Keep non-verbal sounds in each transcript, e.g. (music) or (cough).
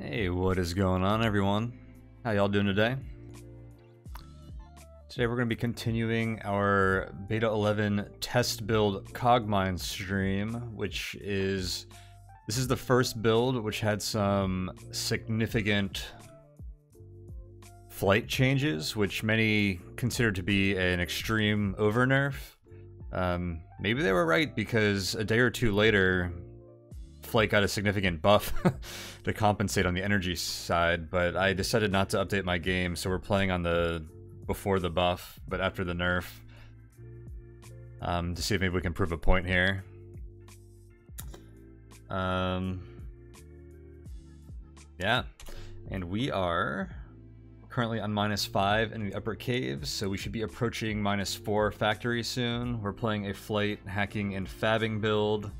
Hey, what is going on, everyone? How y'all doing today? Today we're going to be continuing our Beta 11 test build Cogmind stream, which is... This is the first build which had some significant flight changes, which many consider to be an extreme overnerf. Um, maybe they were right because a day or two later, Flight got a significant buff (laughs) to compensate on the energy side, but I decided not to update my game, so we're playing on the before the buff, but after the nerf. Um, to see if maybe we can prove a point here. Um, yeah, and we are currently on minus 5 in the upper caves, so we should be approaching minus 4 factory soon. We're playing a flight, hacking, and fabbing build.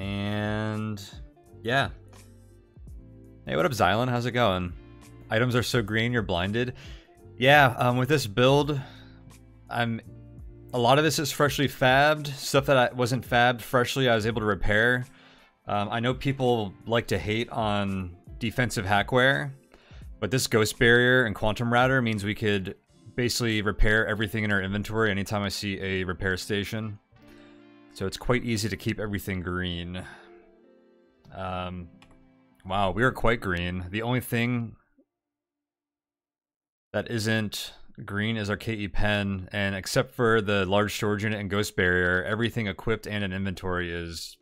And yeah. Hey, what up, Xylon? How's it going? Items are so green, you're blinded. Yeah, um, with this build, I'm. A lot of this is freshly fabbed. Stuff that I wasn't fabbed freshly, I was able to repair. Um, I know people like to hate on defensive hackware, but this ghost barrier and quantum router means we could basically repair everything in our inventory anytime I see a repair station. So it's quite easy to keep everything green. Um, wow, we are quite green. The only thing that isn't green is our KE pen, and except for the large storage unit and ghost barrier, everything equipped and in inventory is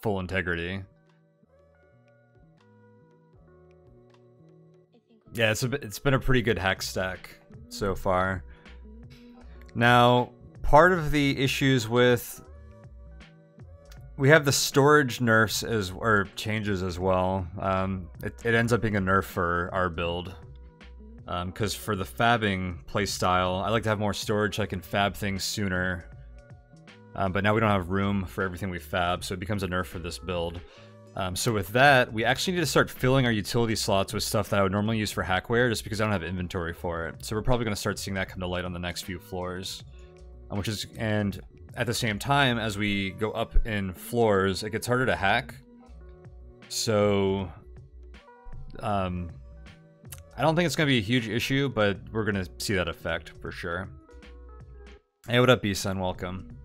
full integrity. Yeah, it's a, it's been a pretty good hack stack so far. Now, part of the issues with we have the storage nerfs as or changes as well. Um, it, it ends up being a nerf for our build. Because um, for the fabbing playstyle, I like to have more storage so I can fab things sooner. Um, but now we don't have room for everything we fab, so it becomes a nerf for this build. Um, so with that, we actually need to start filling our utility slots with stuff that I would normally use for hackware, just because I don't have inventory for it. So we're probably going to start seeing that come to light on the next few floors. Um, which is, and at the same time, as we go up in floors, it gets harder to hack. So, um, I don't think it's going to be a huge issue, but we're going to see that effect for sure. Hey, what up, B-Sun? Welcome.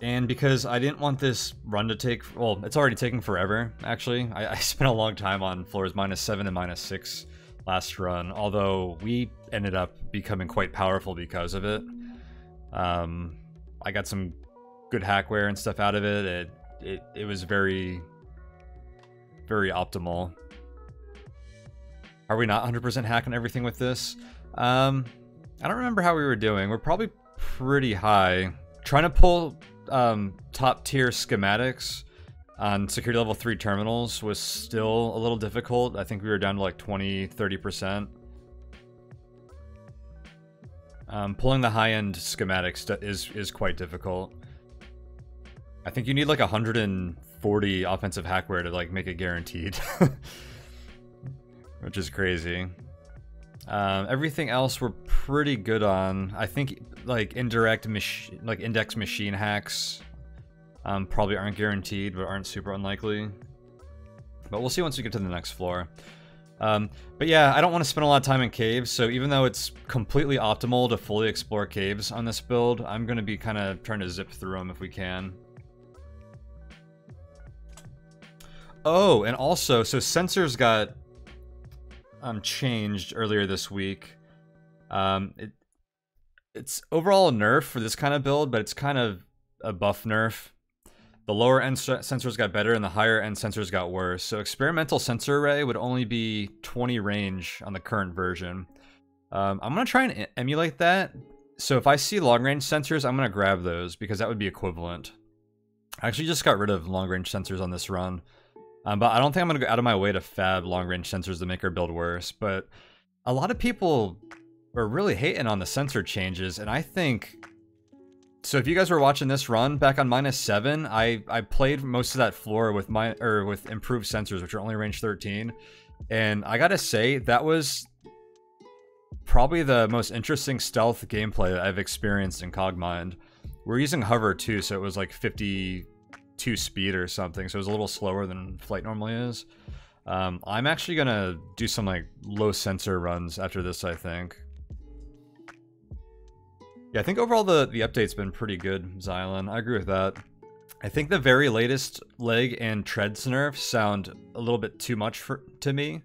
And because I didn't want this run to take, well, it's already taking forever, actually. I, I (laughs) spent a long time on floors minus 7 and minus 6 last run, although we ended up becoming quite powerful because of it. Um, I got some good hackware and stuff out of it. It it, it was very very optimal. Are we not 100% hacking everything with this? Um, I don't remember how we were doing. We're probably pretty high. Trying to pull um, top tier schematics on security level 3 terminals was still a little difficult. I think we were down to like 20, 30%. Um, pulling the high-end schematics is is quite difficult. I think you need like 140 offensive hackware to like make it guaranteed, (laughs) which is crazy. Um, everything else we're pretty good on. I think like indirect machine, like index machine hacks, um, probably aren't guaranteed, but aren't super unlikely. But we'll see once we get to the next floor. Um, but yeah, I don't want to spend a lot of time in caves, so even though it's completely optimal to fully explore caves on this build, I'm going to be kind of trying to zip through them if we can. Oh, and also, so sensors got um, changed earlier this week. Um, it, it's overall a nerf for this kind of build, but it's kind of a buff nerf. The lower end sensors got better and the higher end sensors got worse. So experimental sensor array would only be 20 range on the current version. Um, I'm going to try and emulate that. So if I see long range sensors, I'm going to grab those because that would be equivalent. I actually just got rid of long range sensors on this run. Um, but I don't think I'm going to go out of my way to fab long range sensors to make our build worse. But a lot of people are really hating on the sensor changes. And I think so if you guys were watching this run back on minus seven, I I played most of that floor with my or with improved sensors, which are only range 13, and I gotta say that was probably the most interesting stealth gameplay I've experienced in Cogmind. We're using hover too, so it was like 52 speed or something, so it was a little slower than flight normally is. Um, I'm actually gonna do some like low sensor runs after this, I think. Yeah, I think overall the, the update's been pretty good, Xylon. I agree with that. I think the very latest leg and treads nerfs sound a little bit too much for to me.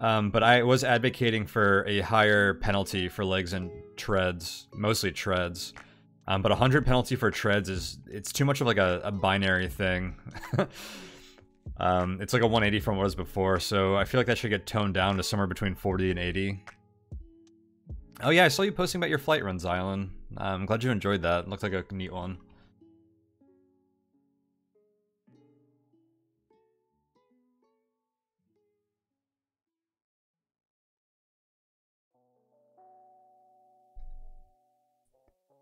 Um, but I was advocating for a higher penalty for legs and treads, mostly treads. Um, but 100 penalty for treads is it's too much of like a, a binary thing. (laughs) um, it's like a 180 from what it was before, so I feel like that should get toned down to somewhere between 40 and 80. Oh yeah, I saw you posting about your flight runs, Island. I'm glad you enjoyed that. Looks like a neat one.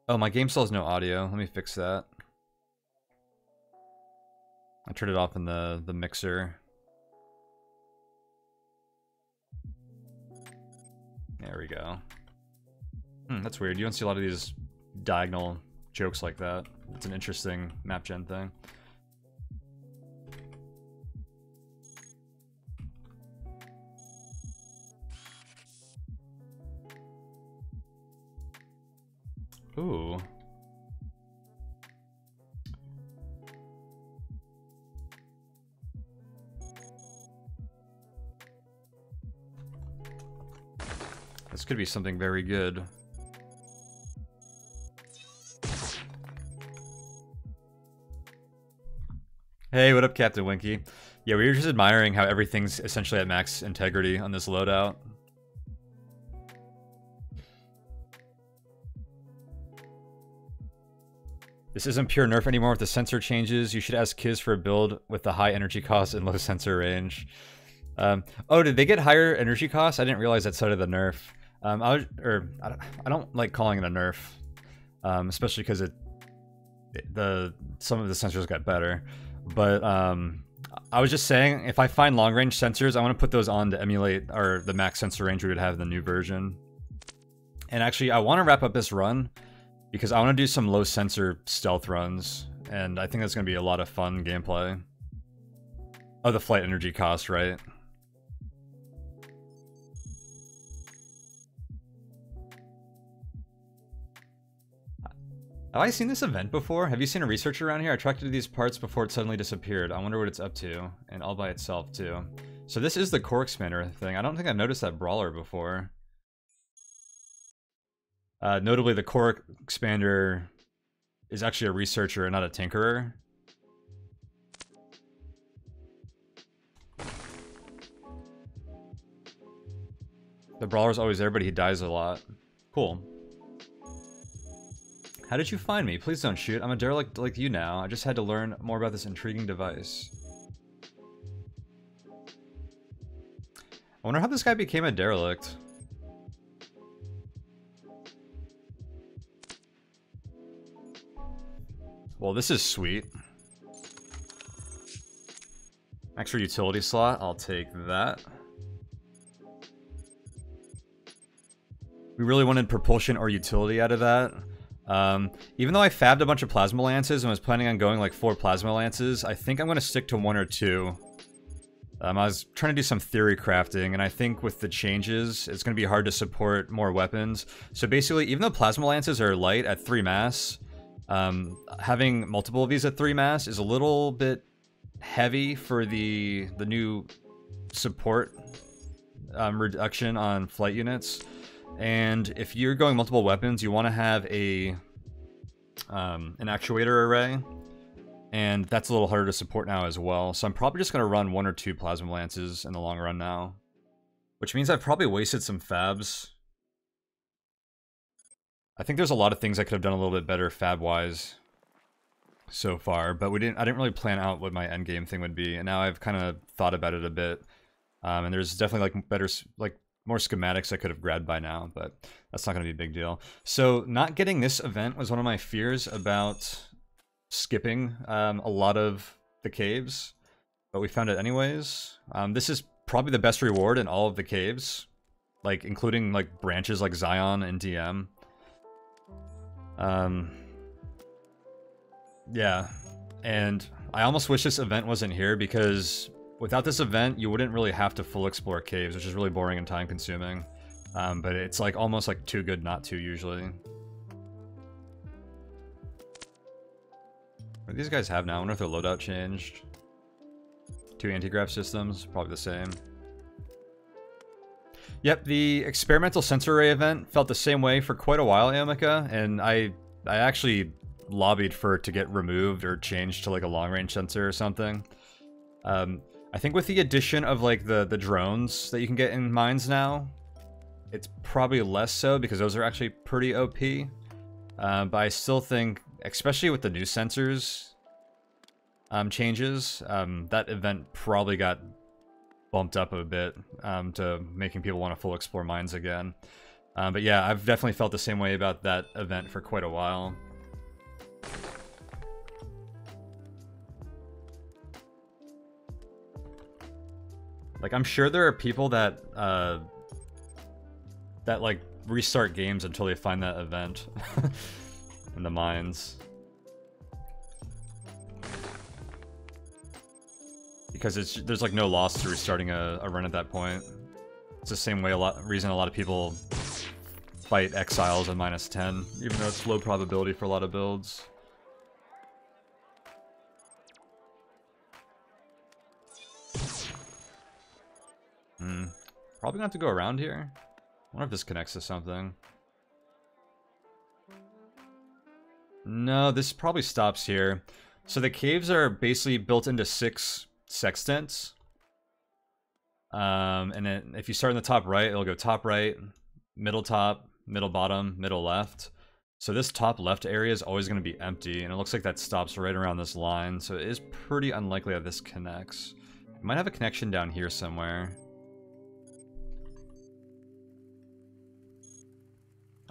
Oh, my game still has no audio. Let me fix that. I turned it off in the, the mixer. There we go. Hmm, that's weird. You don't see a lot of these diagonal jokes like that. It's an interesting map gen thing. Ooh. This could be something very good. Hey, what up, Captain Winky? Yeah, we were just admiring how everything's essentially at max integrity on this loadout. This isn't pure nerf anymore with the sensor changes. You should ask Kiz for a build with the high energy cost and low (laughs) sensor range. Um, oh, did they get higher energy costs? I didn't realize that side of the nerf. Um, I was, or I don't, I don't like calling it a nerf, um, especially because it, it, the some of the sensors got better. But um, I was just saying, if I find long range sensors, I want to put those on to emulate or the max sensor range we would have in the new version. And actually, I want to wrap up this run because I want to do some low sensor stealth runs, and I think that's going to be a lot of fun gameplay. Oh, the flight energy cost, right? Have I seen this event before? Have you seen a researcher around here? I tracked it to these parts before it suddenly disappeared. I wonder what it's up to, and all by itself too. So this is the core expander thing. I don't think I've noticed that brawler before. Uh, notably, the core expander is actually a researcher and not a tinkerer. The brawler's always there, but he dies a lot. Cool. How did you find me? Please don't shoot. I'm a derelict like you now. I just had to learn more about this intriguing device. I wonder how this guy became a derelict. Well, this is sweet. Extra utility slot, I'll take that. We really wanted propulsion or utility out of that. Um, even though I fabbed a bunch of plasma lances and was planning on going like four plasma lances, I think I'm going to stick to one or two. Um, I was trying to do some theory crafting, and I think with the changes, it's going to be hard to support more weapons. So basically, even though plasma lances are light at 3 mass, um, having multiple of these at 3 mass is a little bit heavy for the the new support um, reduction on flight units. And if you're going multiple weapons, you want to have a um, an actuator array. And that's a little harder to support now as well. So I'm probably just going to run one or two Plasma Lances in the long run now. Which means I've probably wasted some fabs I think there's a lot of things I could have done a little bit better fab-wise so far, but we didn't. I didn't really plan out what my end game thing would be, and now I've kind of thought about it a bit. Um, and there's definitely like better, like more schematics I could have grabbed by now, but that's not going to be a big deal. So not getting this event was one of my fears about skipping um, a lot of the caves, but we found it anyways. Um, this is probably the best reward in all of the caves, like including like branches like Zion and DM. Um, Yeah, and I almost wish this event wasn't here because without this event, you wouldn't really have to full explore caves, which is really boring and time consuming. Um, but it's like almost like too good not to usually. What these guys have now? I wonder if their loadout changed. Two anti-grav systems, probably the same. Yep, the experimental sensor array event felt the same way for quite a while, Amica, and I I actually lobbied for it to get removed or changed to like a long range sensor or something. Um, I think with the addition of like the the drones that you can get in mines now, it's probably less so because those are actually pretty OP. Uh, but I still think, especially with the new sensors um, changes, um, that event probably got bumped up a bit um, to making people want to full explore mines again. Um, but yeah, I've definitely felt the same way about that event for quite a while. Like, I'm sure there are people that, uh, that, like, restart games until they find that event (laughs) in the mines. Because it's there's, like, no loss to restarting a, a run at that point. It's the same way a lot reason a lot of people fight exiles at minus 10, even though it's low probability for a lot of builds. Hmm. Probably gonna have to go around here. I wonder if this connects to something. No, this probably stops here. So the caves are basically built into six sextants. Um, and then if you start in the top right, it'll go top right, middle top, middle bottom, middle left. So this top left area is always going to be empty, and it looks like that stops right around this line, so it is pretty unlikely that this connects. It might have a connection down here somewhere.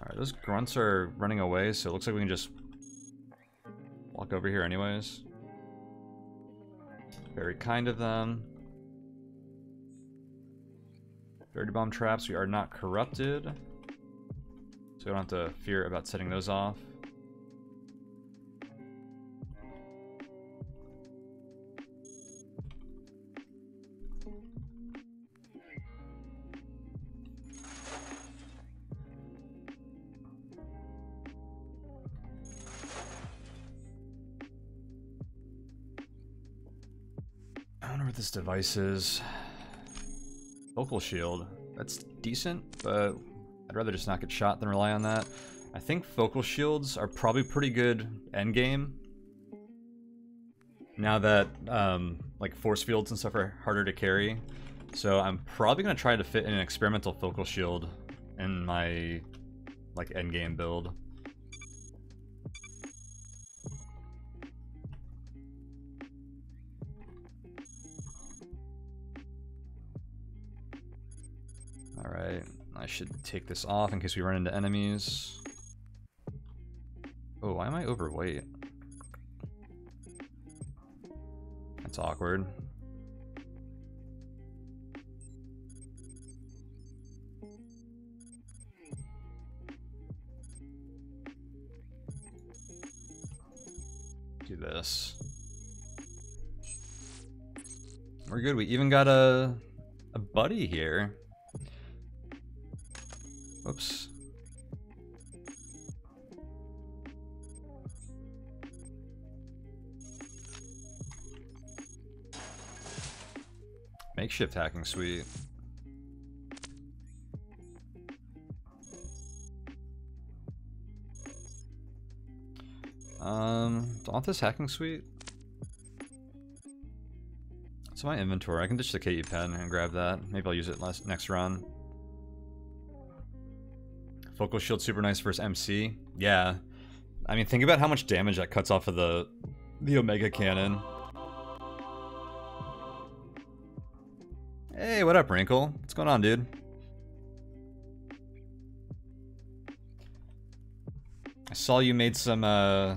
Alright, those grunts are running away, so it looks like we can just walk over here anyways. Very kind of them. Dirty bomb traps, we are not corrupted. So we don't have to fear about setting those off. This device is. Focal shield. That's decent, but I'd rather just not get shot than rely on that. I think focal shields are probably pretty good endgame. Now that um, like force fields and stuff are harder to carry. So I'm probably going to try to fit in an experimental focal shield in my like endgame build. Alright, I should take this off in case we run into enemies. Oh, why am I overweight? That's awkward. Do this. We're good. We even got a a buddy here. Whoops. Makeshift hacking suite. Um, this hacking suite? It's my inventory. I can ditch the KE pen and grab that. Maybe I'll use it last, next run. Focal shield super nice versus MC. Yeah. I mean, think about how much damage that cuts off of the the Omega cannon. Hey, what up, Wrinkle? What's going on, dude? I saw you made some uh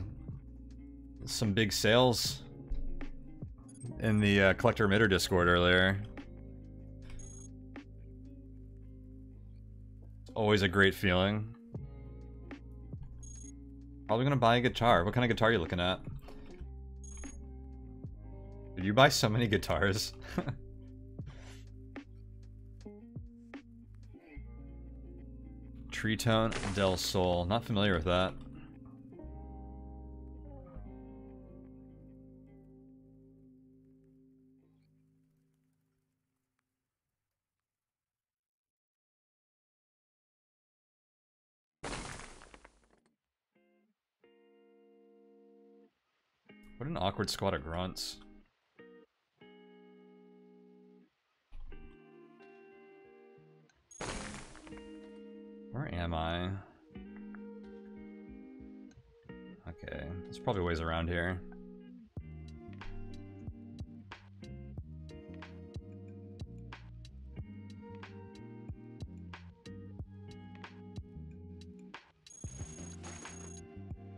some big sales in the uh, collector emitter discord earlier. always a great feeling. Probably gonna buy a guitar. What kind of guitar are you looking at? Did you buy so many guitars? (laughs) Tritone del Sol. Not familiar with that. An awkward squad of grunts. Where am I? Okay, there's probably ways around here.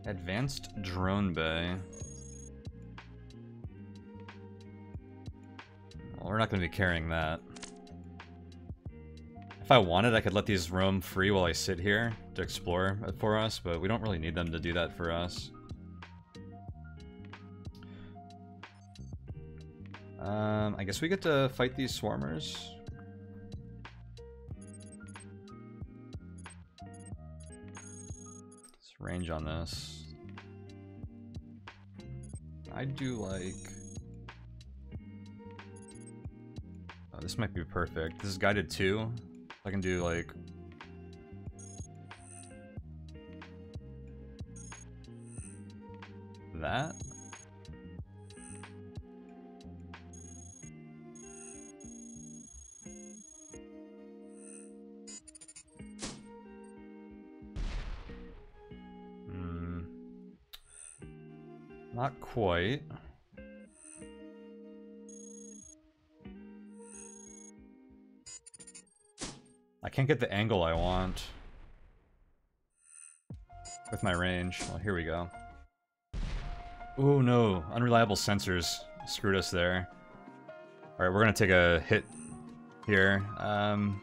Advanced drone bay. We're not going to be carrying that. If I wanted, I could let these roam free while I sit here to explore for us, but we don't really need them to do that for us. Um, I guess we get to fight these swarmers. Let's range on this. I do like... this might be perfect. This is guided 2. I can do like that. Hmm. Not quite. Can't get the angle I want with my range. Well, here we go. Oh no, unreliable sensors screwed us there. Alright, we're gonna take a hit here. Um,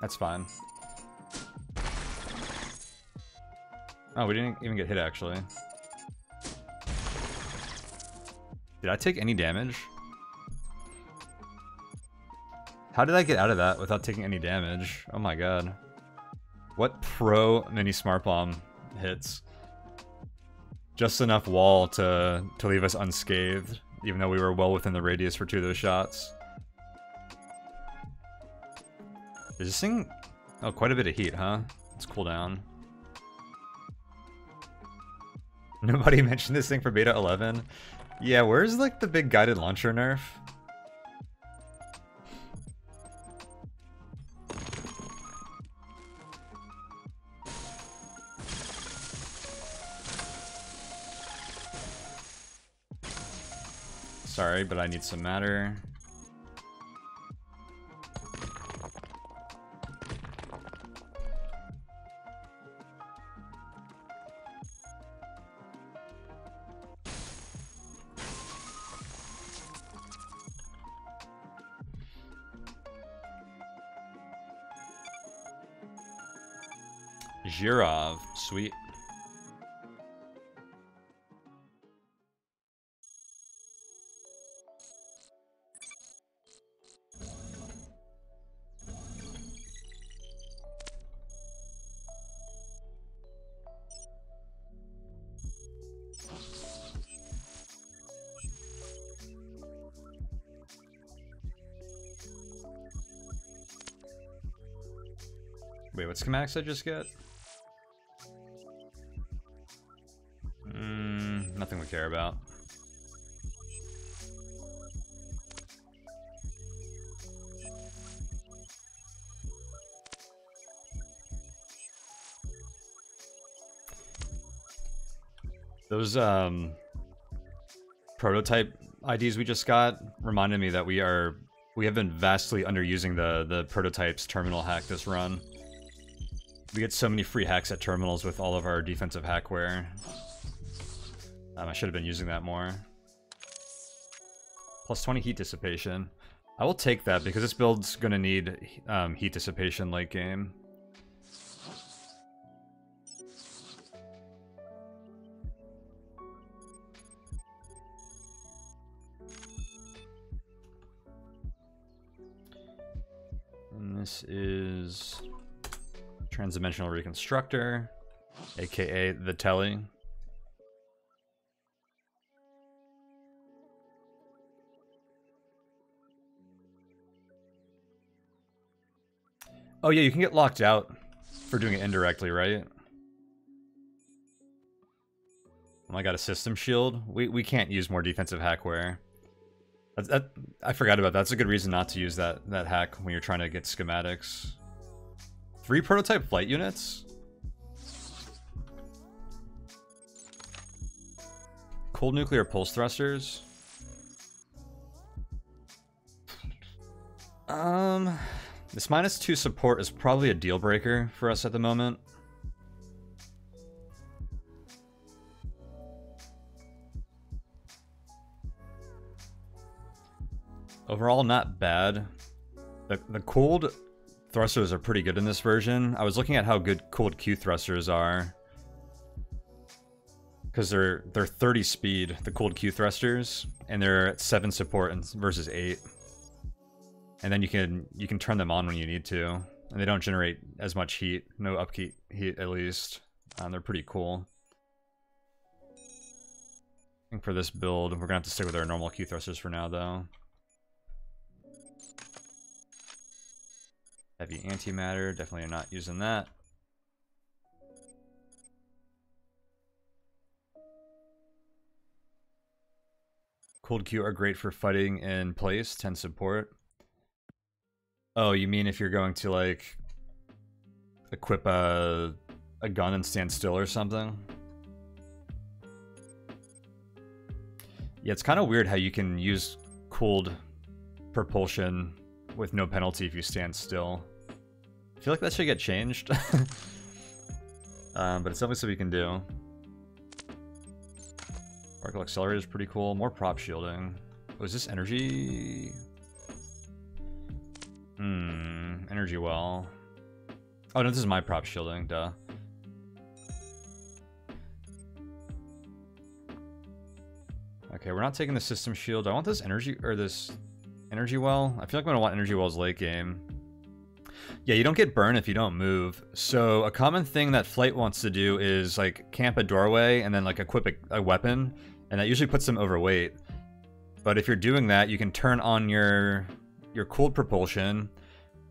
that's fine. Oh, we didn't even get hit actually. Did I take any damage? How did I get out of that without taking any damage? Oh my god. What pro mini smart bomb hits? Just enough wall to, to leave us unscathed, even though we were well within the radius for two of those shots. Is this thing... Oh, quite a bit of heat, huh? Let's cool down. (laughs) Nobody (laughs) mentioned this thing for beta 11? Yeah, where's like the big guided launcher nerf? Sorry, but I need some matter. Jirov, sweet. Schematics I just get? Mm, nothing we care about. Those um prototype IDs we just got reminded me that we are we have been vastly underusing the the prototypes terminal hack this run. We get so many free hacks at terminals with all of our defensive hackware. Um, I should have been using that more. Plus 20 heat dissipation. I will take that because this build's going to need um, heat dissipation late game. And this is Transdimensional Reconstructor, aka the Telly. Oh yeah, you can get locked out for doing it indirectly, right? Oh, I got a system shield. We we can't use more defensive hackware. That, that I forgot about that. That's a good reason not to use that that hack when you're trying to get schematics. Three prototype flight units. Cold nuclear pulse thrusters. Um, this minus two support is probably a deal breaker for us at the moment. Overall, not bad. The, the cooled thrusters are pretty good in this version. I was looking at how good cooled Q thrusters are. Because they're they're 30 speed, the cooled Q thrusters, and they're at 7 support versus 8. And then you can you can turn them on when you need to. And they don't generate as much heat, no upkeep heat at least. Um, they're pretty cool. I think for this build, we're gonna have to stick with our normal Q thrusters for now though. Heavy antimatter, definitely not using that. Cold Q are great for fighting in place, 10 support. Oh, you mean if you're going to like equip a a gun and stand still or something? Yeah, it's kind of weird how you can use cooled propulsion with no penalty if you stand still. I feel like that should get changed. (laughs) um, but it's something so we can do. Particle accelerator is pretty cool. More prop shielding. Was oh, this energy? Hmm, energy well. Oh no, this is my prop shielding, duh. Okay, we're not taking the system shield. I want this energy, or this Energy well? I feel like I'm gonna want energy wells late game. Yeah, you don't get burned if you don't move. So a common thing that Flight wants to do is like camp a doorway and then like equip a, a weapon, and that usually puts them overweight. But if you're doing that, you can turn on your your cooled propulsion.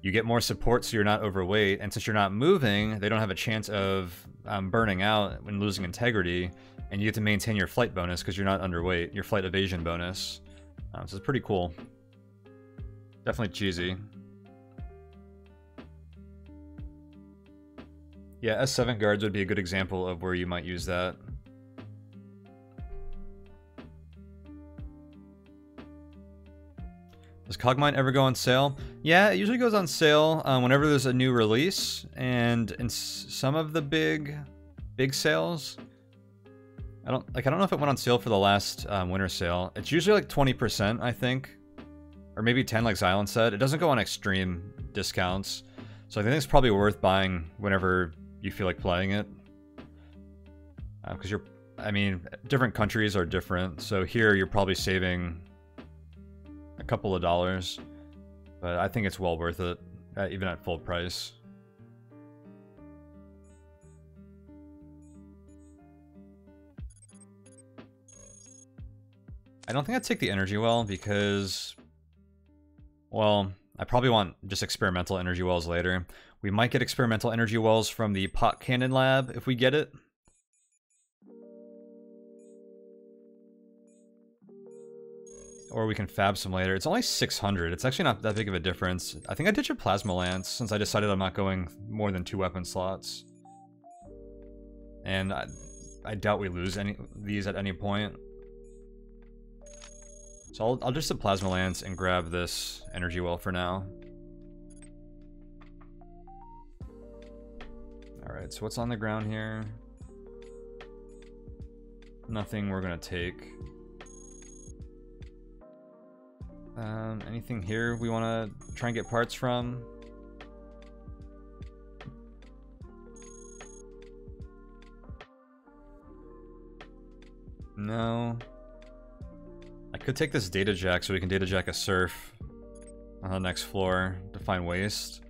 You get more support so you're not overweight, and since you're not moving, they don't have a chance of um, burning out and losing integrity, and you get to maintain your flight bonus because you're not underweight, your flight evasion bonus. Um, so it's pretty cool. Definitely cheesy. Yeah, S7 guards would be a good example of where you might use that. Does Cogmind ever go on sale? Yeah, it usually goes on sale um, whenever there's a new release, and in some of the big, big sales. I don't like. I don't know if it went on sale for the last um, winter sale. It's usually like 20%, I think. Or maybe 10 like Xylon said. It doesn't go on extreme discounts. So I think it's probably worth buying whenever you feel like playing it. Because uh, you're, I mean, different countries are different. So here you're probably saving a couple of dollars. But I think it's well worth it, uh, even at full price. I don't think I'd take the energy well because well, I probably want just experimental energy wells later. We might get experimental energy wells from the pot cannon lab if we get it. Or we can fab some later. It's only 600. It's actually not that big of a difference. I think I ditch a plasma lance since I decided I'm not going more than two weapon slots. And I, I doubt we lose any these at any point. So I'll, I'll just a Plasma Lance and grab this Energy Well for now. Alright, so what's on the ground here? Nothing we're gonna take. Um, anything here we want to try and get parts from? No. I could take this data jack so we can data jack a surf on the next floor to find waste.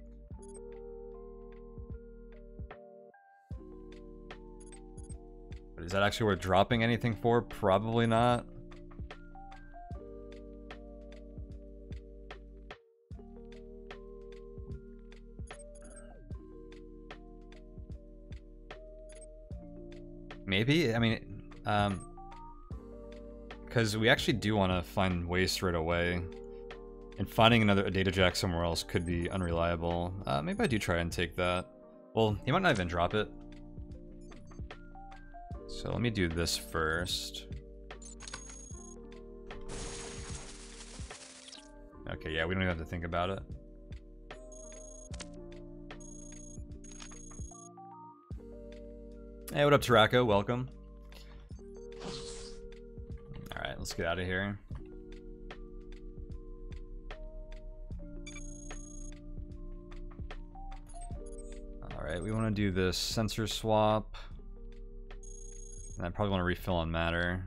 Is that actually worth dropping anything for? Probably not. Maybe? I mean, um... Because we actually do want to find waste right away. And finding another data jack somewhere else could be unreliable. Uh, maybe I do try and take that. Well, he might not even drop it. So let me do this first. Okay, yeah, we don't even have to think about it. Hey, what up, Tarako? Welcome. Alright, let's get out of here. Alright, we want to do this sensor swap. And I probably want to refill on matter.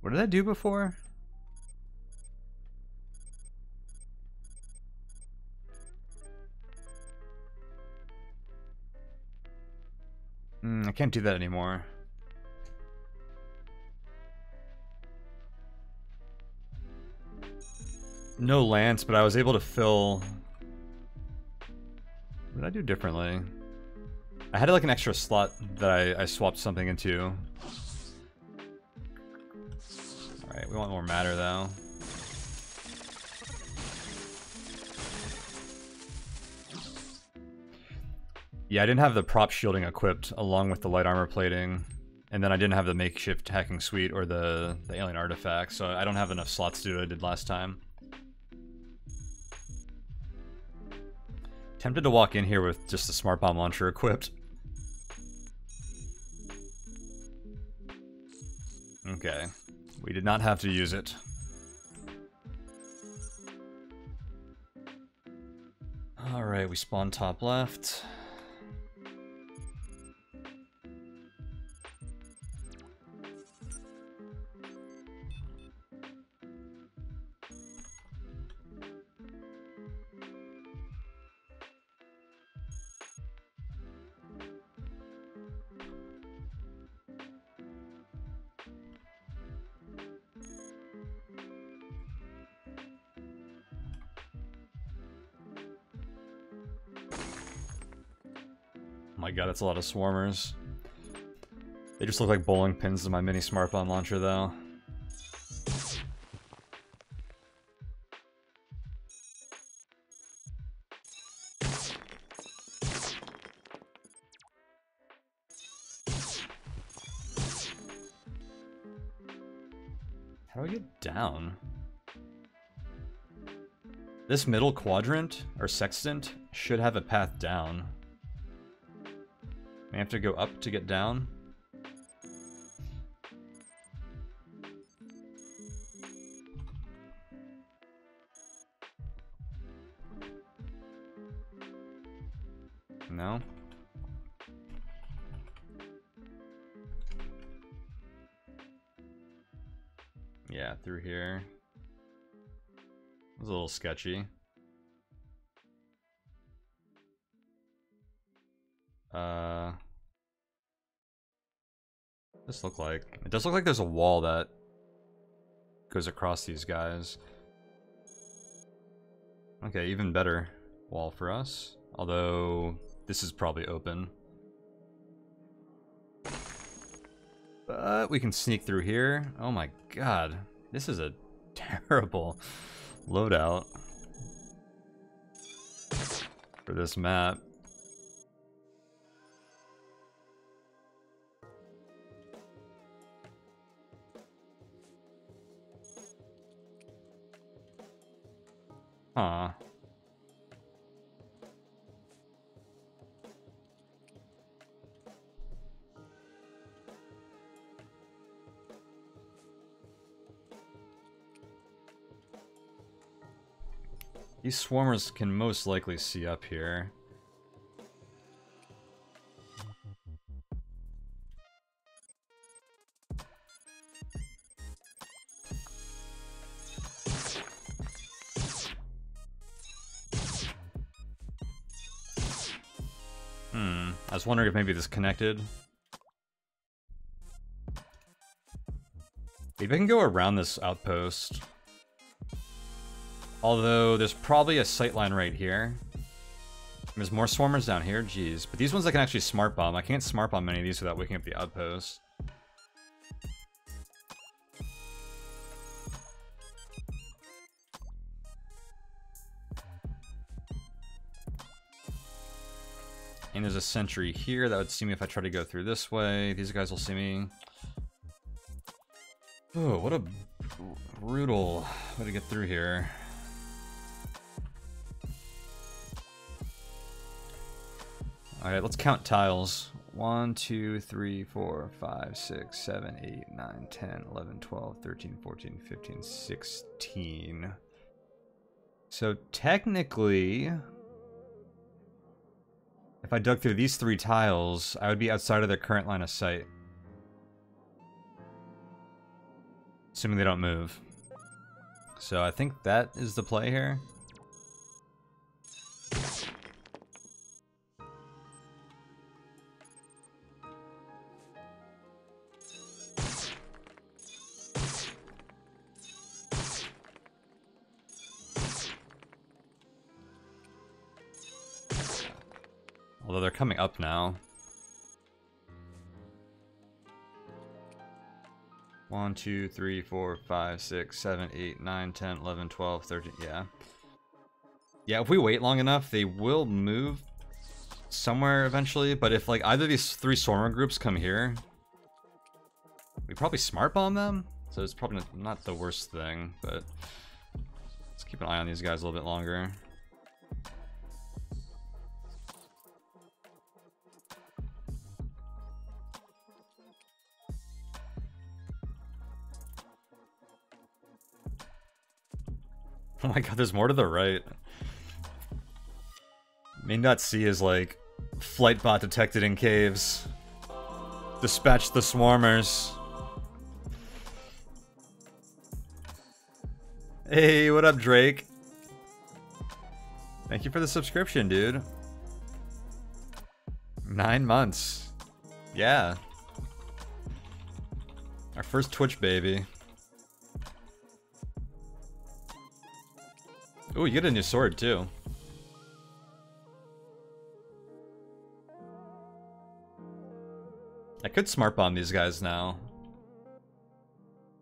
What did I do before? Mm, I can't do that anymore. No lance, but I was able to fill... What did I do differently? I had like an extra slot that I, I swapped something into. Alright, we want more matter though. Yeah, I didn't have the prop shielding equipped along with the light armor plating. And then I didn't have the makeshift hacking suite or the, the alien artifact, so I don't have enough slots to do what I did last time. Tempted to walk in here with just the smart bomb launcher equipped. Okay. We did not have to use it. Alright, we spawn top left. That's a lot of swarmers. They just look like bowling pins to my mini smart bomb launcher, though. How do I get down? This middle quadrant, or sextant, should have a path down. I have to go up to get down. No? Yeah, through here. It was a little sketchy. This look like? It does look like there's a wall that goes across these guys. Okay, even better wall for us. Although, this is probably open. But we can sneak through here. Oh my god. This is a (laughs) terrible loadout for this map. Huh. These swarmers can most likely see up here. Was wondering if maybe this connected. Maybe I can go around this outpost. Although, there's probably a sightline right here. There's more swarmers down here, jeez. But these ones I can actually smart bomb. I can't smart bomb any of these without waking up the outpost. And there's a sentry here that would see me if I try to go through this way. These guys will see me. Oh, what a brutal way to get through here. Alright, let's count tiles. 1, 2, 3, 4, 5, 6, 7, 8, 9, 10, 11, 12, 13, 14, 15, 16. So technically, if I dug through these three tiles, I would be outside of their current line of sight. Assuming they don't move. So I think that is the play here. 1, 2, 3, 4, 5, 6, 7, 8, 9, 10, 11, 12, 13, yeah. Yeah, if we wait long enough, they will move somewhere eventually, but if like either these three Swarmer groups come here, we probably smart bomb them, so it's probably not the worst thing, but let's keep an eye on these guys a little bit longer. (laughs) Oh my god, there's more to the right. May not see is like, flight bot detected in caves. Dispatch the swarmers. Hey, what up, Drake? Thank you for the subscription, dude. Nine months. Yeah. Our first Twitch baby. Oh, you get a new sword too. I could smart bomb these guys now.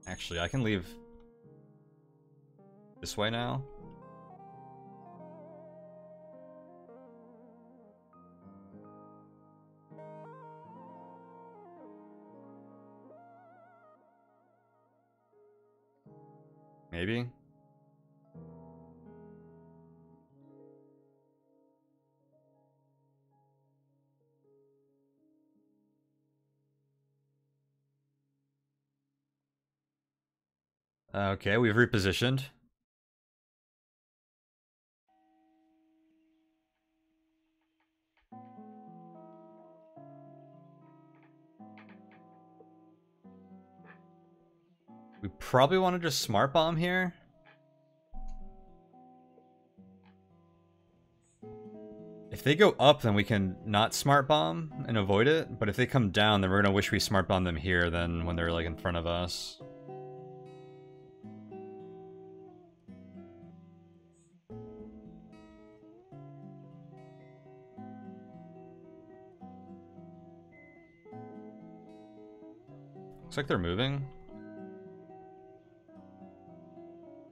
Actually, I can leave this way now. Maybe. Okay, we've repositioned. We probably want to just smart bomb here. If they go up, then we can not smart bomb and avoid it. But if they come down, then we're going to wish we smart bomb them here then when they're like in front of us. Like they're moving.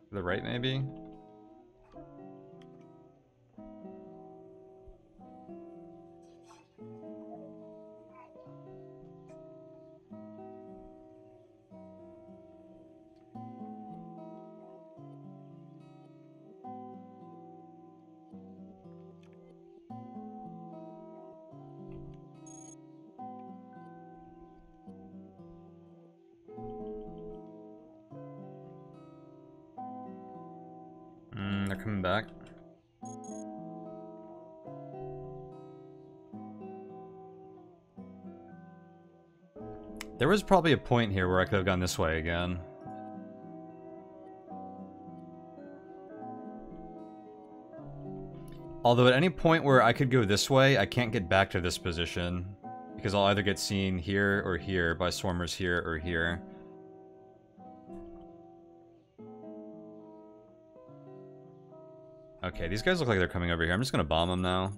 To the right, maybe? There was probably a point here where I could have gone this way again. Although at any point where I could go this way, I can't get back to this position. Because I'll either get seen here or here by swarmers here or here. Okay, these guys look like they're coming over here. I'm just gonna bomb them now.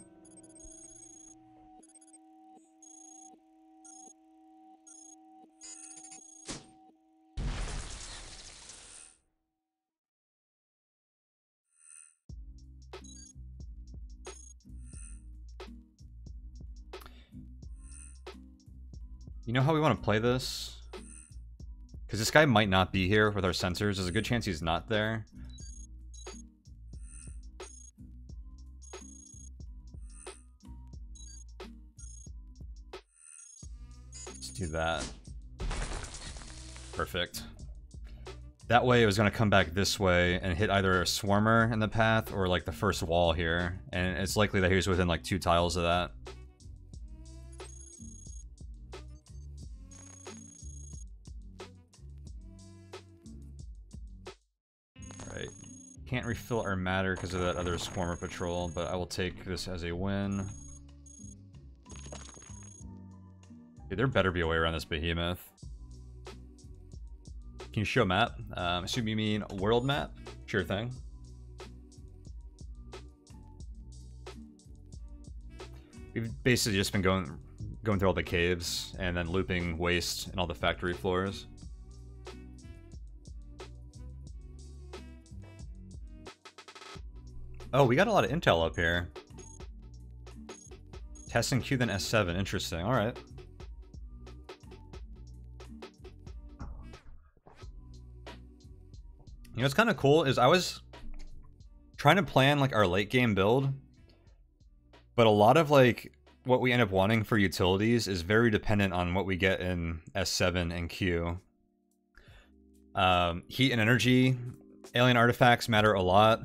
You know how we want to play this? Because this guy might not be here with our sensors. There's a good chance he's not there. Let's do that. Perfect. That way it was going to come back this way and hit either a swarmer in the path or like the first wall here. And it's likely that he was within like two tiles of that. Can't refill our matter because of that other Swarmer patrol, but I will take this as a win. Okay, there better be a way around this behemoth. Can you show map? Um, assume you mean world map? Sure thing. We've basically just been going going through all the caves and then looping waste and all the factory floors. Oh, we got a lot of intel up here. Testing Q then S7, interesting, alright. You know what's kind of cool is I was trying to plan like our late game build, but a lot of like what we end up wanting for utilities is very dependent on what we get in S7 and Q. Um, heat and energy, alien artifacts matter a lot.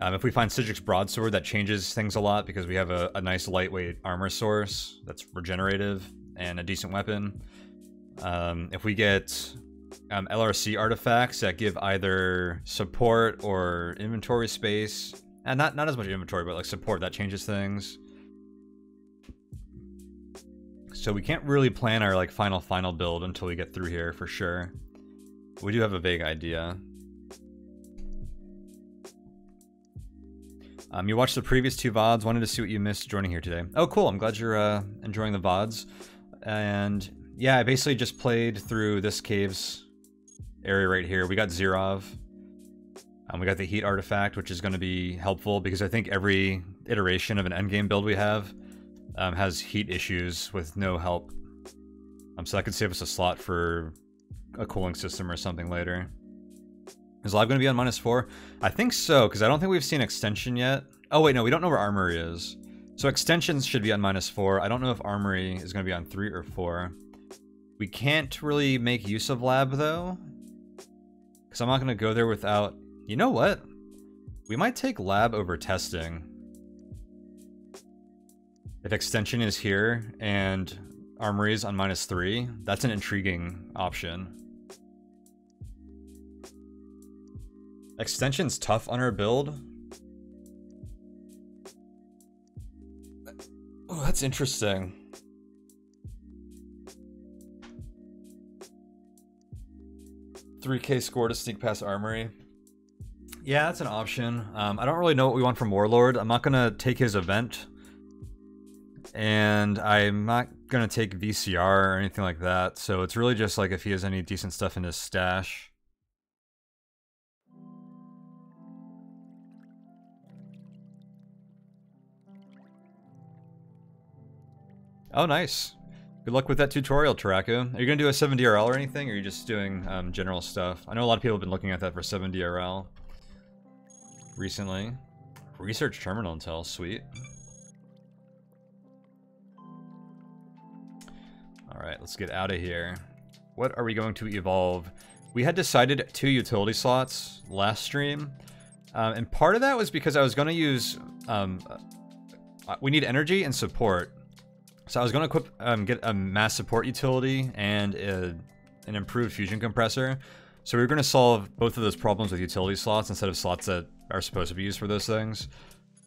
Um, if we find Sigix Broadsword, that changes things a lot because we have a, a nice lightweight armor source that's regenerative and a decent weapon. Um, if we get um, LRC artifacts that give either support or inventory space, and not, not as much inventory, but like support, that changes things. So we can't really plan our like final final build until we get through here for sure. We do have a vague idea. Um, you watched the previous two VODs, wanted to see what you missed joining here today. Oh, cool. I'm glad you're uh, enjoying the VODs. And yeah, I basically just played through this caves area right here. We got Zhirov. Um, we got the heat artifact, which is going to be helpful because I think every iteration of an endgame build we have um, has heat issues with no help. Um, so that could save us a slot for a cooling system or something later. Is live going to be on minus four? I think so, because I don't think we've seen extension yet. Oh, wait, no, we don't know where armory is. So extensions should be on minus four. I don't know if armory is going to be on three or four. We can't really make use of lab, though. Because I'm not going to go there without... You know what? We might take lab over testing. If extension is here and armory is on minus three, that's an intriguing option. Extension's tough on her build. Oh, that's interesting. Three K score to sneak past Armory. Yeah, that's an option. Um, I don't really know what we want from Warlord. I'm not gonna take his event, and I'm not gonna take VCR or anything like that. So it's really just like if he has any decent stuff in his stash. Oh, nice. Good luck with that tutorial, Taraku. Are you going to do a 7DRL or anything, or are you just doing um, general stuff? I know a lot of people have been looking at that for 7DRL recently. Research terminal intel, sweet. Alright, let's get out of here. What are we going to evolve? We had decided two utility slots last stream, um, and part of that was because I was going to use... Um, uh, we need energy and support, so I was going to equip, um, get a mass support utility and a, an improved fusion compressor. So we are going to solve both of those problems with utility slots instead of slots that are supposed to be used for those things.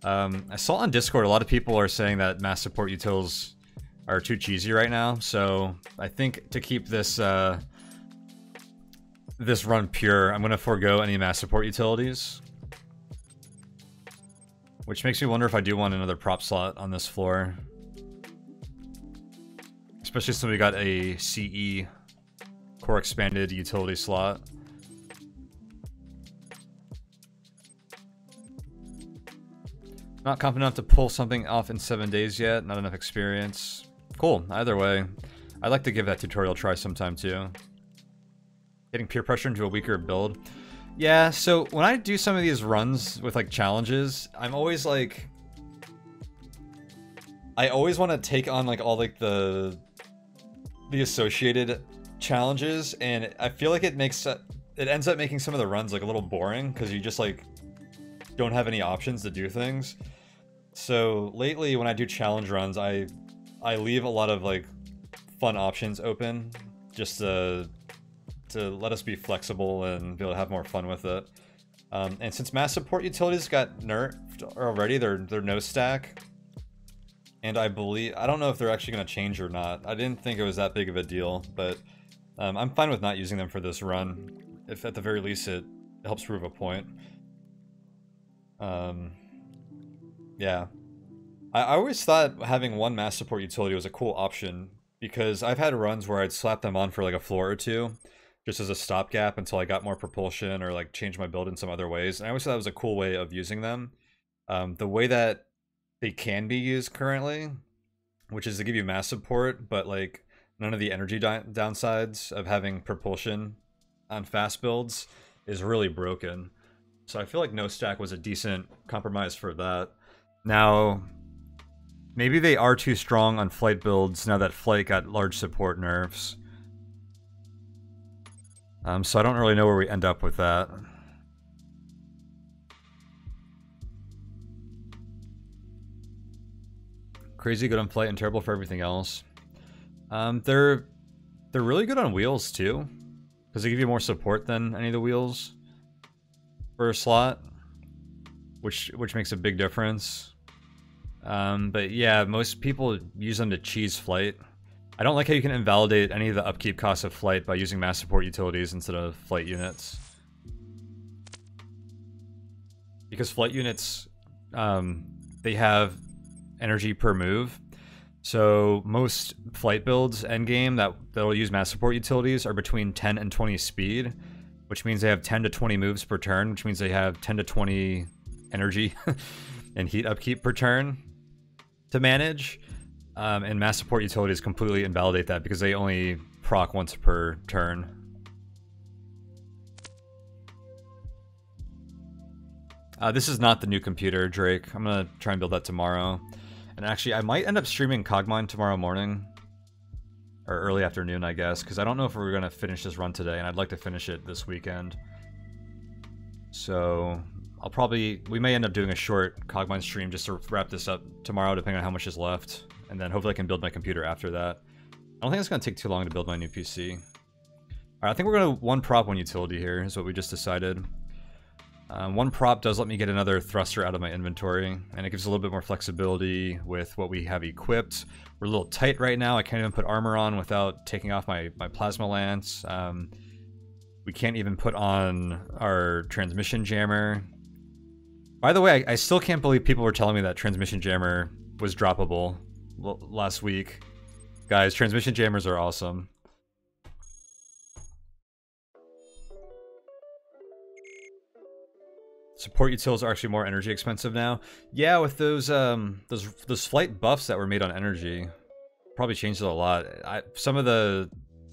Um, I saw on Discord a lot of people are saying that mass support utils are too cheesy right now, so I think to keep this uh, this run pure, I'm going to forego any mass support utilities. Which makes me wonder if I do want another prop slot on this floor. Especially since we got a CE core expanded utility slot. Not confident enough to pull something off in seven days yet. Not enough experience. Cool. Either way, I'd like to give that tutorial try sometime too. Getting peer pressure into a weaker build. Yeah, so when I do some of these runs with like challenges, I'm always like... I always want to take on like all like the the associated challenges and I feel like it makes it ends up making some of the runs like a little boring because you just like don't have any options to do things. So lately when I do challenge runs, I I leave a lot of like fun options open just to to let us be flexible and be able to have more fun with it. Um, and since mass support utilities got nerfed already, they're they're no stack. And I believe I don't know if they're actually going to change or not. I didn't think it was that big of a deal, but um, I'm fine with not using them for this run. If at the very least it helps prove a point. Um, yeah. I, I always thought having one mass support utility was a cool option because I've had runs where I'd slap them on for like a floor or two just as a stopgap until I got more propulsion or like change my build in some other ways. And I always thought that was a cool way of using them. Um, the way that they can be used currently, which is to give you mass support, but like none of the energy downsides of having propulsion on fast builds is really broken. So I feel like no stack was a decent compromise for that. Now, maybe they are too strong on flight builds now that flight got large support nerfs. Um, so I don't really know where we end up with that. Crazy good on flight and terrible for everything else. Um, they're they're really good on wheels too, because they give you more support than any of the wheels for a slot, which which makes a big difference. Um, but yeah, most people use them to cheese flight. I don't like how you can invalidate any of the upkeep costs of flight by using mass support utilities instead of flight units. Because flight units, um, they have energy per move. So most flight builds endgame that that'll use mass support utilities are between 10 and 20 speed, which means they have 10 to 20 moves per turn, which means they have 10 to 20 energy (laughs) and heat upkeep per turn to manage. Um, and mass support utilities completely invalidate that because they only proc once per turn. Uh, this is not the new computer, Drake. I'm gonna try and build that tomorrow. And actually, I might end up streaming Cogmind tomorrow morning. Or early afternoon, I guess. Because I don't know if we're gonna finish this run today, and I'd like to finish it this weekend. So, I'll probably... We may end up doing a short Cogmind stream just to wrap this up tomorrow, depending on how much is left and then hopefully I can build my computer after that. I don't think it's going to take too long to build my new PC. Alright, I think we're going to one prop, one utility here, is what we just decided. Um, one prop does let me get another thruster out of my inventory, and it gives a little bit more flexibility with what we have equipped. We're a little tight right now, I can't even put armor on without taking off my, my plasma lance. Um, we can't even put on our transmission jammer. By the way, I, I still can't believe people were telling me that transmission jammer was droppable last week. Guys, transmission jammers are awesome. Support utils are actually more energy expensive now. Yeah, with those um those those flight buffs that were made on energy, probably changed a lot. I, some of the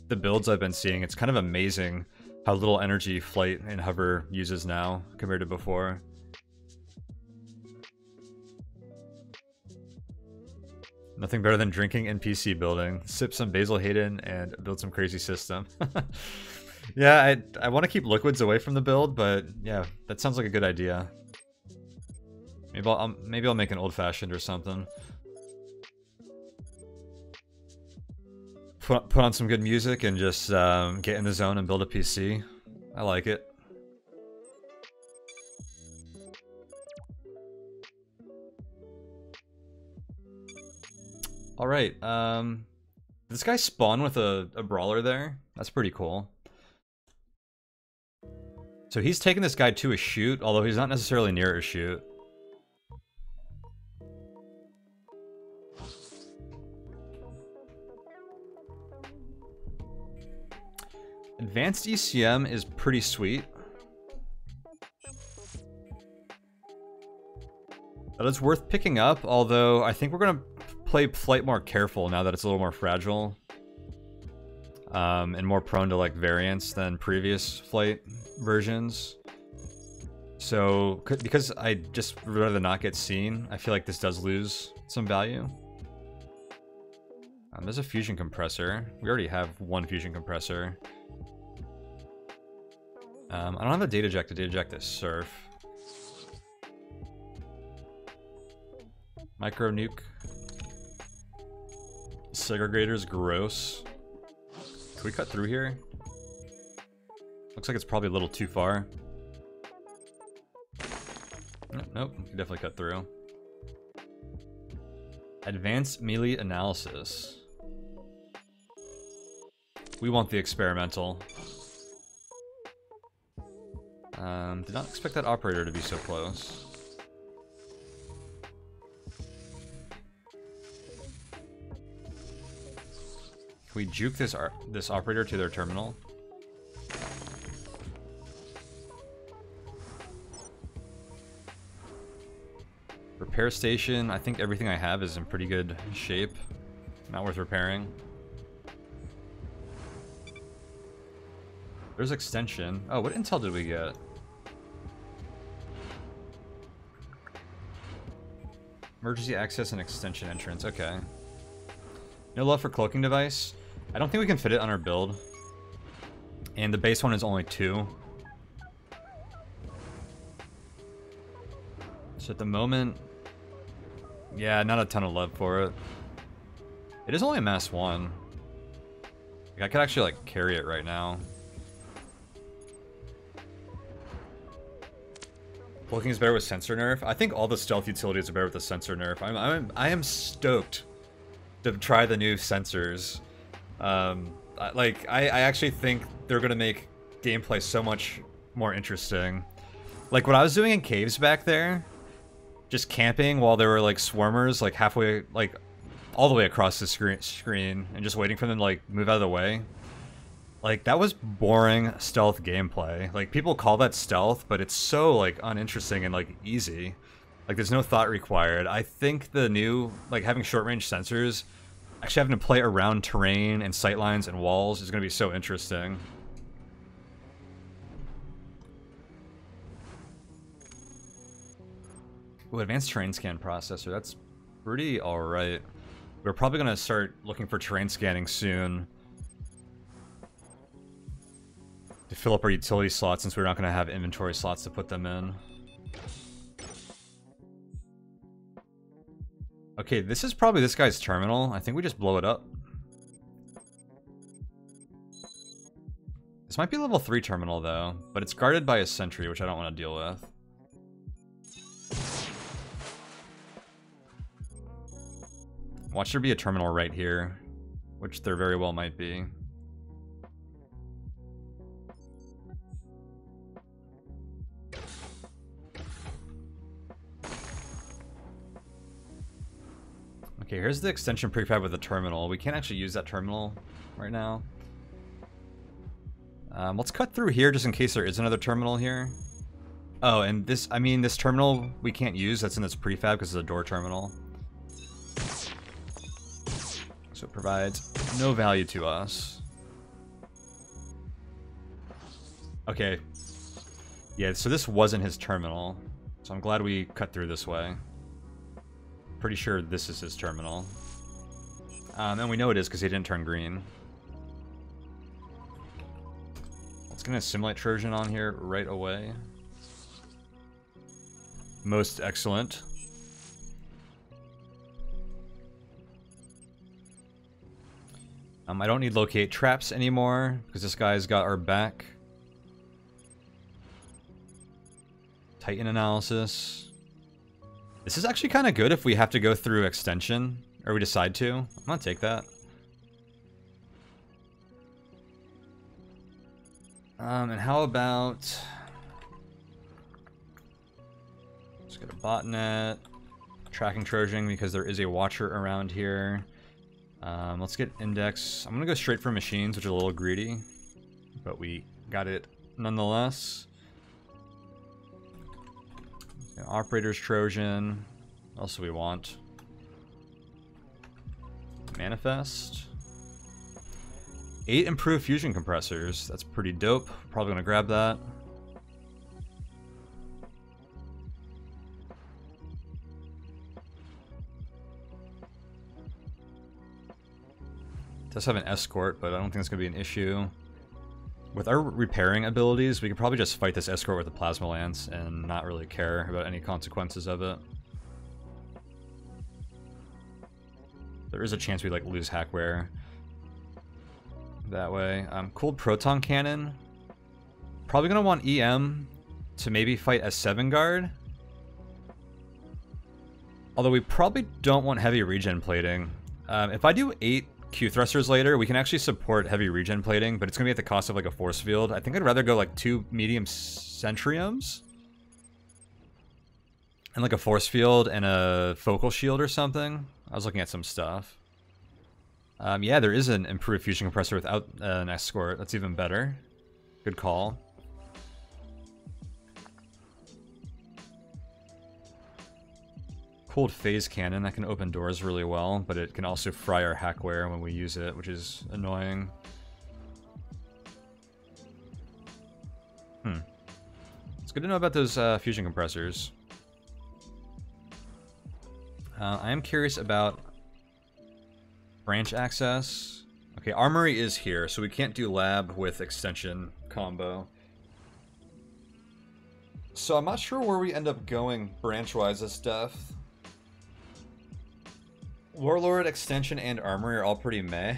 the builds I've been seeing, it's kind of amazing how little energy flight and hover uses now compared to before. Nothing better than drinking in PC building. Sip some Basil Hayden and build some crazy system. (laughs) yeah, I, I want to keep liquids away from the build, but yeah, that sounds like a good idea. Maybe I'll, I'll maybe I'll make an old-fashioned or something. Put, put on some good music and just um, get in the zone and build a PC. I like it. All right. Um, this guy spawn with a, a brawler there? That's pretty cool. So he's taking this guy to a chute, although he's not necessarily near a chute. Advanced ECM is pretty sweet. But it's worth picking up, although I think we're going to play Flight more careful now that it's a little more fragile. Um, and more prone to like variance than previous Flight versions. So, because I just rather not get seen, I feel like this does lose some value. Um, there's a fusion compressor. We already have one fusion compressor. Um, I don't have a data eject to data eject this surf. Micro nuke. Segregator's gross. Can we cut through here? Looks like it's probably a little too far. Nope, nope, we can definitely cut through. Advanced melee analysis. We want the experimental. Um, did not expect that operator to be so close. Can we juke this this operator to their terminal? Repair station, I think everything I have is in pretty good shape. Not worth repairing. There's extension. Oh, what intel did we get? Emergency access and extension entrance, okay. No love for cloaking device. I don't think we can fit it on our build. And the base one is only two. So at the moment, yeah, not a ton of love for it. It is only a mass one. Like, I could actually like carry it right now. Cloaking is better with sensor nerf. I think all the stealth utilities are better with the sensor nerf. I'm I'm I am stoked to try the new sensors. Um, like, I, I actually think they're gonna make gameplay so much more interesting. Like, what I was doing in caves back there, just camping while there were, like, swarmers, like, halfway, like, all the way across the screen, screen and just waiting for them to, like, move out of the way. Like, that was boring stealth gameplay. Like, people call that stealth, but it's so, like, uninteresting and, like, easy. Like, there's no thought required. I think the new, like, having short-range sensors, actually having to play around terrain and sightlines and walls is going to be so interesting. Ooh, advanced terrain scan processor. That's pretty alright. We're probably going to start looking for terrain scanning soon. To fill up our utility slots since we're not going to have inventory slots to put them in. Okay, this is probably this guy's terminal. I think we just blow it up. This might be level 3 terminal, though, but it's guarded by a sentry, which I don't want to deal with. Watch there be a terminal right here, which there very well might be. Okay, here's the extension prefab with the terminal. We can't actually use that terminal right now. Um, let's cut through here just in case there is another terminal here. Oh, and this, I mean, this terminal we can't use. That's in this prefab because it's a door terminal. So it provides no value to us. Okay. Yeah, so this wasn't his terminal. So I'm glad we cut through this way. Pretty sure this is his terminal. Um, and we know it is because he didn't turn green. Let's get a simulate Trojan on here right away. Most excellent. Um, I don't need locate traps anymore because this guy's got our back. Titan analysis. This is actually kind of good if we have to go through extension. or we decide to, I'm gonna take that. Um, and how about... Let's get a botnet. Tracking Trojan because there is a watcher around here. Um, let's get index. I'm gonna go straight for machines, which is a little greedy. But we got it nonetheless. Operators Trojan. What else do we want? Manifest. Eight improved fusion compressors. That's pretty dope. Probably gonna grab that. Does have an escort, but I don't think it's gonna be an issue. With our repairing abilities, we could probably just fight this escort with a plasma lance and not really care about any consequences of it. There is a chance we like lose hackware that way. Um, cooled proton cannon. Probably gonna want EM to maybe fight a seven guard. Although we probably don't want heavy regen plating. Um, if I do 8 Q thrusters later, we can actually support heavy regen plating, but it's gonna be at the cost of like a force field. I think I'd rather go like two medium centriums. And like a force field and a focal shield or something. I was looking at some stuff. Um, yeah, there is an improved fusion compressor without uh, an escort. That's even better. Good call. Cooled phase cannon, that can open doors really well, but it can also fry our hackware when we use it, which is annoying. Hmm. It's good to know about those uh, fusion compressors. Uh, I am curious about branch access. Okay, armory is here, so we can't do lab with extension combo. So I'm not sure where we end up going branch-wise as stuff. Warlord, Extension, and Armory are all pretty meh.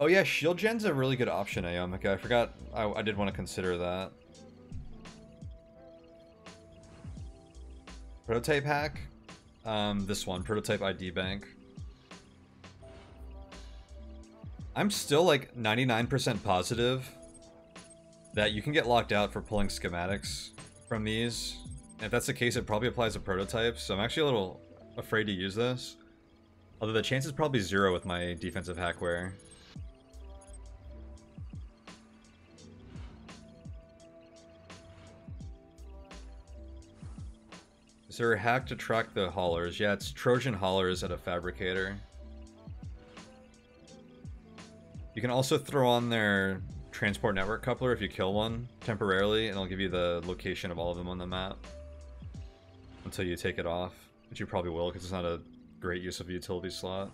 Oh yeah, Shield Gen's a really good option, Aomika. I forgot I, I did want to consider that. Prototype hack? Um, this one, Prototype ID Bank. I'm still like 99% positive that you can get locked out for pulling schematics from these if that's the case, it probably applies to prototypes, so I'm actually a little afraid to use this. Although the chance is probably zero with my defensive hackware. Is there a hack to track the haulers? Yeah, it's Trojan haulers at a fabricator. You can also throw on their transport network coupler if you kill one temporarily, and it'll give you the location of all of them on the map until you take it off, which you probably will because it's not a great use of a utility slot.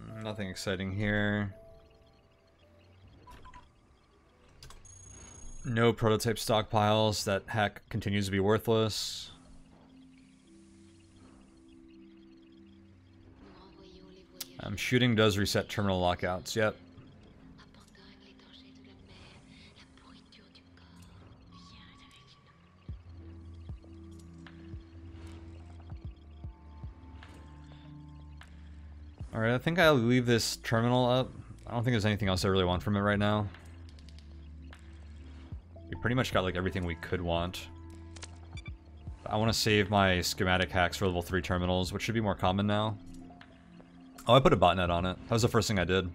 Hmm, nothing exciting here. No prototype stockpiles. That hack continues to be worthless. Um, shooting does reset terminal lockouts, yep. Alright, I think I'll leave this terminal up. I don't think there's anything else I really want from it right now. We pretty much got like everything we could want. I want to save my schematic hacks for level 3 terminals, which should be more common now. Oh, I put a botnet on it. That was the first thing I did.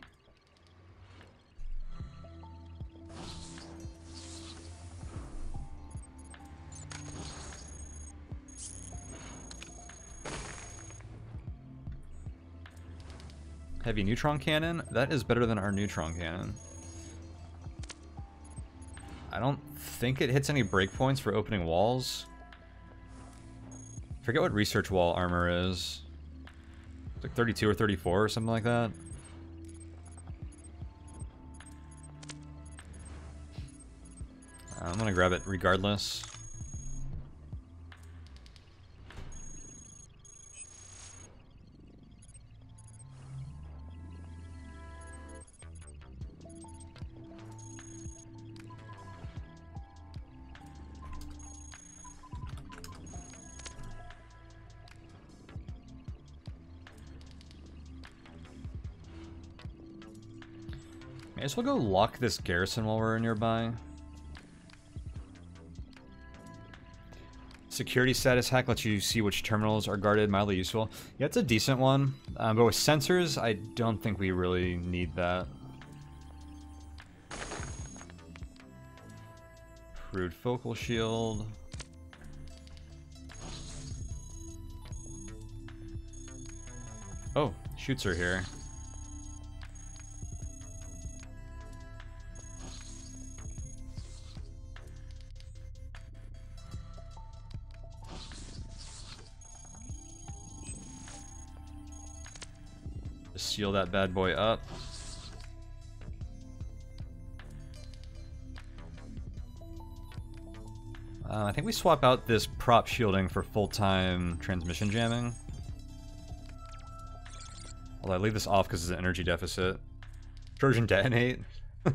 Heavy neutron cannon? That is better than our neutron cannon. I don't think it hits any breakpoints for opening walls. forget what research wall armor is like 32 or 34 or something like that. Uh, I'm gonna grab it regardless. Guess we'll go lock this garrison while we're nearby. Security status hack lets you see which terminals are guarded, mildly useful. Yeah, it's a decent one, um, but with sensors, I don't think we really need that. Crude focal shield. Oh, chutes are here. Seal that bad boy up. Uh, I think we swap out this prop shielding for full-time transmission jamming. Although I leave this off because it's an energy deficit. Trojan detonate. (laughs)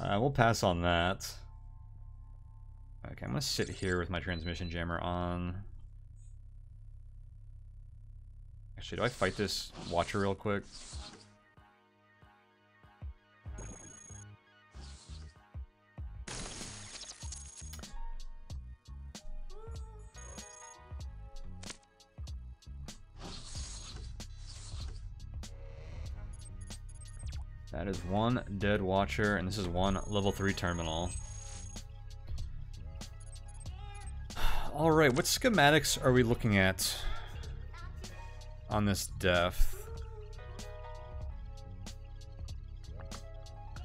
Alright, we'll pass on that. Okay, I'm gonna sit here with my transmission jammer on. Actually, do I fight this Watcher real quick? That is one dead Watcher, and this is one level 3 terminal. (sighs) Alright, what schematics are we looking at? On this death.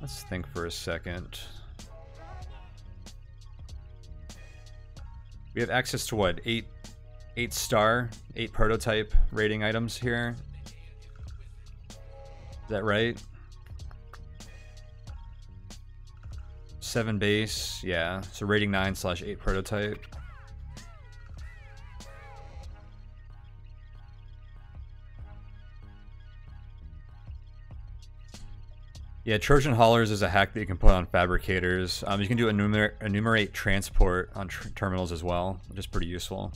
Let's think for a second. We have access to what? Eight, eight star, eight prototype rating items here. Is that right? Seven base, yeah. So rating nine slash eight prototype. Yeah, Trojan Haulers is a hack that you can put on fabricators. Um, you can do enumerate, enumerate transport on tr terminals as well, which is pretty useful.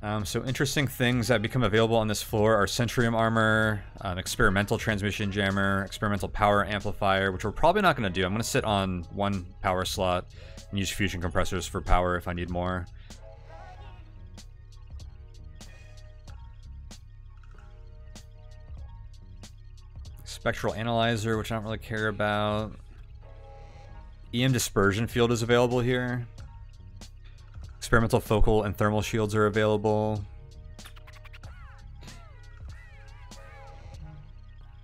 Um, so interesting things that become available on this floor are Centurium Armor, an Experimental Transmission Jammer, Experimental Power Amplifier, which we're probably not going to do. I'm going to sit on one power slot and use Fusion Compressors for power if I need more. Spectral Analyzer, which I don't really care about. EM Dispersion Field is available here. Experimental Focal and Thermal Shields are available.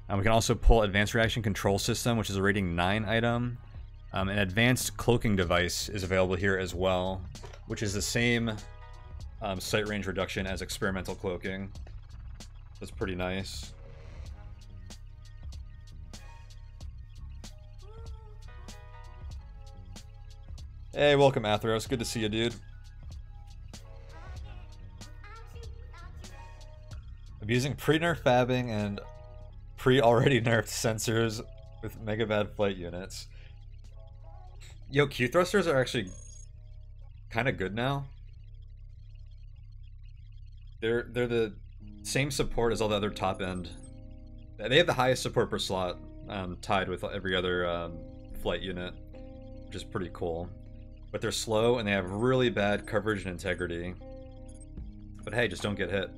Um, we can also pull Advanced Reaction Control System, which is a rating 9 item. Um, an Advanced Cloaking Device is available here as well, which is the same um, sight range reduction as Experimental Cloaking. That's pretty nice. Hey, welcome Athros. Good to see you, dude. I'm using pre-nerf fabbing and pre-already nerfed sensors with mega bad flight units. Yo, Q thrusters are actually kind of good now. They're they're the same support as all the other top end. They have the highest support per slot, um, tied with every other um, flight unit, which is pretty cool but they're slow and they have really bad coverage and integrity. But hey, just don't get hit.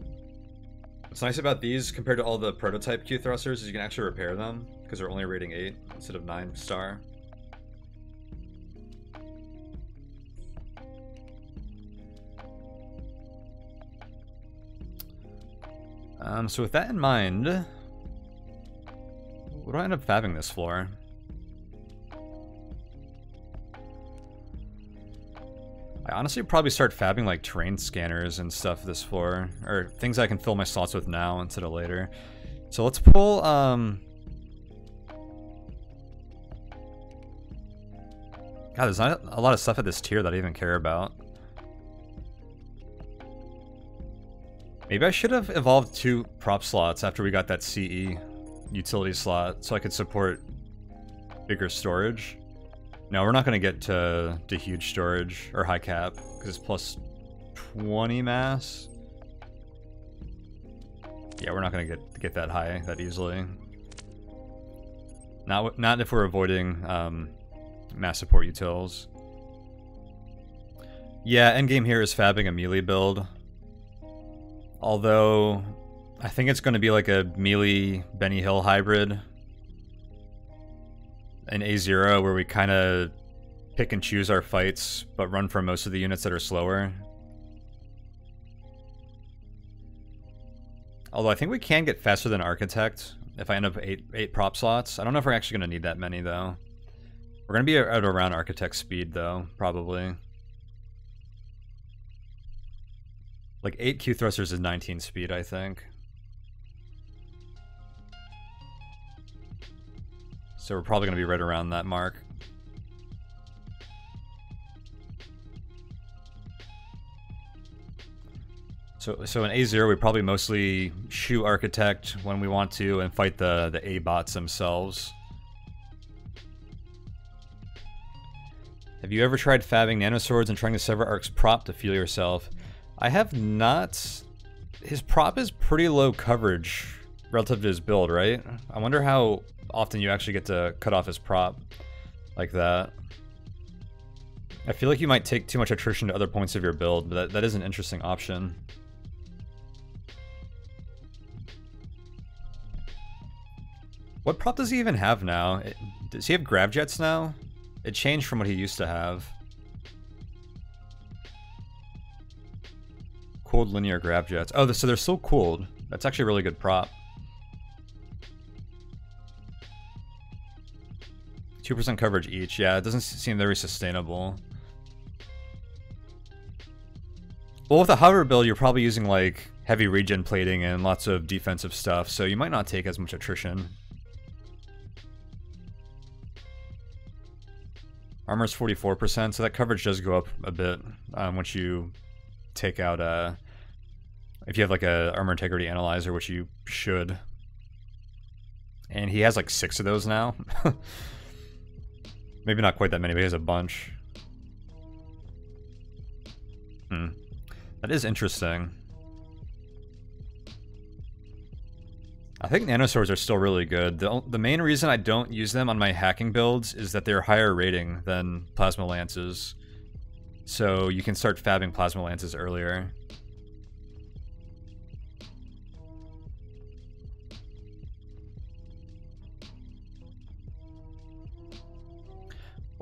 What's nice about these compared to all the prototype Q thrusters is you can actually repair them because they're only rating 8 instead of 9 star. Um, so with that in mind, what do I end up fabbing this floor? I honestly probably start fabbing like terrain scanners and stuff this floor, or things I can fill my slots with now instead of later. So let's pull, um... God, there's not a lot of stuff at this tier that I even care about. Maybe I should have evolved two prop slots after we got that CE utility slot so I could support bigger storage. No, we're not going to get to, to huge storage or high cap because it's plus 20 mass. Yeah, we're not gonna get get that high that easily. Not not if we're avoiding um, mass support utils. Yeah, endgame here is fabbing a melee build. Although, I think it's going to be like a melee Benny Hill hybrid. An A0 where we kind of pick and choose our fights, but run for most of the units that are slower. Although I think we can get faster than Architect if I end up eight eight prop slots. I don't know if we're actually going to need that many though. We're going to be at around Architect speed though, probably. Like 8 Q thrusters is 19 speed, I think. So we're probably going to be right around that mark. So, so in A0, we probably mostly shoot Architect when we want to and fight the, the A-bots themselves. Have you ever tried fabbing nanoswords and trying to sever Ark's prop to feel yourself? I have not... His prop is pretty low coverage relative to his build, right? I wonder how often you actually get to cut off his prop like that. I feel like you might take too much attrition to other points of your build, but that, that is an interesting option. What prop does he even have now? Does he have grav jets now? It changed from what he used to have. Cooled linear grav jets. Oh, so they're still cooled. That's actually a really good prop. 2% coverage each. Yeah, it doesn't seem very sustainable. Well, with a hover build, you're probably using like heavy regen plating and lots of defensive stuff, so you might not take as much attrition. Armor's 44%, so that coverage does go up a bit um, once you take out a... Uh, if you have like a armor integrity analyzer, which you should. And he has like six of those now. (laughs) Maybe not quite that many, but he has a bunch. Hmm. That is interesting. I think nanoswords are still really good. The, the main reason I don't use them on my hacking builds is that they're higher rating than plasma lances. So you can start fabbing plasma lances earlier.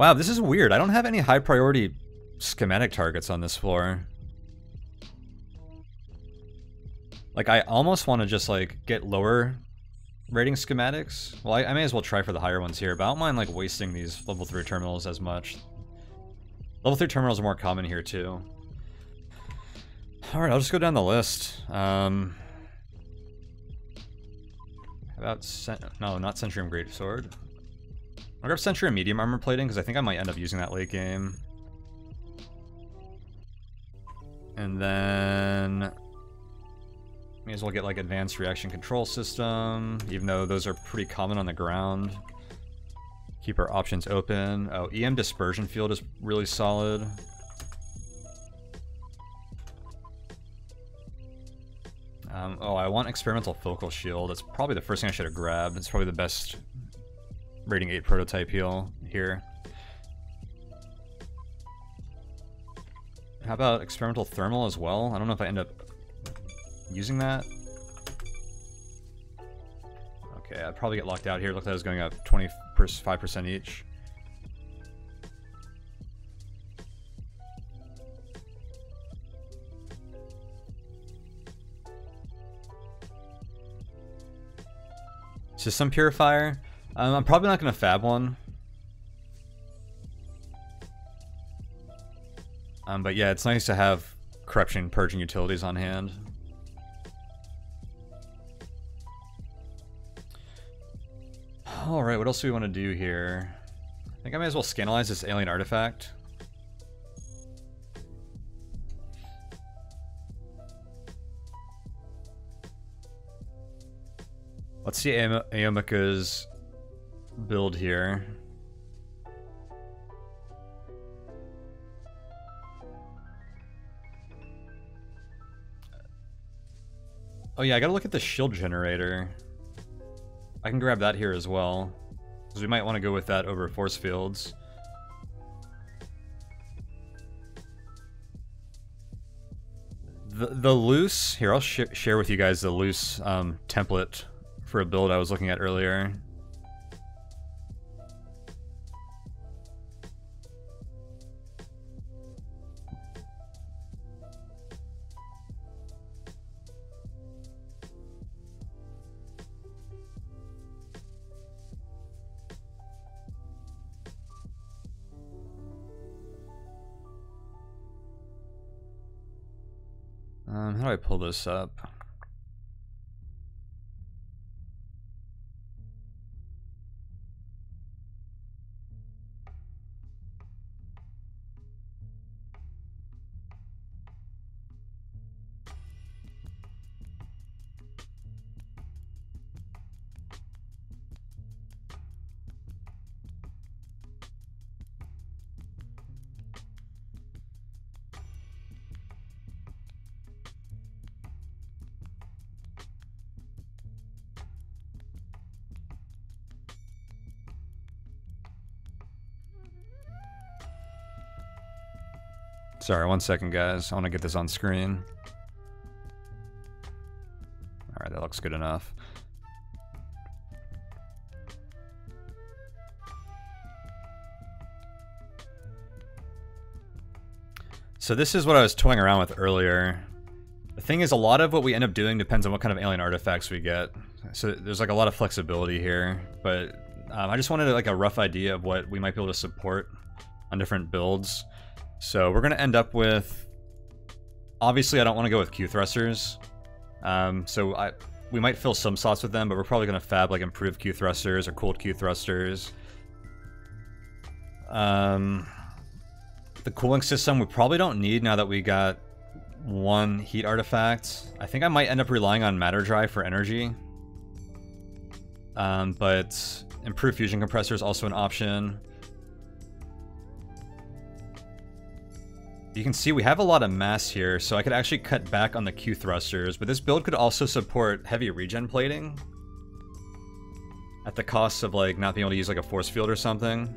Wow, this is weird. I don't have any high priority schematic targets on this floor. Like, I almost want to just, like, get lower rating schematics. Well, I, I, may as well try for the higher ones here, but I don't mind, like, wasting these level 3 terminals as much. Level 3 terminals are more common here, too. Alright, I'll just go down the list. Um... About... No, not Centrium Great Sword. I'll grab Centrium Medium Armor Plating, because I think I might end up using that late game. And then... May as well get like advanced reaction control system, even though those are pretty common on the ground. Keep our options open. Oh, EM dispersion field is really solid. Um, oh, I want experimental focal shield. That's probably the first thing I should have grabbed. It's probably the best rating 8 prototype heal here. How about experimental thermal as well? I don't know if I end up using that. Okay, I'd probably get locked out here. Looked like I was going up 25% each. System Purifier. Um, I'm probably not going to fab one. Um, but yeah, it's nice to have corruption purging utilities on hand. Alright, what else do we want to do here? I think I may as well scanalyze this alien artifact. Let's see Aomika's build here. Oh yeah, I gotta look at the shield generator. I can grab that here as well. Because we might want to go with that over force fields. The, the loose, here I'll sh share with you guys the loose um, template for a build I was looking at earlier. Um, how do I pull this up? Sorry, one second, guys. I want to get this on screen. Alright, that looks good enough. So this is what I was toying around with earlier. The thing is, a lot of what we end up doing depends on what kind of alien artifacts we get. So there's like a lot of flexibility here, but um, I just wanted like a rough idea of what we might be able to support on different builds. So we're going to end up with... Obviously, I don't want to go with Q thrusters. Um, so I, we might fill some slots with them, but we're probably going to fab like improved Q thrusters or cooled Q thrusters. Um, the cooling system we probably don't need now that we got one heat artifact. I think I might end up relying on matter drive for energy. Um, but improved fusion compressor is also an option. You can see we have a lot of mass here, so I could actually cut back on the Q thrusters, but this build could also support heavy regen plating. At the cost of like not being able to use like a force field or something.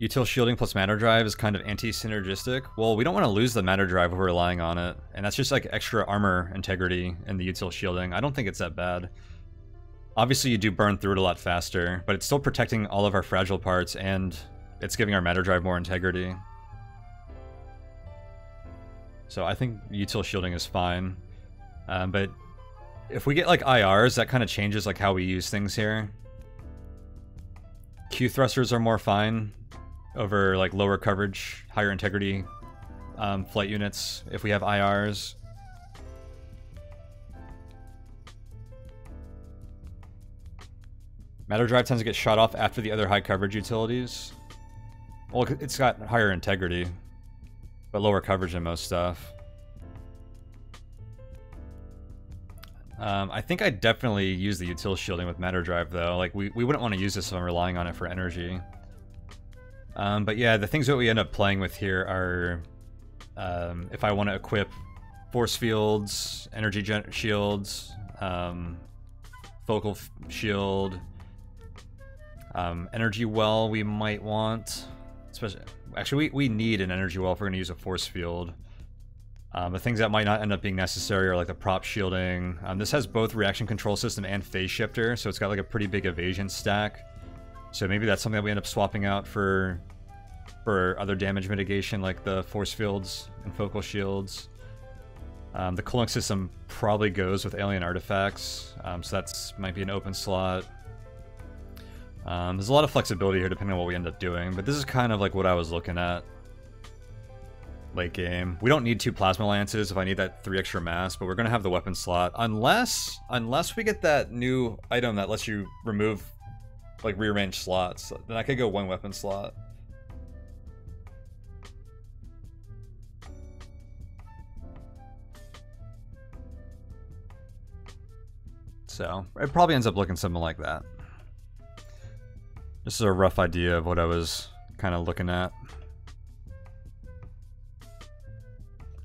Util shielding plus matter drive is kind of anti-synergistic. Well, we don't want to lose the matter drive if we're relying on it. And that's just like extra armor integrity in the util shielding. I don't think it's that bad. Obviously you do burn through it a lot faster, but it's still protecting all of our fragile parts and it's giving our matter drive more integrity. So I think util shielding is fine. Um, but if we get like IRs, that kind of changes like how we use things here. Q thrusters are more fine over like lower coverage, higher integrity um, flight units if we have IRs. Matter drive tends to get shot off after the other high coverage utilities. Well, it's got higher integrity, but lower coverage than most stuff. Um, I think I definitely use the util shielding with matter drive though. Like we, we wouldn't want to use this if I'm relying on it for energy. Um, but yeah, the things that we end up playing with here are um, if I want to equip force fields, energy shields, um, focal shield, um, energy well we might want. Especially, actually, we, we need an energy well if we're going to use a force field. Um, the things that might not end up being necessary are like the prop shielding. Um, this has both reaction control system and phase shifter, so it's got like a pretty big evasion stack. So maybe that's something that we end up swapping out for for other damage mitigation, like the force fields and focal shields. Um, the cooling system probably goes with alien artifacts, um, so that's might be an open slot. Um, there's a lot of flexibility here depending on what we end up doing, but this is kind of like what I was looking at late game. We don't need two plasma lances if I need that three extra mass, but we're gonna have the weapon slot unless unless we get that new item that lets you remove like rearrange slots. Then I could go one weapon slot. So it probably ends up looking something like that. This is a rough idea of what I was kind of looking at.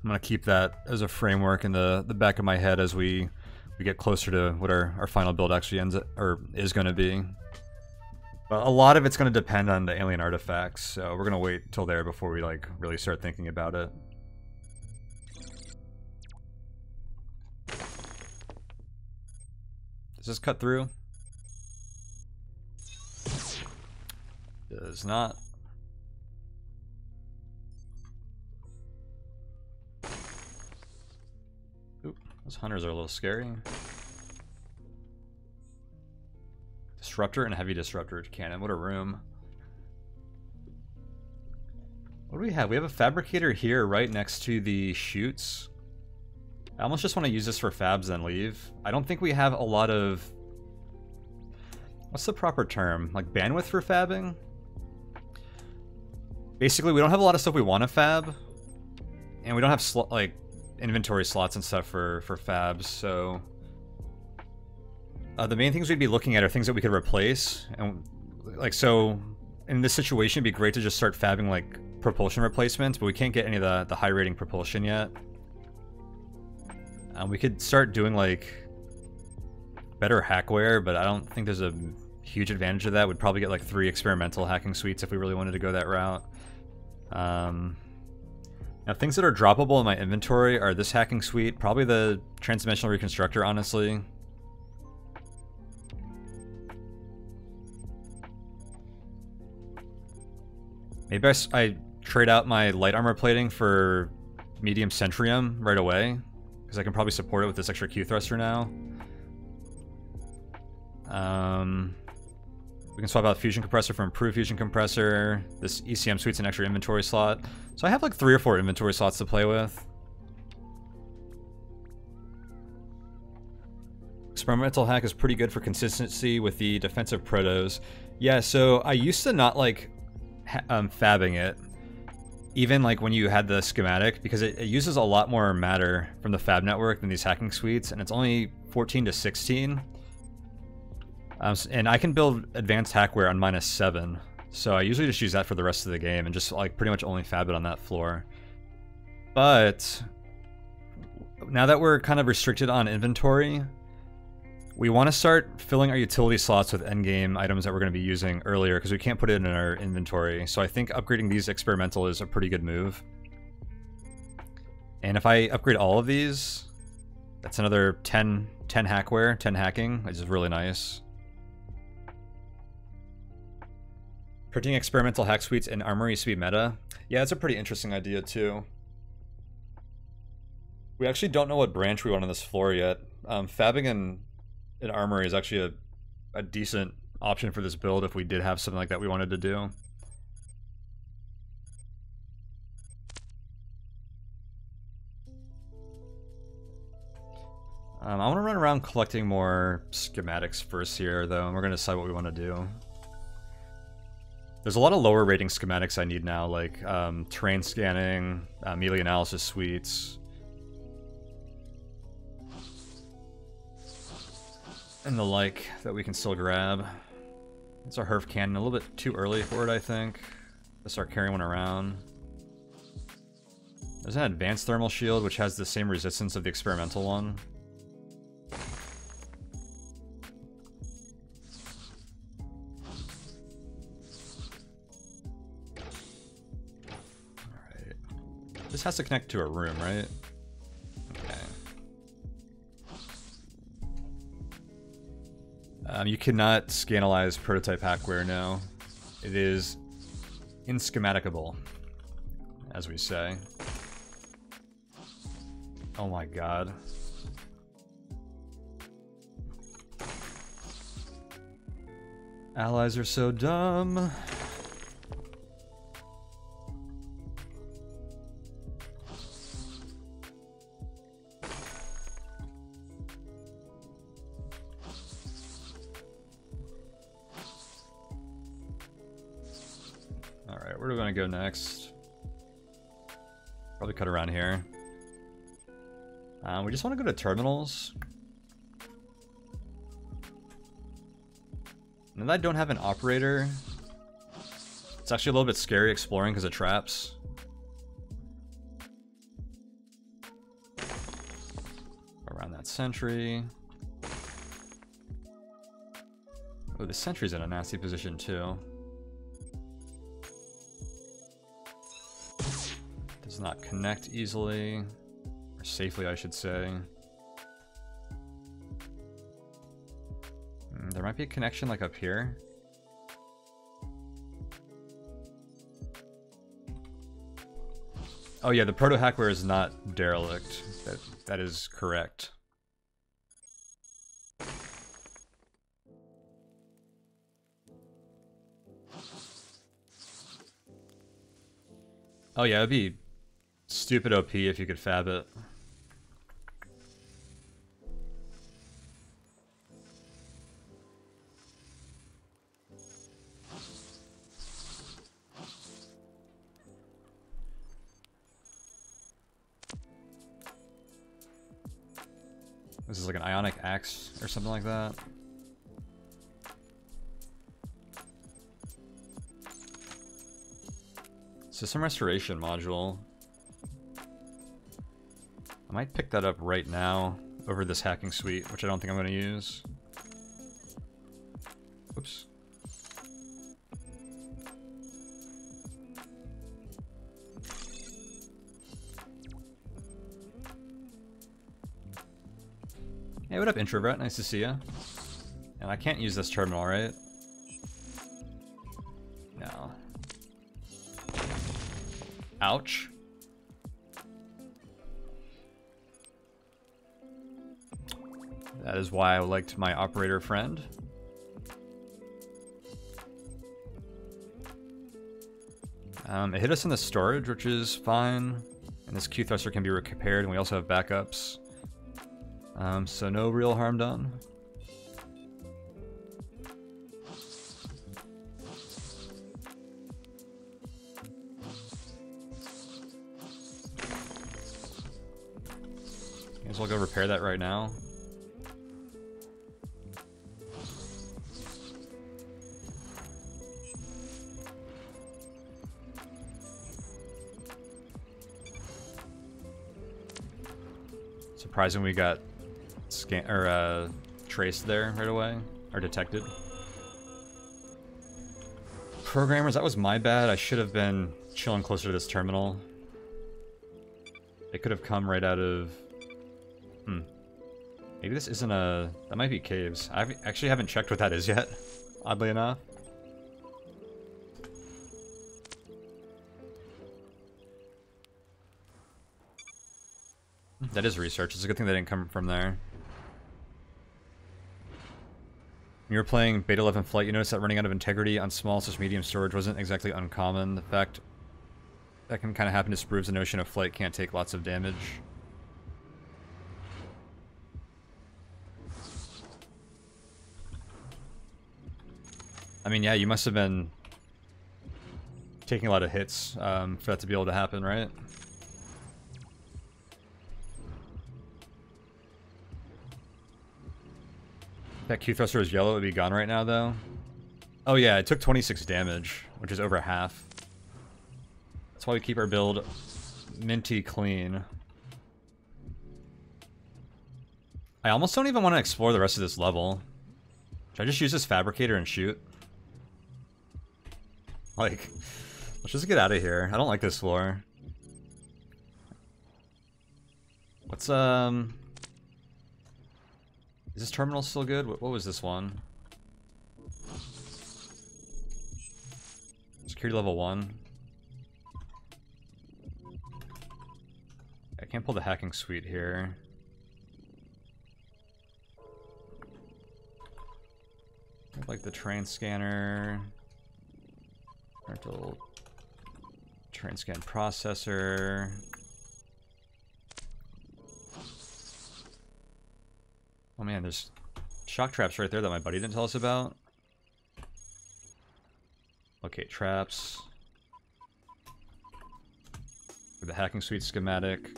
I'm gonna keep that as a framework in the the back of my head as we we get closer to what our, our final build actually ends or is gonna be. But a lot of it's gonna depend on the alien artifacts, so we're gonna wait till there before we like really start thinking about it. Does this cut through? Does not. Oop, those hunters are a little scary. Disruptor and heavy disruptor cannon. What a room. What do we have? We have a fabricator here right next to the chutes. I almost just want to use this for fabs and leave. I don't think we have a lot of... What's the proper term? Like bandwidth for fabbing? Basically, we don't have a lot of stuff we want to fab. And we don't have like inventory slots and stuff for, for fabs, so... Uh, the main things we'd be looking at are things that we could replace. And like, so in this situation, it'd be great to just start fabbing like propulsion replacements, but we can't get any of the, the high rating propulsion yet. Um, we could start doing like better hackware, but I don't think there's a huge advantage of that. We'd probably get like three experimental hacking suites if we really wanted to go that route. Um, now, things that are droppable in my inventory are this hacking suite, probably the transdimensional reconstructor, honestly. Maybe I, I trade out my light armor plating for medium centrium right away, because I can probably support it with this extra Q thruster now. Um, we can swap out fusion compressor for improved fusion compressor. This ECM suite's an extra inventory slot. So I have like three or four inventory slots to play with. Experimental hack is pretty good for consistency with the defensive protos. Yeah, so I used to not like um, fabbing it, even like when you had the schematic, because it, it, uses a lot more matter from the fab network than these hacking suites, and it's only 14 to 16. Um, and I can build advanced hackware on minus 7, so I usually just use that for the rest of the game and just like pretty much only fab it on that floor. But now that we're kind of restricted on inventory, we want to start filling our utility slots with endgame items that we're going to be using earlier because we can't put it in our inventory. So I think upgrading these experimental is a pretty good move. And if I upgrade all of these, that's another 10, 10 hackware, 10 hacking, which is really nice. Printing experimental hack suites in armory speed meta. Yeah, that's a pretty interesting idea too. We actually don't know what branch we want on this floor yet. Um, fabbing in, an armory is actually a, a decent option for this build if we did have something like that we wanted to do. Um, I want to run around collecting more schematics first here, though, and we're going to decide what we want to do. There's a lot of lower rating schematics I need now, like um, terrain scanning, uh, melee analysis suites, and the like that we can still grab. It's our Herf cannon, a little bit too early for it, I think. To start carrying one around. There's an advanced thermal shield, which has the same resistance of the experimental one. This has to connect to a room, right? Um, you cannot scanalyze prototype hackware now. It is inschematicable, as we say. Oh my god. Allies are so dumb. Go next? Probably cut around here. Uh, we just want to go to terminals. And I don't have an operator. It's actually a little bit scary exploring because of traps. Around that sentry. Oh, the sentry's in a nasty position too. Does not connect easily. Or safely, I should say. Hmm, there might be a connection like up here. Oh yeah, the proto hackware is not derelict. That that is correct. Oh yeah, it'd be stupid OP if you could fab it. This is like an ionic axe or something like that. System restoration module. I might pick that up right now over this hacking suite, which I don't think I'm going to use. Oops. Hey, what up, introvert? Nice to see you. And I can't use this terminal, right? No. Ouch. That is why I liked my operator friend. Um, it hit us in the storage, which is fine. And this Q thruster can be repaired, and we also have backups. Um, so no real harm done. May as well go repair that right now. Surprising we got scan or uh, traced there right away or detected. Programmers, that was my bad. I should have been chilling closer to this terminal. It could have come right out of. Hmm. Maybe this isn't a. That might be caves. I actually haven't checked what that is yet. (laughs) Oddly enough. That is research. It's a good thing they didn't come from there. When you were playing Beta 11 Flight, you noticed that running out of integrity on small slash medium storage wasn't exactly uncommon. The fact that can kind of happen disproves the notion of flight can't take lots of damage. I mean, yeah, you must have been taking a lot of hits um, for that to be able to happen, right? That Q thruster is yellow, it would be gone right now, though. Oh yeah, it took 26 damage, which is over half. That's why we keep our build minty clean. I almost don't even want to explore the rest of this level. Should I just use this fabricator and chute? Like, let's just get out of here. I don't like this floor. What's, um... Is this terminal still good? What, what was this one? Security level 1. I can't pull the hacking suite here. Like the terrain scanner. Rental terrain scan processor. Oh man, there's shock traps right there that my buddy didn't tell us about. Locate traps. The hacking suite schematic.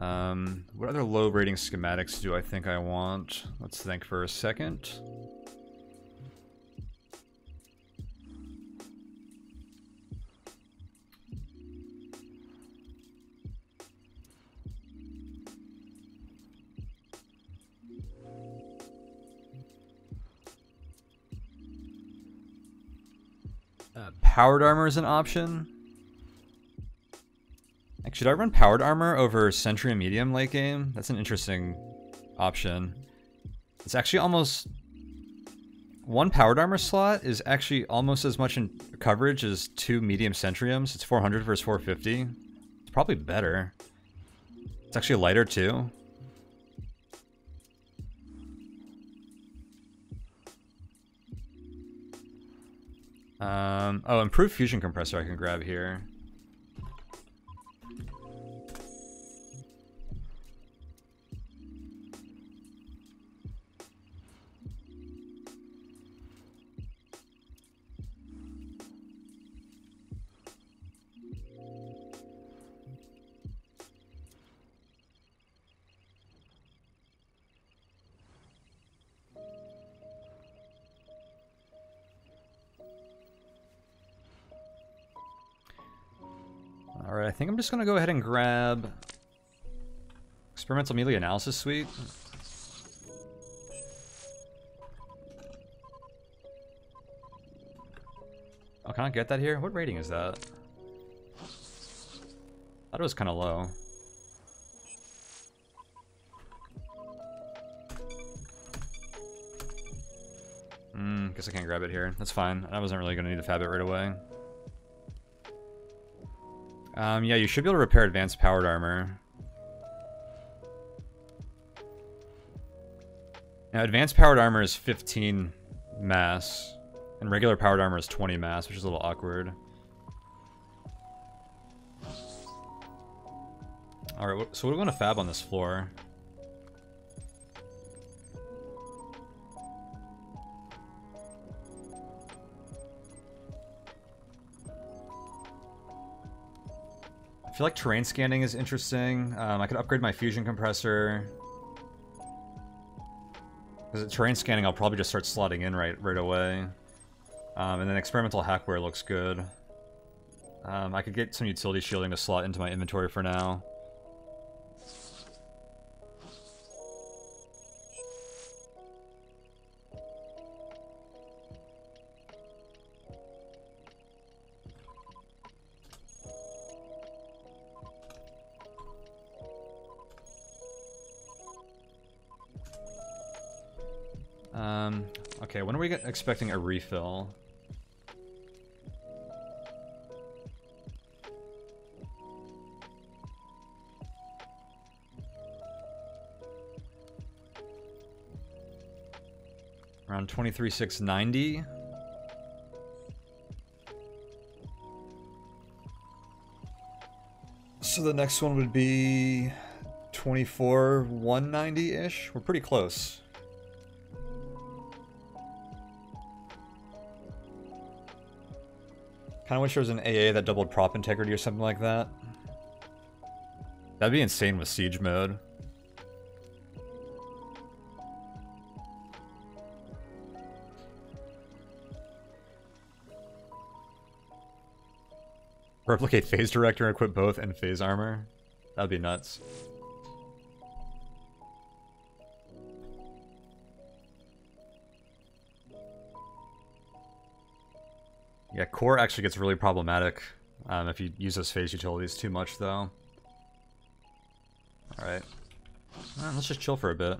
Um, what other low rating schematics do I think I want? Let's think for a second. Powered armor is an option. Like, should I run powered armor over Centrium Medium late game? That's an interesting option. It's actually almost... One powered armor slot is actually almost as much in coverage as two medium Centriums. It's 400 versus 450. It's probably better. It's actually lighter too. Um, oh, improved fusion compressor I can grab here. Alright, I think I'm just gonna go ahead and grab Experimental Melee Analysis Suite. Oh, can I get that here? What rating is that? it was kind of low. Hmm, guess I can't grab it here. That's fine. I wasn't really going to need to fab it right away. Um, yeah, you should be able to repair advanced powered armor. Now, advanced powered armor is 15 mass, and regular powered armor is 20 mass, which is a little awkward. Alright, so what do we want to fab on this floor? Feel like terrain scanning is interesting. Um, I could upgrade my fusion compressor. Because terrain scanning, I'll probably just start slotting in right right away. Um, and then experimental hackware looks good. Um, I could get some utility shielding to slot into my inventory for now. Okay, when are we expecting a refill? Around 23,690. So the next one would be 24 190-ish. We're pretty close. Kind of wish there was an AA that doubled prop integrity or something like that. That'd be insane with siege mode. Replicate phase redirector and equip both and phase armor. That'd be nuts. Core actually gets really problematic um, if you use those phase utilities too much, though. Alright. Well, let's just chill for a bit.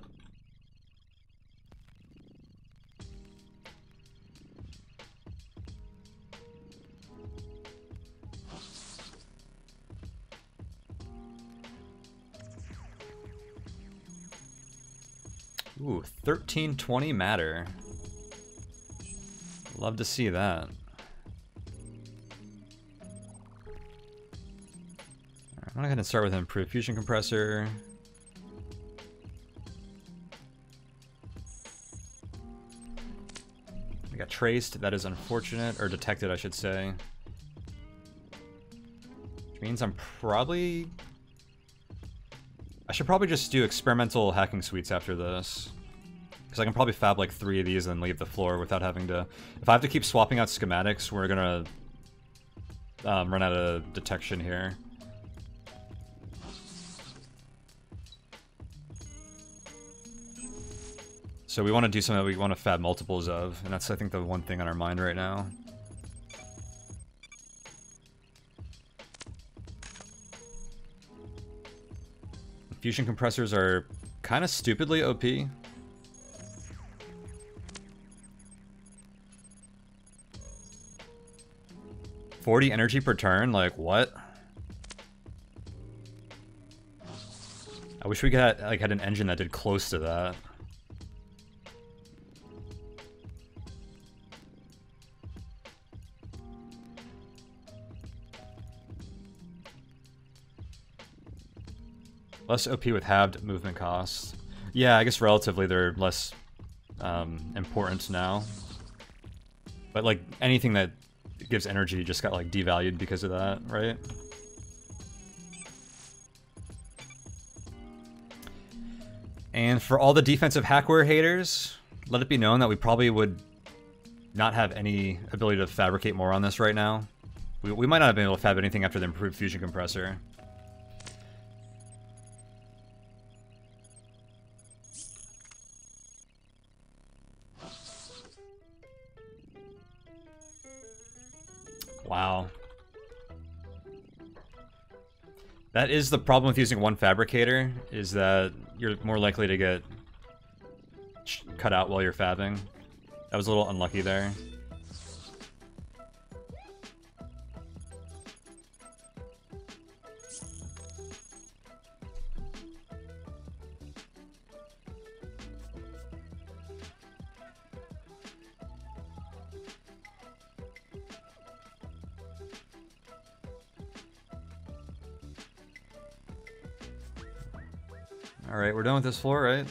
Ooh, 1320 matter. Love to see that. I'm gonna go ahead and start with an improved fusion compressor. We got traced, that is unfortunate, or detected I should say. Which means I'm probably... I should probably just do experimental hacking suites after this. Because I can probably fab like three of these and leave the floor without having to... If I have to keep swapping out schematics, we're gonna um, run out of detection here. So we want to do something that we want to fab multiples of, and that's, I think, the one thing on our mind right now. Fusion compressors are kind of stupidly OP. Forty energy per turn, like what? I wish we got like had an engine that did close to that. Less OP with halved movement costs. Yeah, I guess relatively they're less um, important now. But like anything that gives energy just got like devalued because of that, right? And for all the defensive hackware haters, let it be known that we probably would not have any ability to fabricate more on this right now. We, we might not have been able to fab anything after the improved fusion compressor. That is the problem with using one fabricator, is that you're more likely to get cut out while you're fabbing. That was a little unlucky there. Alright, we're done with this floor, right?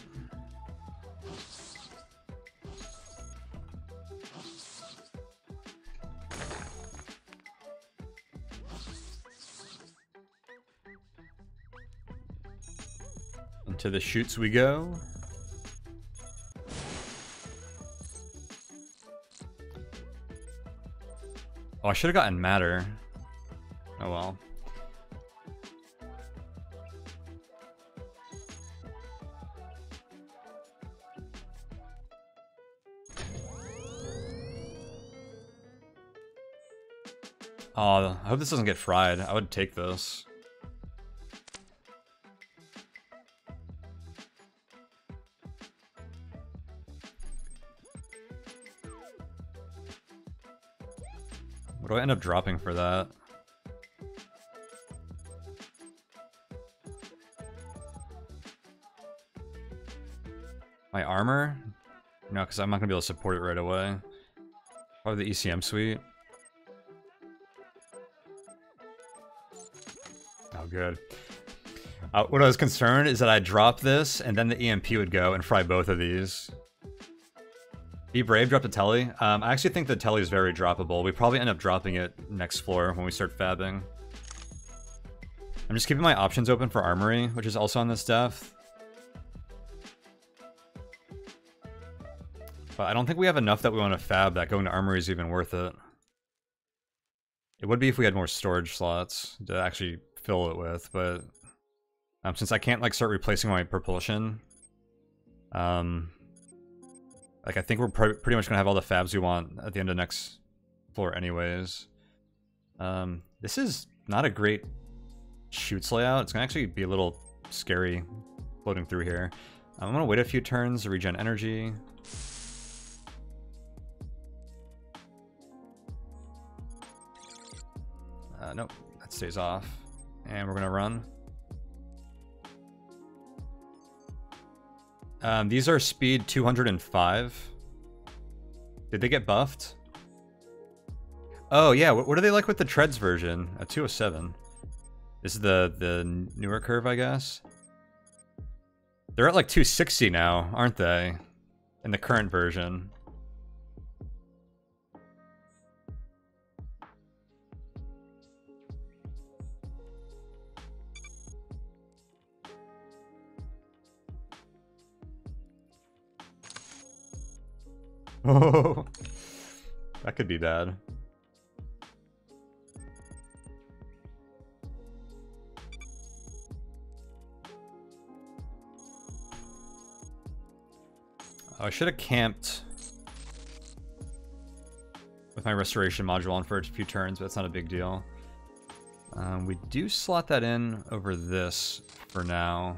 Into the chutes we go. Oh, I should have gotten matter. Oh well. Oh, I hope this doesn't get fried. I would take this. What do I end up dropping for that? My armor? No, because I'm not going to be able to support it right away. Probably the ECM suite. Good. Uh, what I was concerned is that I drop this, and then the EMP would go and fry both of these. Be brave, drop the telly. Um, I actually think the telly is very droppable. We probably end up dropping it next floor when we start fabbing. I'm just keeping my options open for armory, which is also on this depth. But I don't think we have enough that we want to fab that going to armory is even worth it. It would be if we had more storage slots to actually fill it with, but um, since I can't like start replacing my propulsion, um, like I think we're pr pretty much gonna have all the fabs we want at the end of the next floor, anyways. Um, this is not a great chutes layout. It's gonna actually be a little scary floating through here. I'm gonna wait a few turns to regen energy. Uh, nope, that stays off. And we're gonna run. Um, these are speed 205. Did they get buffed? Oh yeah, what, what are they like with the treads version? A 207. This is the, the newer curve, I guess. They're at like 260 now, aren't they? In the current version. Oh, (laughs) that could be bad. Oh, I should have camped with my restoration module on for a few turns, but it's not a big deal. Um, we do slot that in over this for now.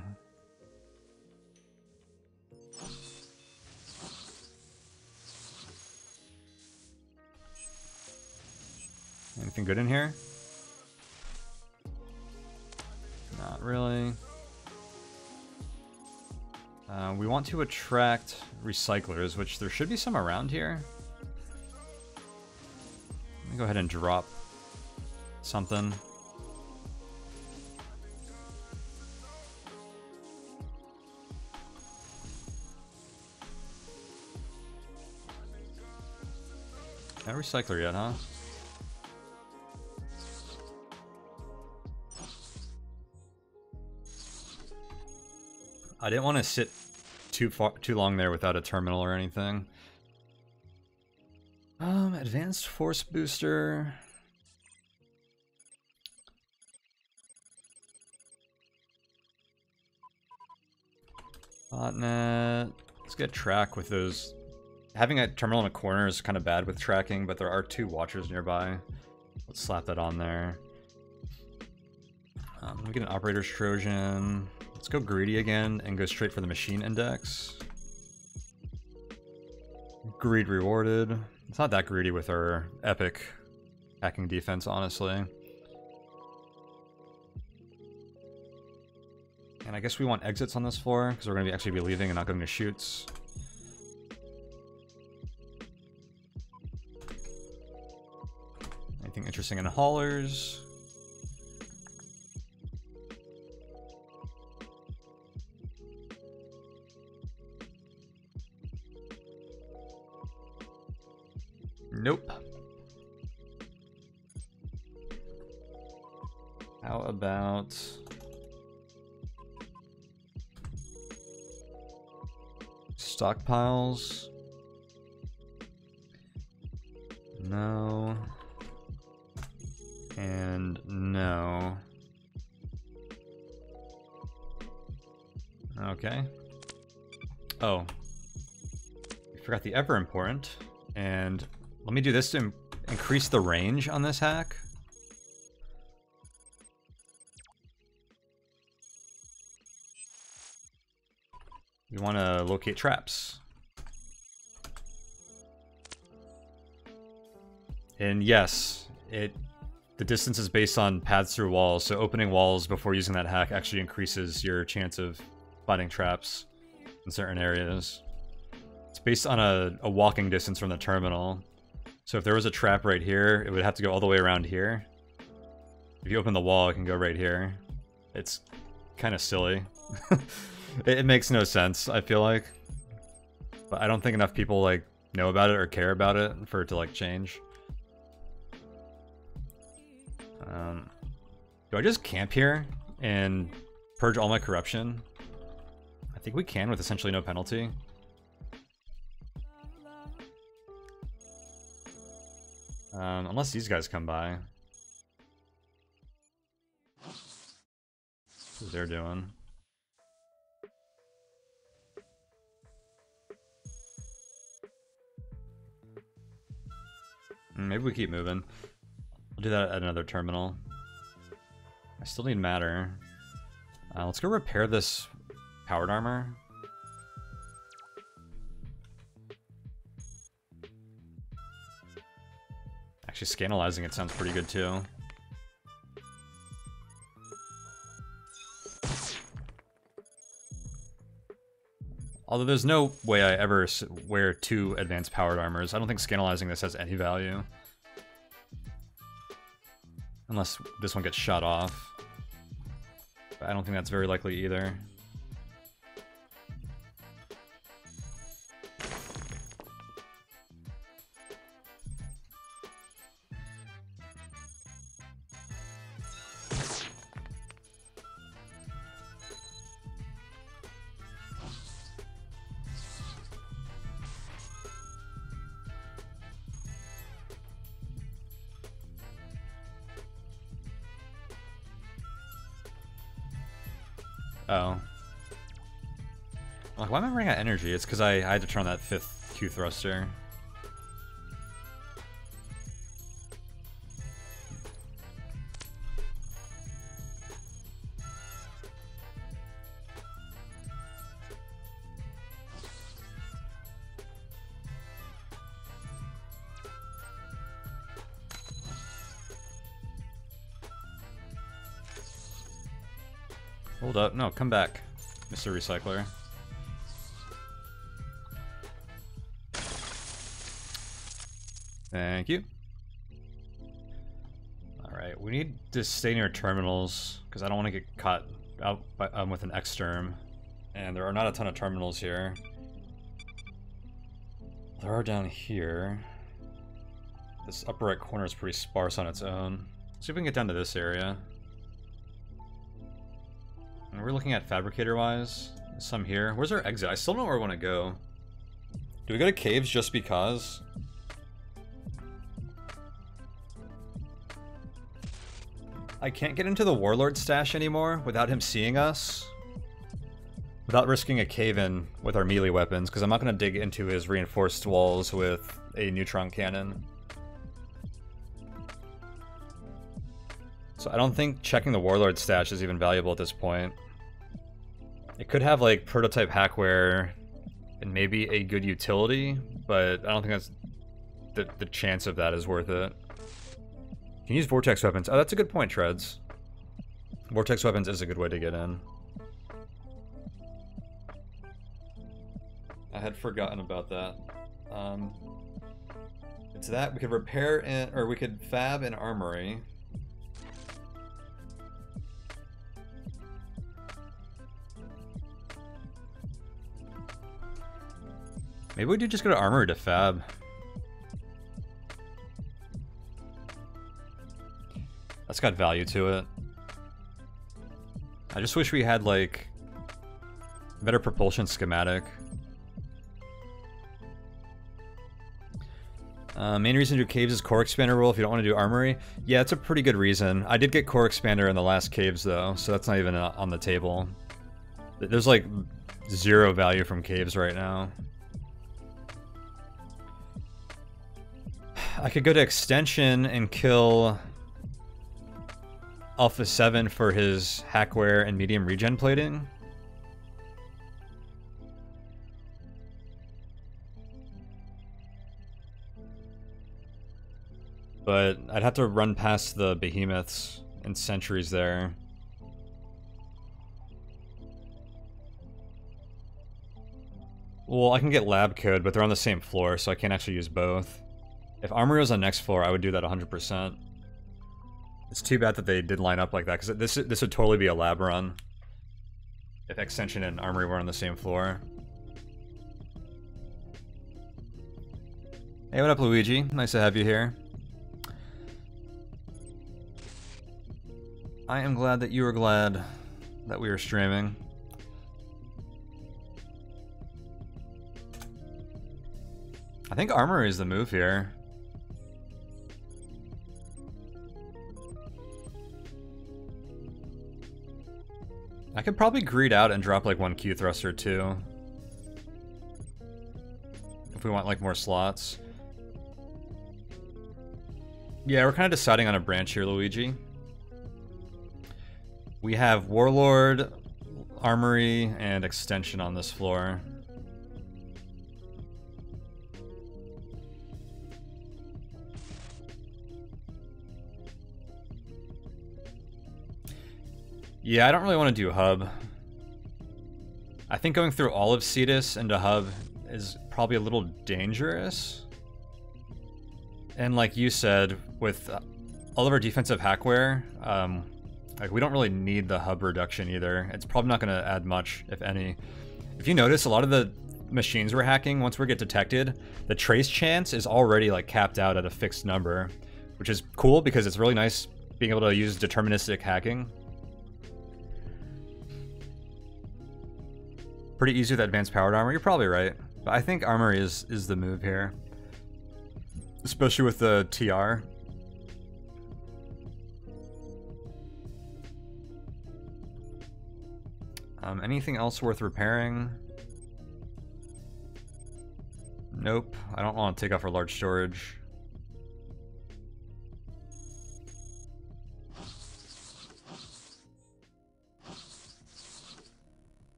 Anything good in here? Not really. Uh, we want to attract recyclers, which there should be some around here. Let me go ahead and drop something. No recycler yet, huh? I didn't want to sit too far too long there without a terminal or anything. Um, advanced force booster. Botnet. Let's get track with those. Having a terminal in a corner is kind of bad with tracking, but there are two watchers nearby. Let's slap that on there. Um, we get an operator's Trojan. Let's go greedy again and go straight for the machine index. Greed rewarded. It's not that greedy with our epic hacking defense, honestly. And I guess we want exits on this floor, because we're going to actually be leaving and not going to chutes. Anything interesting in haulers? Nope. How about... Stockpiles? No. And no. Okay. Oh. We forgot the ever important. And let me do this to increase the range on this hack. We want to locate traps. And yes, it the distance is based on paths through walls, so opening walls before using that hack actually increases your chance of finding traps in certain areas. It's based on a, a walking distance from the terminal. So if there was a trap right here, it would have to go all the way around here. If you open the wall, it can go right here. It's kind of silly. (laughs) it, it makes no sense, I feel like. But I don't think enough people, like, know about it or care about it for it to, like, change. Um, do I just camp here and purge all my corruption? I think we can with essentially no penalty. Um, unless these guys come by. What they're doing. Hmm, maybe we keep moving. We'll do that at another terminal. I still need matter. Uh, let's go repair this powered armor. Actually, scanalyzing it sounds pretty good too. Although there's no way I ever wear two advanced powered armors, I don't think scanalyzing this has any value. Unless this one gets shot off. But I don't think that's very likely either. energy. It's because I, I had to turn that fifth Q thruster. Hold up, no, come back, Mr. Recycler. Thank you. Alright, we need to stay near terminals, because I don't want to get caught out by, um, with an exterm. And there are not a ton of terminals here. There are down here. This upper right corner is pretty sparse on its own. Let's see if we can get down to this area. And we're looking at fabricator-wise. Some here. Where's our exit? I still don't know where I want to go. Do we go to caves just because? I can't get into the Warlord stash anymore without him seeing us. Without risking a cave-in with our melee weapons, because I'm not going to dig into his reinforced walls with a neutron cannon. So I don't think checking the Warlord stash is even valuable at this point. It could have like prototype hackware and maybe a good utility, but I don't think that's the, the chance of that is worth it. Can use vortex weapons. Oh, that's a good point, Treads. Vortex weapons is a good way to get in. I had forgotten about that. Um, it's that we could repair in, or we could fab an armory. Maybe we do just go to armory to fab. That's got value to it. I just wish we had, like, better propulsion schematic. Uh, main reason to do caves is core expander rule if you don't want to do armory. Yeah, it's a pretty good reason. I did get core expander in the last caves though, so that's not even uh, on the table. There's like zero value from caves right now. (sighs) I could go to extension and kill Alpha 7 for his hackware and medium regen plating. But I'd have to run past the behemoths and sentries there. Well, I can get lab code, but they're on the same floor, so I can't actually use both. If Armory was on next floor, I would do that 100%. It's too bad that they did line up like that, because this, this would totally be a lab run. If Extension and Armory were on the same floor. Hey, what up, Luigi? Nice to have you here. I am glad that you are glad that we are streaming. I think Armory is the move here. I could probably greed out and drop like one Q thruster too. If we want like more slots. Yeah, we're kind of deciding on a branch here, Luigi. We have Warlord, Armory, and Extension on this floor. Yeah, I don't really want to do hub. I think going through all of Cetus into hub is probably a little dangerous. And like you said, with all of our defensive hackware, um, like we don't really need the hub reduction either. It's probably not going to add much, if any. If you notice, a lot of the machines we're hacking, once we get detected, the trace chance is already like capped out at a fixed number, which is cool because it's really nice being able to use deterministic hacking. Pretty easy with advanced powered armor. You're probably right. But I think armor is, is the move here. Especially with the TR. Um, anything else worth repairing? Nope. I don't want to take off our large storage.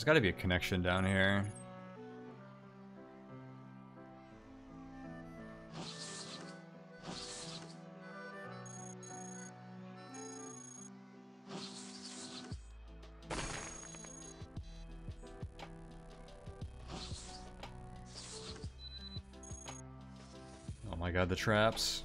There's gotta be a connection down here. Oh my god, the traps.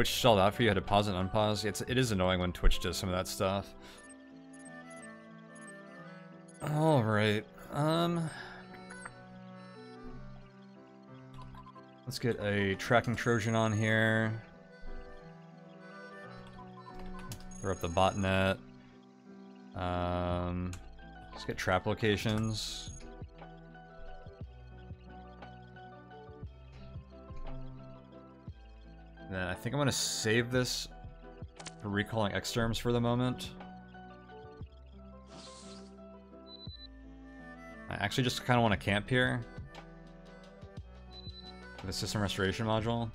Twitch stalled out for you, had to pause and unpause. It's, it is annoying when Twitch does some of that stuff. Alright, um... Let's get a tracking Trojan on here. Throw up the botnet. Um, let's get trap locations. Then I think I'm going to save this for recalling exterms for the moment. I actually just kind of want to camp here. The system restoration module.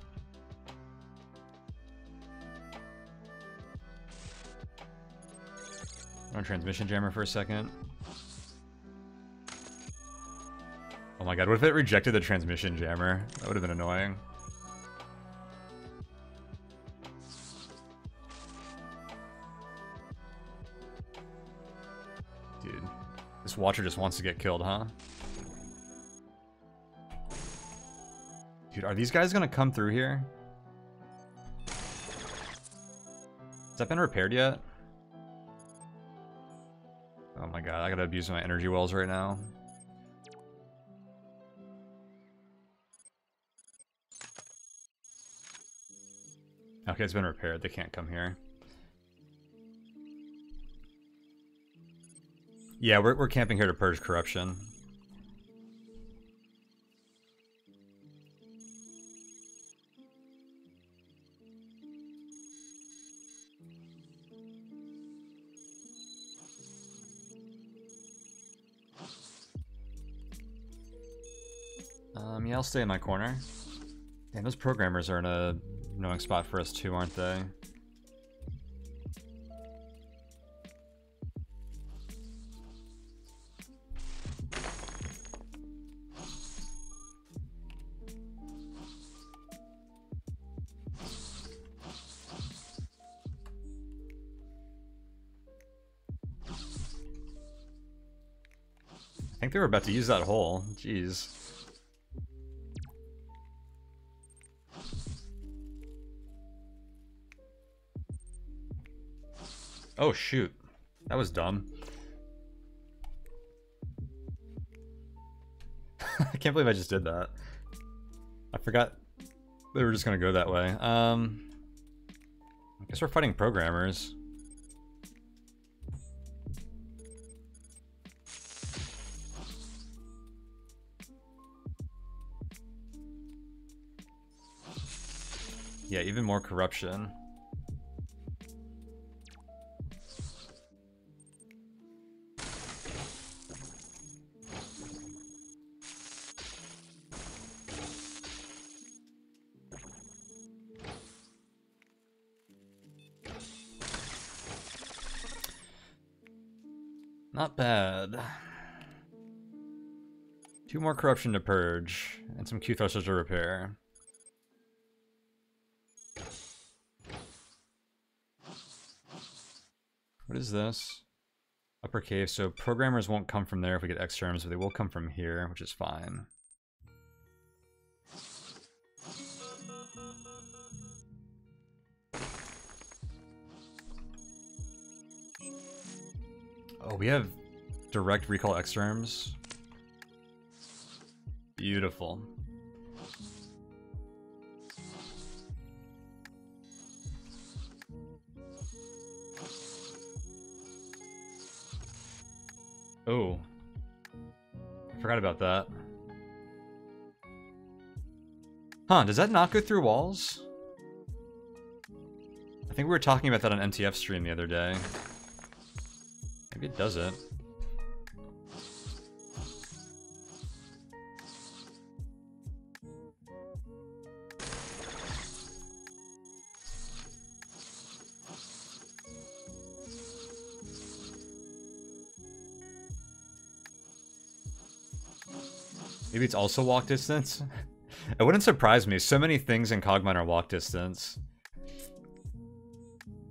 Run transmission jammer for a second. Oh my god, what if it rejected the transmission jammer? That would have been annoying. Watcher just wants to get killed, huh? Dude, are these guys gonna come through here? Has that been repaired yet? Oh my god, I gotta abuse my energy wells right now. Okay, it's been repaired. They can't come here. Yeah, we're, we're camping here to purge corruption. Um, yeah, I'll stay in my corner. Damn, those programmers are in a annoying spot for us too, aren't they? They were about to use that hole. Jeez. Oh, shoot. That was dumb. (laughs) I can't believe I just did that. I forgot they were just gonna go that way. Um, I guess we're fighting programmers. Even more corruption. Not bad. Two more corruption to purge, and some Q thrusters to repair. What is this? Upper cave. So programmers won't come from there if we get exterms, but they will come from here, which is fine. Oh, we have direct recall exterms. Beautiful. Oh. I forgot about that. Huh, does that not go through walls? I think we were talking about that on MTF stream the other day. Maybe it does it. It's also walk distance? it wouldn't surprise me. So many things in Cogmind are walk distance.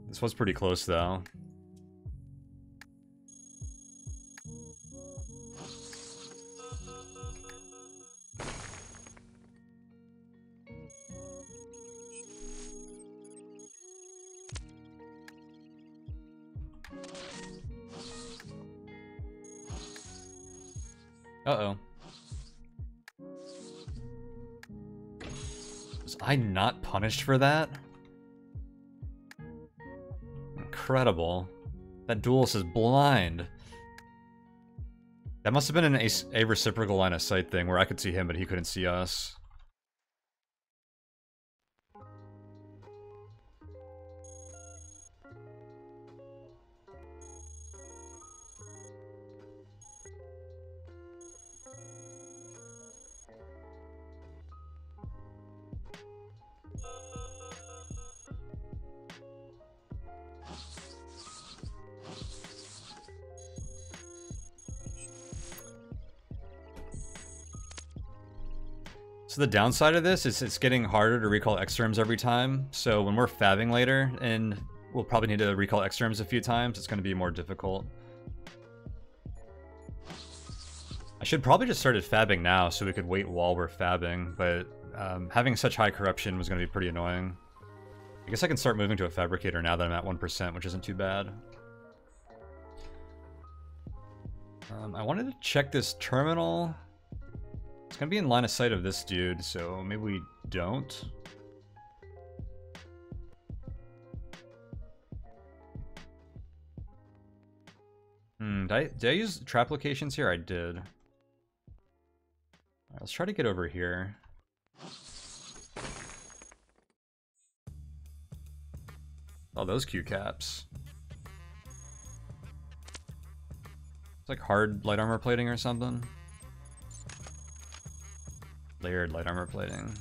This was pretty close, though. Punished for that? Incredible. That duelist is blind. That must have been an a, a reciprocal line of sight thing where I could see him but he couldn't see us. The downside of this is it's getting harder to recall exterms every time. So when we're fabbing later, and we'll probably need to recall exterms a few times, it's going to be more difficult. I should probably just started fabbing now so we could wait while we're fabbing, but um, having such high corruption was going to be pretty annoying. I guess I can start moving to a fabricator now that I'm at 1%, which isn't too bad. Um, I wanted to check this terminal. It's gonna be in line of sight of this dude, so maybe we don't. Hmm, did I, did I use trap locations here? I did. Let's try to get over here. Oh, those Q caps. It's like hard light armor plating or something. Layered light armor plating.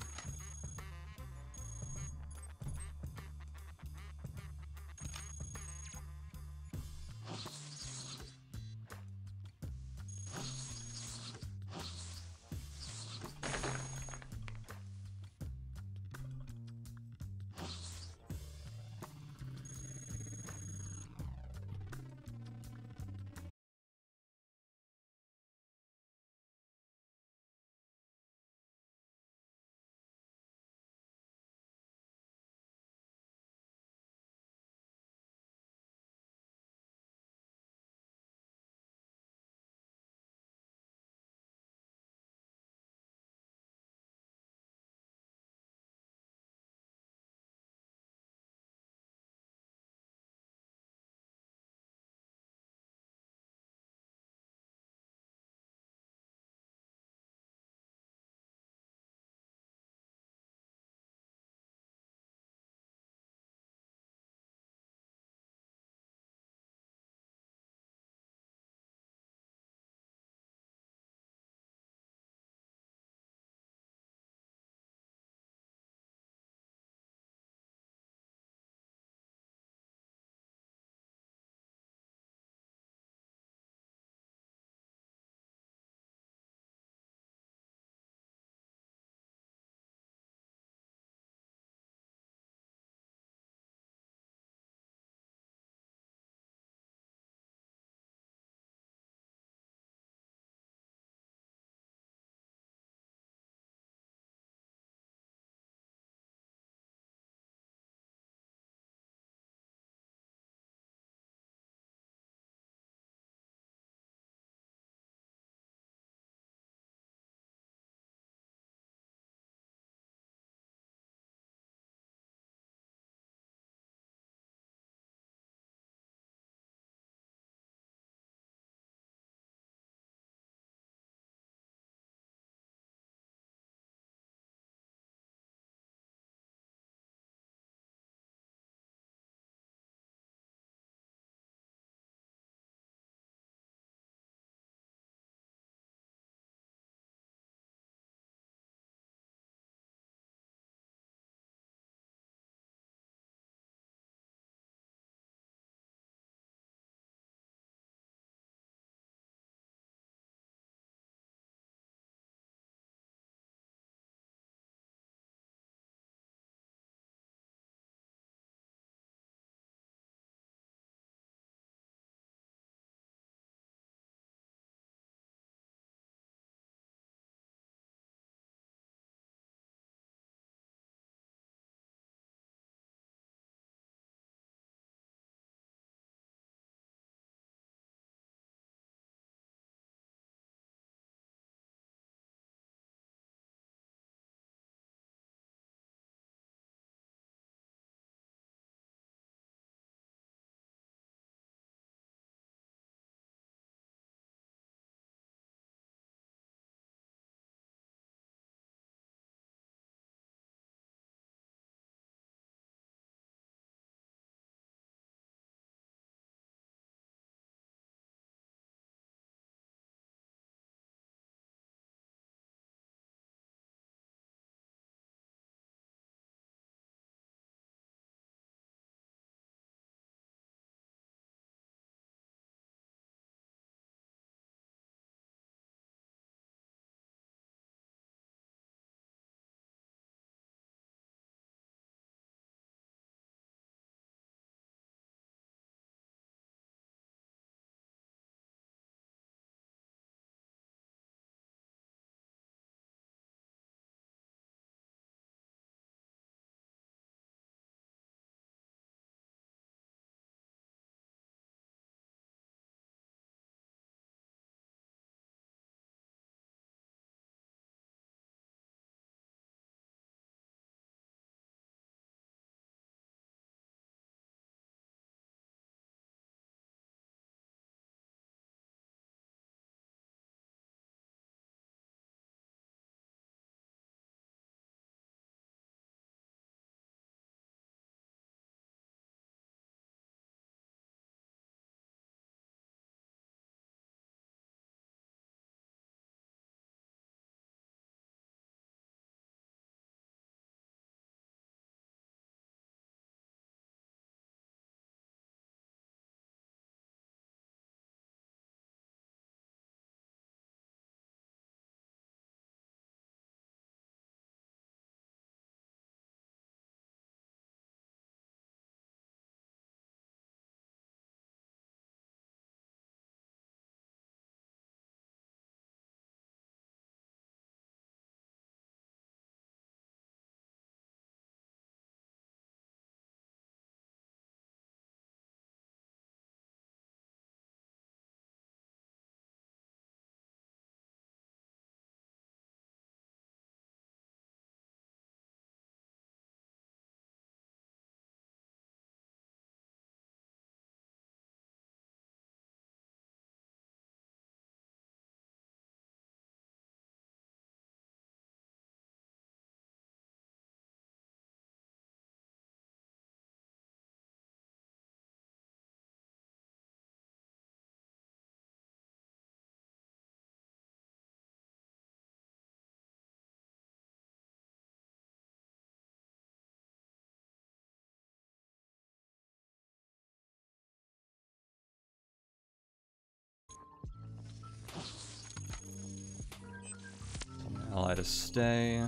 Ally to stay.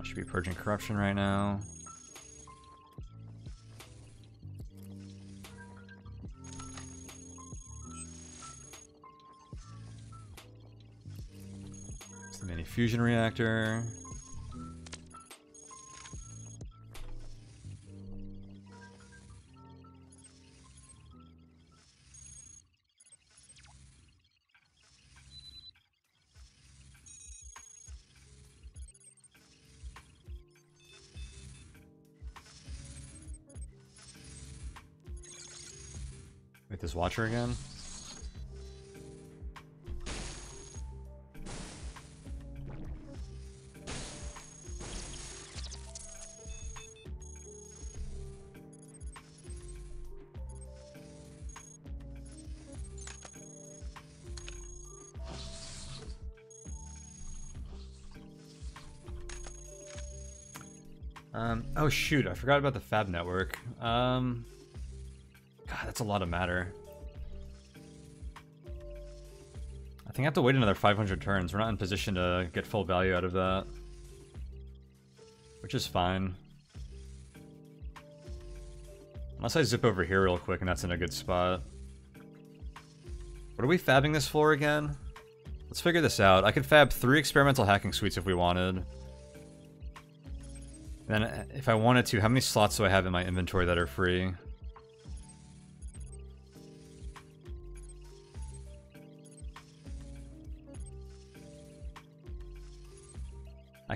I should be purging corruption right now. It's the mini fusion reactor. Watcher again? Um, oh shoot, I forgot about the Fab network. Um, God, that's a lot of matter. I think I have to wait another 500 turns. We're not in position to get full value out of that. Which is fine. Unless I zip over here real quick and that's in a good spot. What are we fabbing this for again? Let's figure this out. I could fab three experimental hacking suites if we wanted. Then if I wanted to, how many slots do I have in my inventory that are free?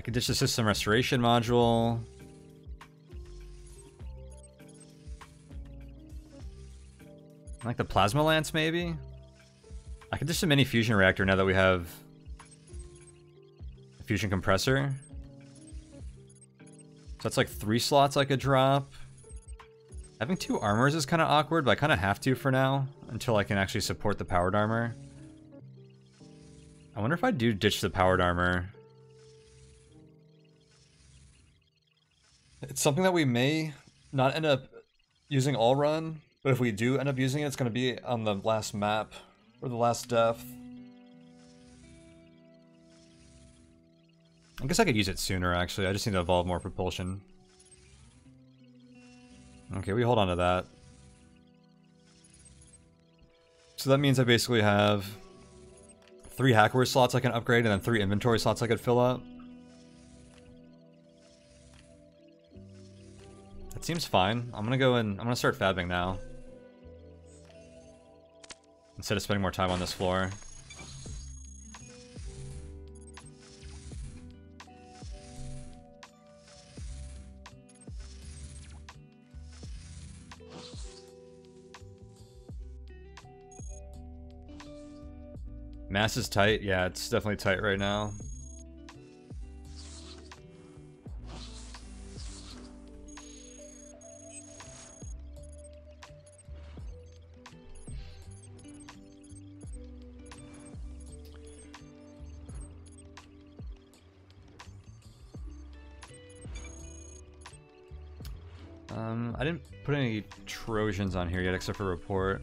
The system restoration module. like the plasma lance maybe? I could ditch the mini fusion reactor now that we have a fusion compressor. So that's like three slots I could drop. Having two armors is kind of awkward, but I kind of have to for now, until I can actually support the powered armor. I wonder if I do ditch the powered armor. It's something that we may not end up using all run, but if we do end up using it, it's going to be on the last map, or the last death. I guess I could use it sooner, actually. I just need to evolve more propulsion. Okay, we hold on to that. So that means I basically have three hardware slots I can upgrade and then three inventory slots I could fill up. That seems fine. I'm gonna go and I'm gonna start fabbing now. Instead of spending more time on this floor. Mass is tight. Yeah, it's definitely tight right now. Um, I didn't put any Trojans on here yet except for report.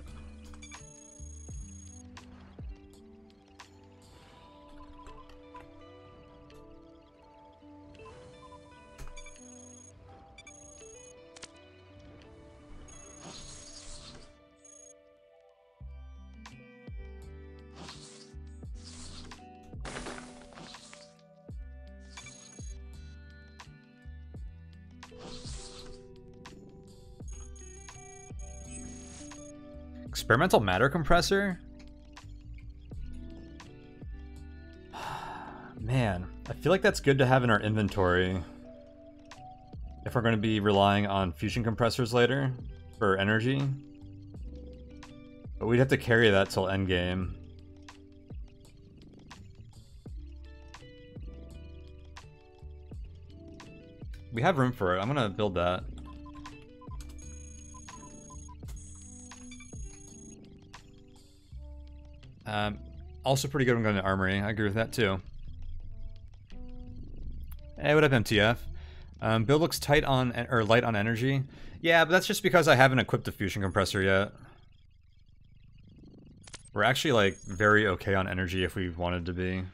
Experimental matter compressor? (sighs) Man, I feel like that's good to have in our inventory. If we're going to be relying on fusion compressors later for energy. But we'd have to carry that till endgame. We have room for it. I'm going to build that. Um, also pretty good when going to Armory. I agree with that too. Hey, what up, MTF? Um, build looks tight on or light on energy. Yeah, but that's just because I haven't equipped the fusion compressor yet. We're actually like very okay on energy if we wanted to be.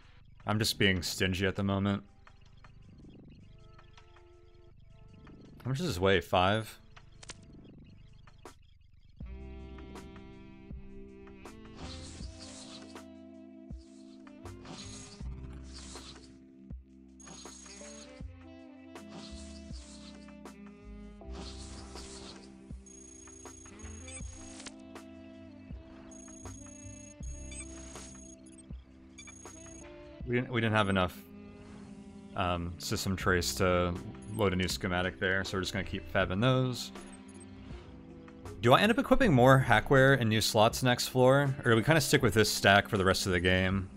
I'm just being stingy at the moment. How much does this weigh? Five? We didn't, we didn't have enough um, system trace to load a new schematic there, so we're just going to keep fabbing those. Do I end up equipping more hackware and new slots next floor, or do we kind of stick with this stack for the rest of the game?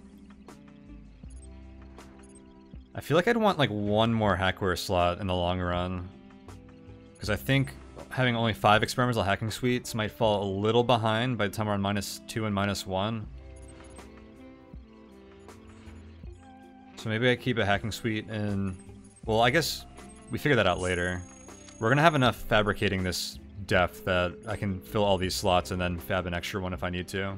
I feel like I'd want like one more hackware slot in the long run, because I think having only five experimental hacking suites might fall a little behind by the time we're on minus two and minus one. So maybe I keep a hacking suite and... Well, I guess we figure that out later. We're gonna have enough fabricating this depth that I can fill all these slots and then fab an extra one if I need to.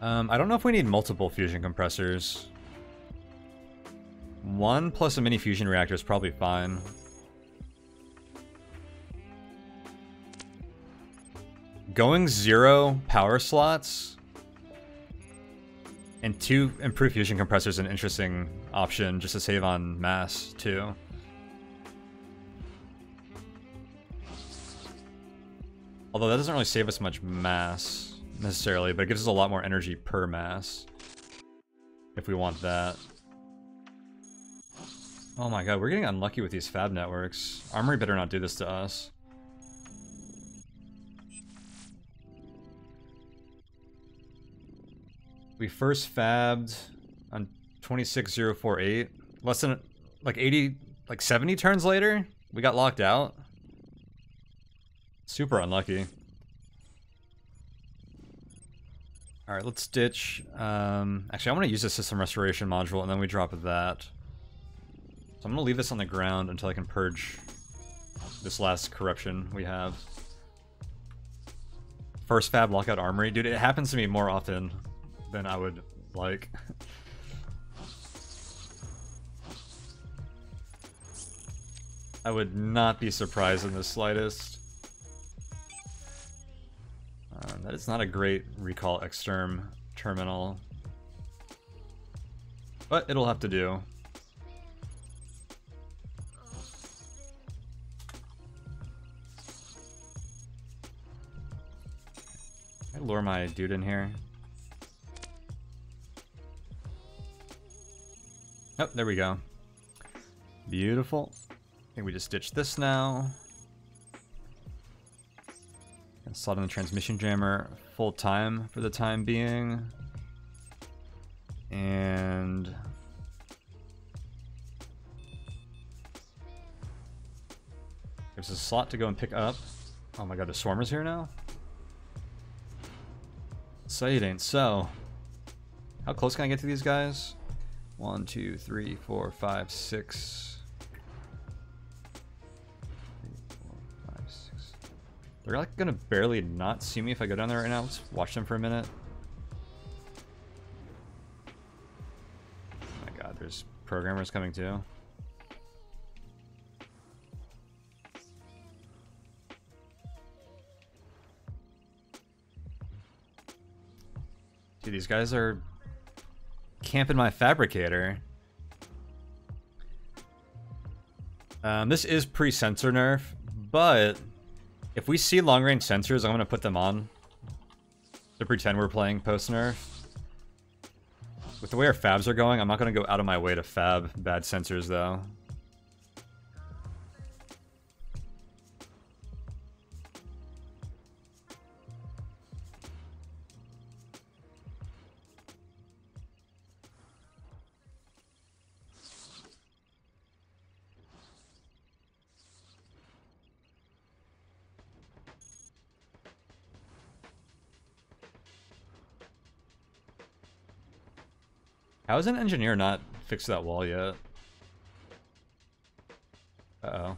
Um, I don't know if we need multiple fusion compressors. One plus a mini fusion reactor is probably fine. Going zero power slots and two improved fusion compressors an interesting option just to save on mass too. Although that doesn't really save us much mass necessarily, but it gives us a lot more energy per mass. If we want that. Oh my god, we're getting unlucky with these fab networks. Armory better not do this to us. We first fabbed on 26048. Less than, like 80, like 70 turns later, we got locked out. Super unlucky. Alright, let's ditch. Um, actually, I want to use the system restoration module, and then we drop that. So I'm going to leave this on the ground until I can purge this last corruption we have. First fab lockout armory. Dude, it happens to me more often than I would like. I would not be surprised in the slightest. Uh, that is not a great recall exterm terminal. But it'll have to do. I lure my dude in here. Oh, there we go. Beautiful. I think we just ditch this now. Installed in the transmission jammer full time for the time being. And there's a slot to go and pick up. Oh my god, the swarmer's here now? Say it ain't so. How close can I get to these guys? One, two, three, four, five, six. They're like gonna barely not see me if I go down there right now. Let's watch them for a minute. Oh my god, there's programmers coming too. Dude, these guys are camping my fabricator. Um, this is pre-sensor nerf, but if we see long-range sensors, I'm going to put them on to pretend we're playing post-nerf. With the way our fabs are going, I'm not going to go out of my way to fab bad sensors, though. How is an engineer not fixed that wall yet? Uh-oh.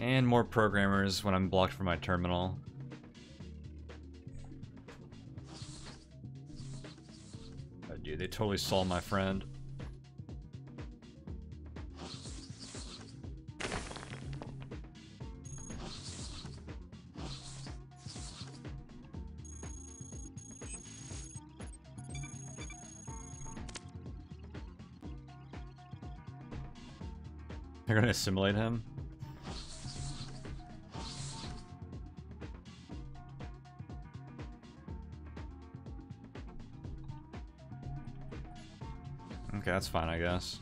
And more programmers when I'm blocked from my terminal. Totally saw my friend. They're gonna assimilate him? That's fine, I guess.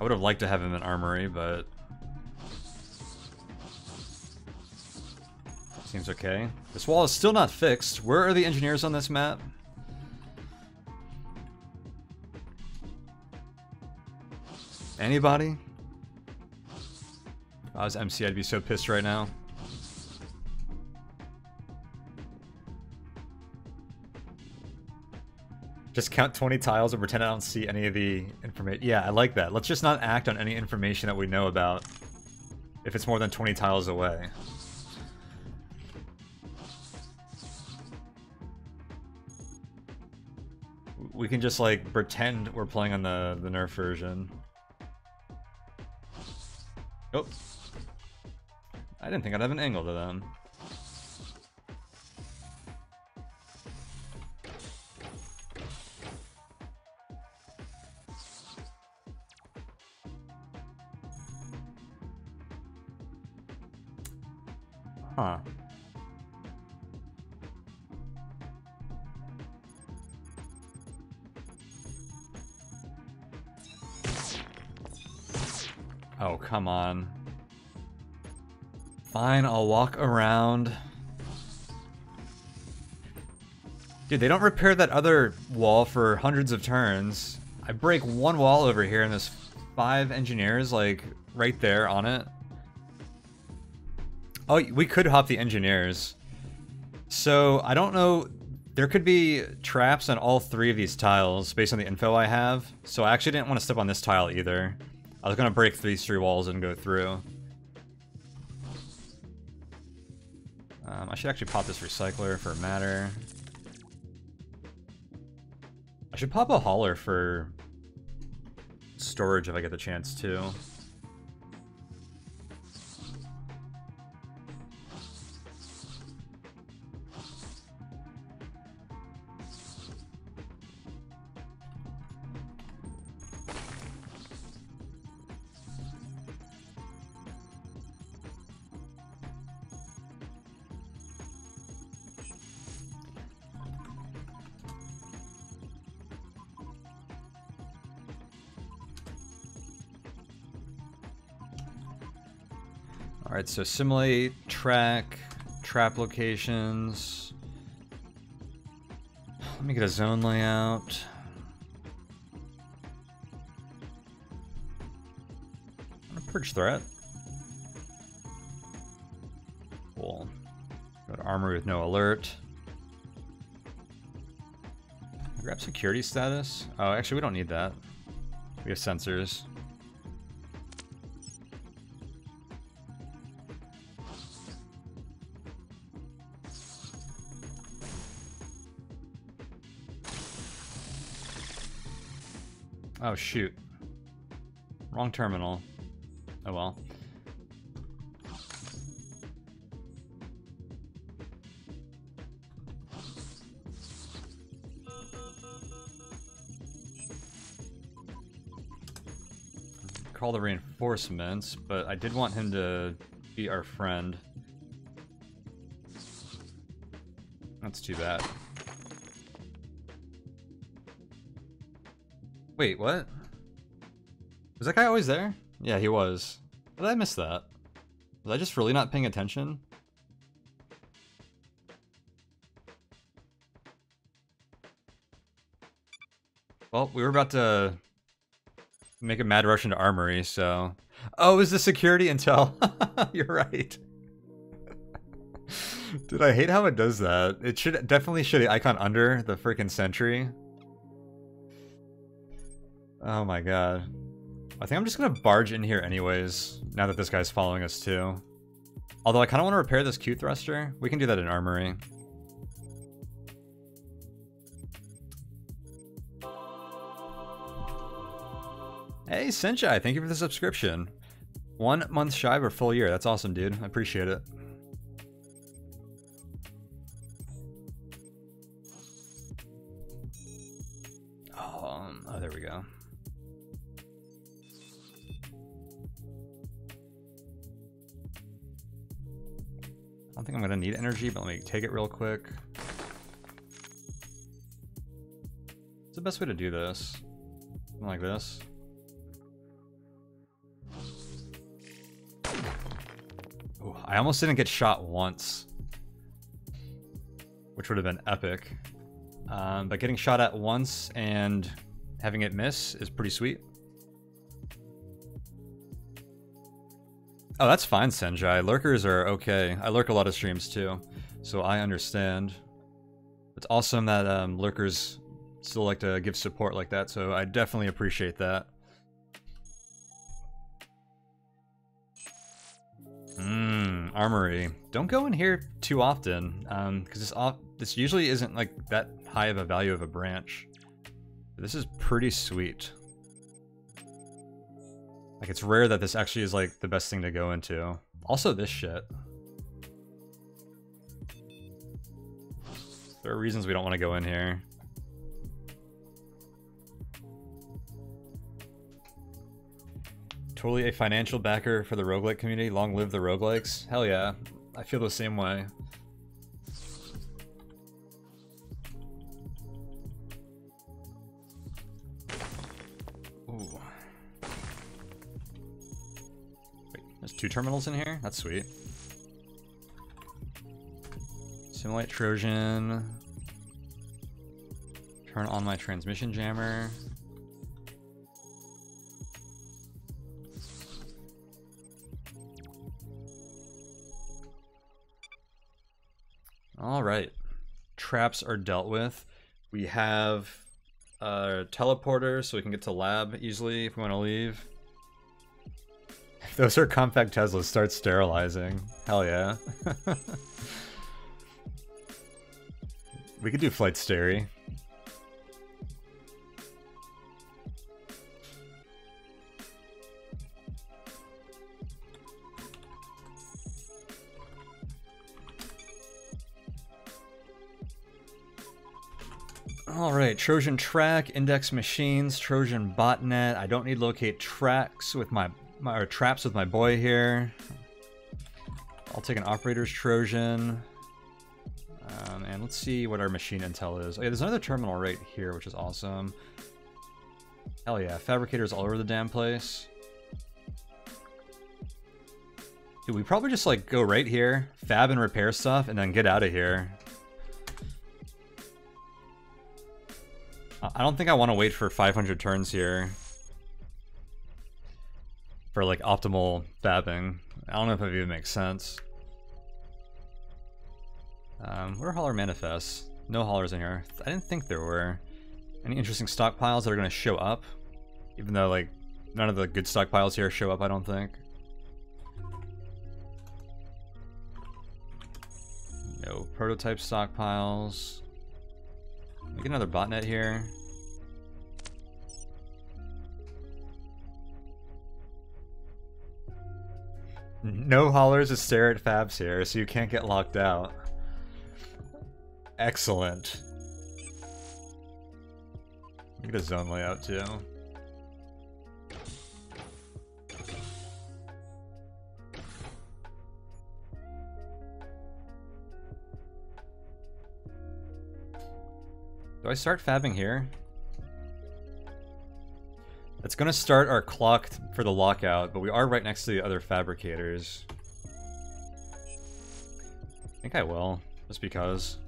I would have liked to have him in armory, but... Seems okay. This wall is still not fixed. Where are the engineers on this map? Anybody? Oh, if I was MC, I'd be so pissed right now. Just count 20 tiles and pretend I don't see any of the information. Yeah, I like that. Let's just not act on any information that we know about if it's more than 20 tiles away. We can just like pretend we're playing on the, the nerf version. Oh. I didn't think I'd have an angle to them. Walk around. Dude, they don't repair that other wall for hundreds of turns. I break one wall over here and there's five engineers, like, right there on it. Oh, we could hop the engineers. So, I don't know... There could be traps on all three of these tiles, based on the info I have. So I actually didn't want to step on this tile either. I was gonna break these three walls and go through. Should actually pop this recycler for matter. I should pop a hauler for storage if I get the chance to. Alright, so simulate, track, trap locations. Let me get a zone layout. Purge threat. Cool. Go to armory with no alert. Grab security status. Oh, actually, we don't need that. We have sensors. Oh, shoot. Wrong terminal. Oh well. Call the reinforcements, but I did want him to be our friend. That's too bad. Wait, what? Was that guy always there? Yeah, he was. Did I miss that? Was I just really not paying attention? Well, we were about to make a mad rush into armory, so... Oh, is the security intel? (laughs) You're right. (laughs) Dude, I hate how it does that. It should definitely show the icon under the freaking sentry. Oh my god. I think I'm just gonna barge in here anyways, now that this guy's following us too. Although I kind of want to repair this Q thruster. We can do that in armory. Hey, Senchai, thank you for the subscription. One month shy of a full year. That's awesome, dude. I appreciate it. Think I'm gonna need energy, but let me take it real quick. What's the best way to do this? Something like this. Ooh, I almost didn't get shot once. Which would have been epic. Um, but getting shot at once and having it miss is pretty sweet. Oh, that's fine, Senjai. Lurkers are okay. I lurk a lot of streams too, so I understand. It's awesome that um, lurkers still like to give support like that, so I definitely appreciate that. Mmm, armory. Don't go in here too often, um, because this off this usually isn't like that high of a value of a branch. This is pretty sweet. Like it's rare that this actually is like the best thing to go into. Also this shit. There are reasons we don't want to go in here. Totally a financial backer for the roguelike community. Long live the roguelikes. Hell yeah. I feel the same way. Two terminals in here? That's sweet. Simulate Trojan. Turn on my transmission jammer. All right. Traps are dealt with. We have a teleporter so we can get to lab easily if we want to leave. If those are compact Teslas, start sterilizing. Hell yeah. (laughs) we could do flight steri. All right, Trojan track, index machines, Trojan botnet. I don't need locate tracks with my, my or traps with my boy here. I'll take an operator's Trojan. Um, and let's see what our machine intel is. Yeah, there's another terminal right here, which is awesome. Hell yeah, fabricators all over the damn place. Dude, we probably just like go right here, fab and repair stuff, and then get out of here. I don't think I want to wait for 500 turns here. For like optimal fabbing. I don't know if it even makes sense. Um, where are hauler manifests? No haulers in here. I didn't think there were. Any interesting stockpiles that are going to show up? Even though like none of the good stockpiles here show up, I don't think. No prototype stockpiles. Make another botnet here. No haulers to stare at fabs here, so you can't get locked out. Excellent. Get a zone layout too. Do I start fabbing here? It's gonna start our clock for the lockout, but we are right next to the other fabricators. I think I will, just because.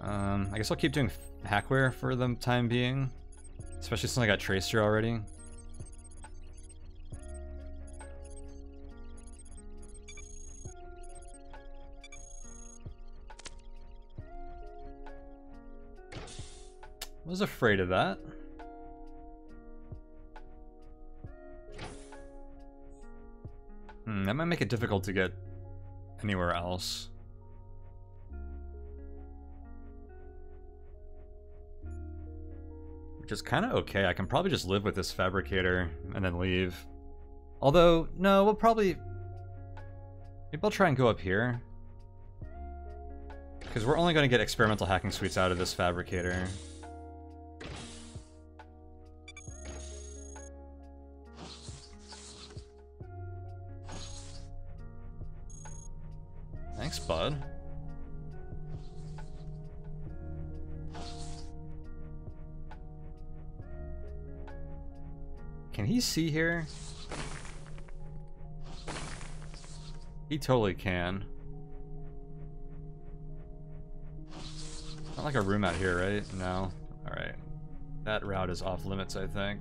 Um, I guess I'll keep doing hackware for the time being. Especially since I got Tracer already. Was afraid of that. Hmm, that might make it difficult to get anywhere else. Which is kind of okay. I can probably just live with this fabricator and then leave. Although, no, we'll probably... Maybe I'll try and go up here. Because we're only going to get experimental hacking suites out of this fabricator. Thanks. Can he see here? He totally can. Not like a room out here, right? No. Alright. That route is off limits, I think.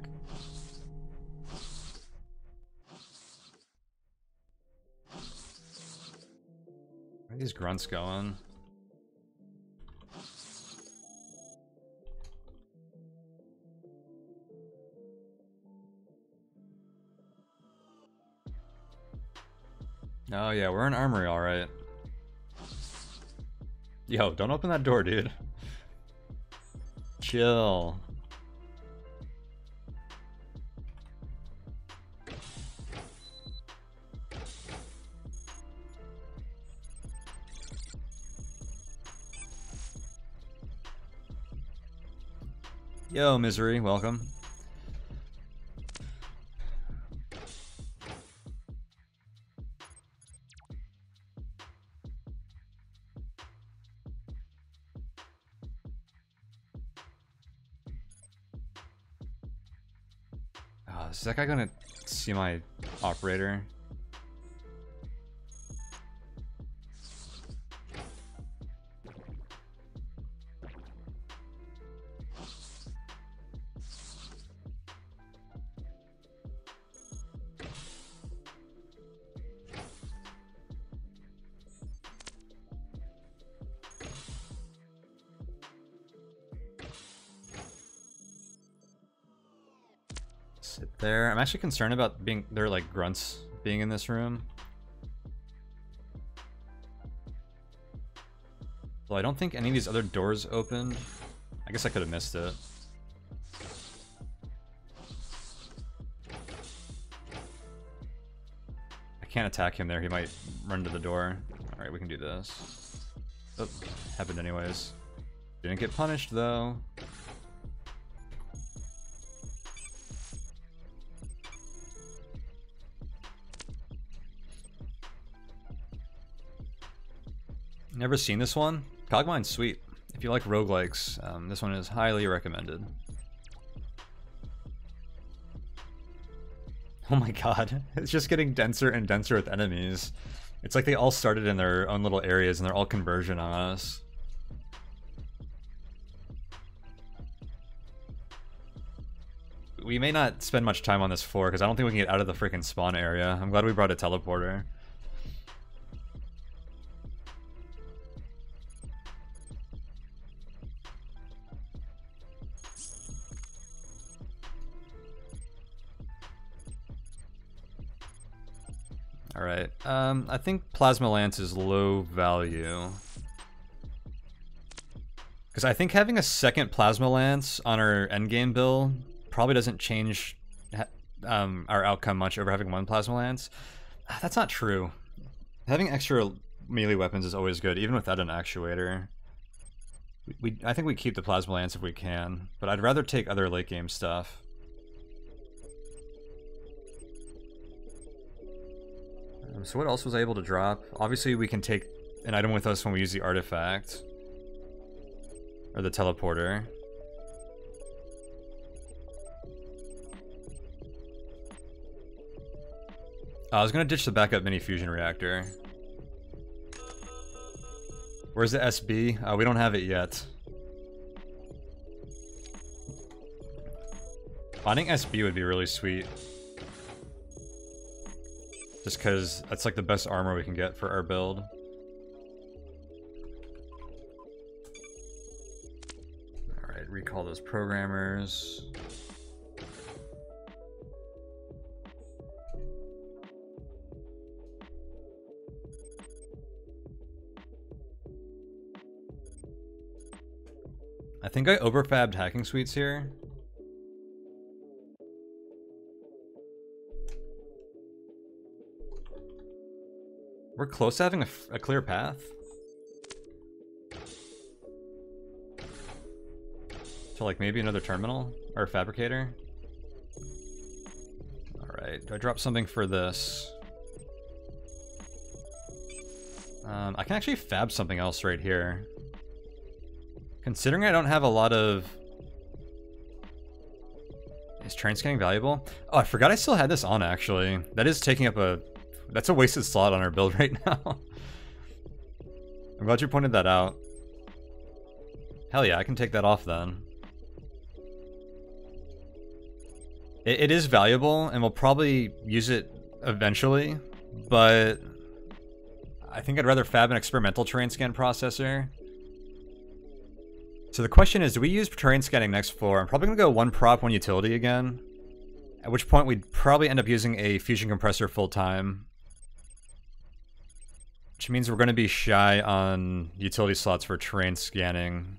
These grunts going? Oh yeah, we're in armory alright. Yo, don't open that door, dude. Chill. Yo, Misery, welcome. Uh, is that guy gonna see my operator? Actually concerned about being there like grunts being in this room. Well, I don't think any of these other doors opened. I guess I could have missed it. I can't attack him there. He might run to the door. Alright, we can do this. Oh, happened anyways. Didn't get punished though. Never seen this one? Cogmind's sweet. If you like roguelikes, um, this one is highly recommended. Oh my god, (laughs) it's just getting denser and denser with enemies. It's like they all started in their own little areas and they're all conversion on us. We may not spend much time on this floor because I don't think we can get out of the freaking spawn area. I'm glad we brought a teleporter. Alright, um, I think Plasma Lance is low value. Because I think having a second Plasma Lance on our endgame build probably doesn't change um, our outcome much over having one Plasma Lance. Ah, that's not true. Having extra melee weapons is always good, even without an actuator. We, we, I think we keep the Plasma Lance if we can, but I'd rather take other late game stuff. Um, so what else was I able to drop? Obviously we can take an item with us when we use the artifact. Or the teleporter. Uh, I was gonna ditch the backup mini fusion reactor. Where's the SB? Uh, we don't have it yet. Finding SB would be really sweet. Just because that's like the best armor we can get for our build. Alright, recall those programmers. I think I overfabbed hacking suites here. We're close to having a, a clear path. To like maybe another terminal or fabricator. Alright, do I drop something for this? Um, I can actually fab something else right here. Considering I don't have a lot of... Is terrain scanning valuable? Oh, I forgot I still had this on, actually. That is taking up a... That's a wasted slot on our build (laughs) right now. I'm glad you pointed that out. Hell yeah, I can take that off then. It, it is valuable, and we'll probably use it eventually, but... I think I'd rather fab an experimental terrain scan processor so the question is, do we use terrain scanning next floor? I'm probably going to go one prop, one utility again. At which point we'd probably end up using a fusion compressor full time. Which means we're going to be shy on utility slots for terrain scanning.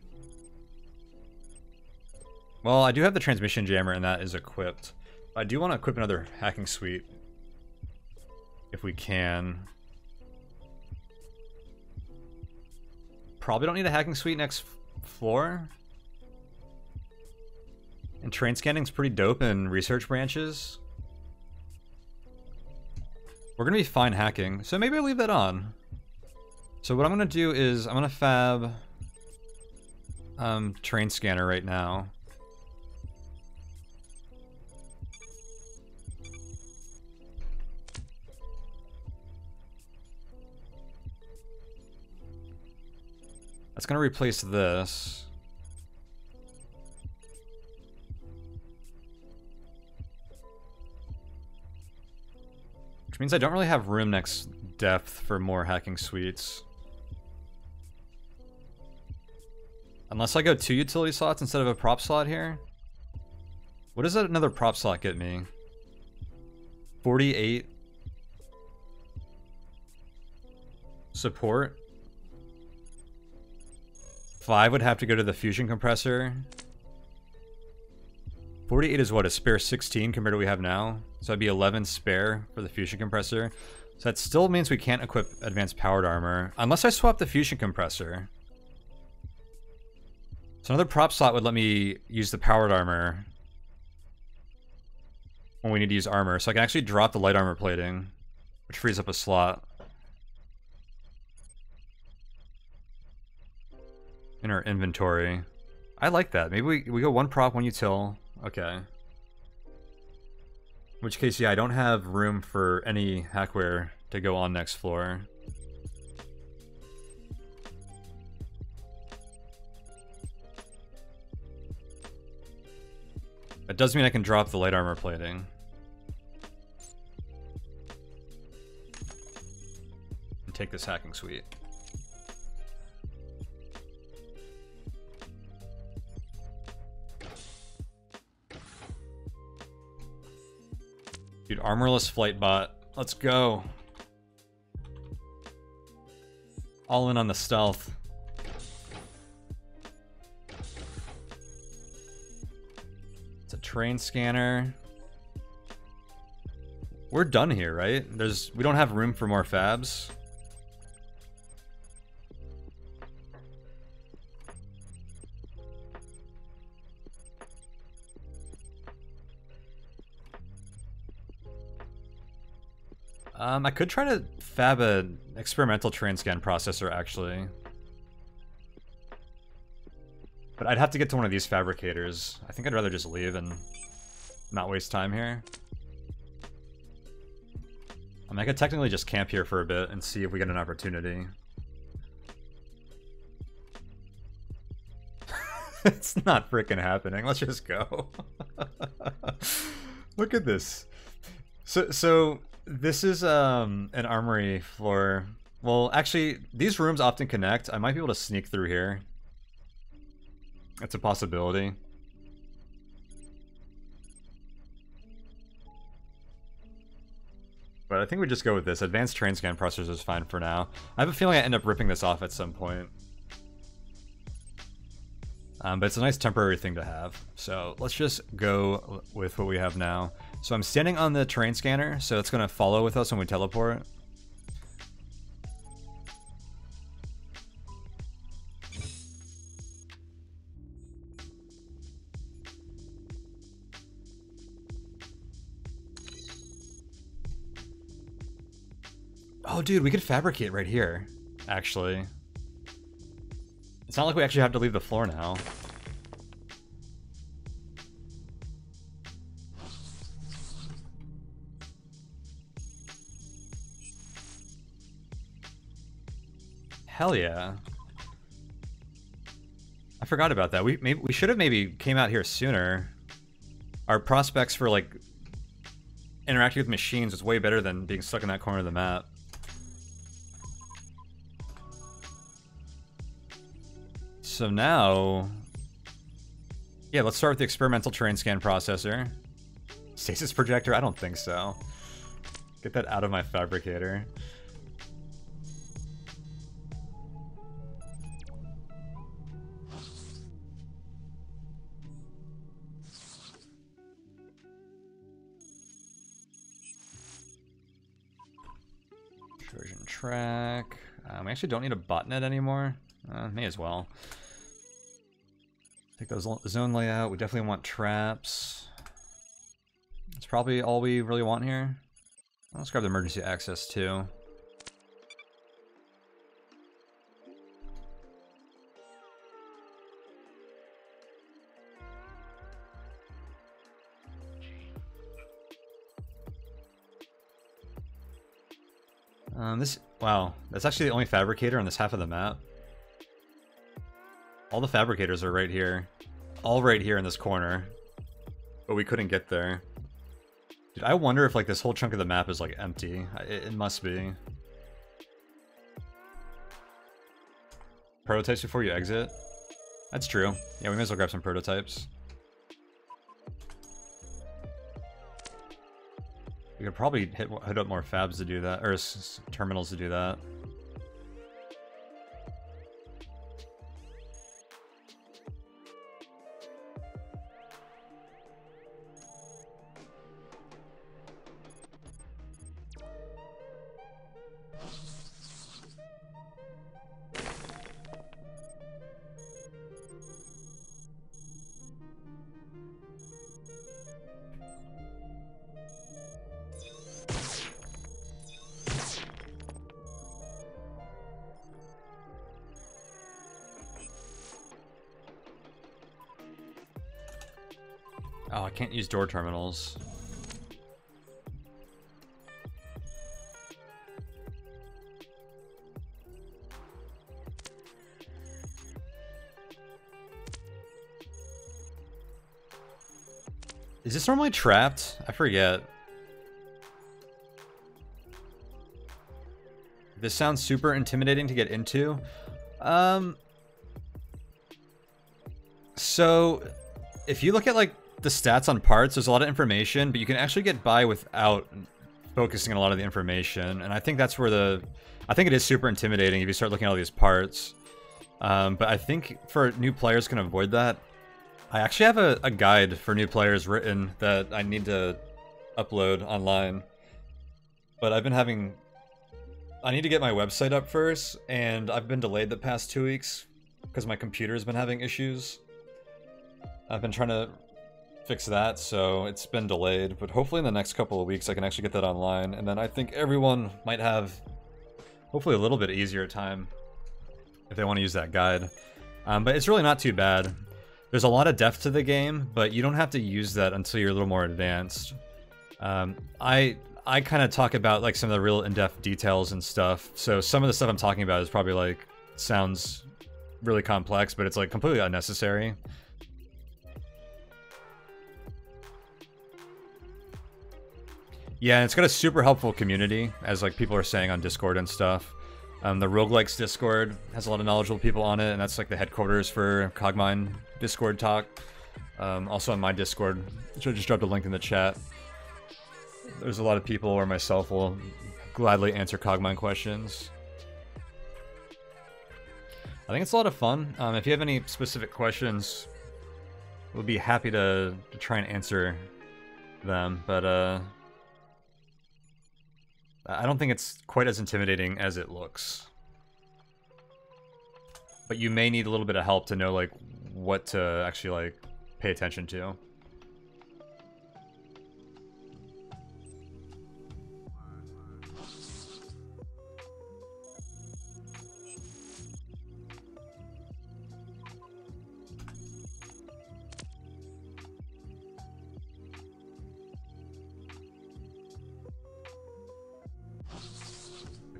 Well, I do have the transmission jammer and that is equipped. I do want to equip another hacking suite. If we can. Probably don't need a hacking suite next floor. And terrain is pretty dope in research branches. We're gonna be fine hacking, so maybe I'll leave that on. So what I'm gonna do is I'm gonna fab um, terrain scanner right now. That's to replace this. Which means I don't really have room next depth for more hacking suites. Unless I go two utility slots instead of a prop slot here. What does that another prop slot get me? 48 support. Five would have to go to the fusion compressor. 48 is what, a spare 16 compared to what we have now? So that'd be 11 spare for the fusion compressor. So that still means we can't equip advanced powered armor, unless I swap the fusion compressor. So another prop slot would let me use the powered armor when we need to use armor. So I can actually drop the light armor plating, which frees up a slot. in our inventory. I like that. Maybe we, we go one prop, one util. Okay. In which case, yeah, I don't have room for any hackware to go on next floor. It does mean I can drop the light armor plating. And take this hacking suite. Dude, armorless flight bot. Let's go. All in on the stealth. It's a terrain scanner. We're done here, right? There's we don't have room for more fabs. Um, I could try to fab an experimental terrain scan processor, actually. But I'd have to get to one of these fabricators. I think I'd rather just leave and not waste time here. I mean, I could technically just camp here for a bit and see if we get an opportunity. (laughs) it's not freaking happening. Let's just go. (laughs) Look at this. So so this is um an armory floor. Well, actually, these rooms often connect. I might be able to sneak through here. That's a possibility. But I think we just go with this. Advanced terrain scan processors is fine for now. I have a feeling I end up ripping this off at some point. Um, but it's a nice temporary thing to have. So let's just go with what we have now. So I'm standing on the terrain scanner, so it's going to follow with us when we teleport. Oh, dude, we could fabricate right here, actually. It's not like we actually have to leave the floor now. Hell yeah. I forgot about that. We maybe we should have maybe came out here sooner. Our prospects for like interacting with machines is way better than being stuck in that corner of the map. So now... Yeah, let's start with the experimental terrain scan processor. Stasis projector? I don't think so. Get that out of my fabricator. Trojan track. Um, we actually don't need a botnet anymore. Uh, may as well. Take those zone layout. We definitely want traps. That's probably all we really want here. Let's grab the emergency access too. Um, this, wow, that's actually the only fabricator on this half of the map. All the fabricators are right here. All right here in this corner. But we couldn't get there. Dude, I wonder if like this whole chunk of the map is like empty. It, it must be. Prototypes before you exit? That's true. Yeah, we may as well grab some prototypes. We could probably hit, hit up more fabs to do that, or terminals to do that. Door terminals. Is this normally trapped? I forget. This sounds super intimidating to get into. Um, so, if you look at like the stats on parts, there's a lot of information, but you can actually get by without focusing on a lot of the information. And I think that's where the... I think it is super intimidating if you start looking at all these parts. Um, but I think for new players can avoid that. I actually have a, a guide for new players written that I need to upload online. But I've been having... I need to get my website up first, and I've been delayed the past two weeks because my computer's been having issues. I've been trying to fix that, so it's been delayed. But hopefully in the next couple of weeks I can actually get that online, and then I think everyone might have hopefully a little bit easier time if they want to use that guide. Um, but it's really not too bad. There's a lot of depth to the game, but you don't have to use that until you're a little more advanced. Um, I I kind of talk about like some of the real in-depth details and stuff. So some of the stuff I'm talking about is probably like sounds really complex, but it's like completely unnecessary. Yeah, it's got a super helpful community, as like people are saying on Discord and stuff. Um, the Roguelikes Discord has a lot of knowledgeable people on it, and that's like the headquarters for Cogmind Discord talk. Um, also on my Discord, which I just dropped a link in the chat. There's a lot of people, or myself, will gladly answer Cogmind questions. I think it's a lot of fun. Um, if you have any specific questions, we'll be happy to, to try and answer them. But uh, I don't think it's quite as intimidating as it looks. But you may need a little bit of help to know like what to actually like pay attention to.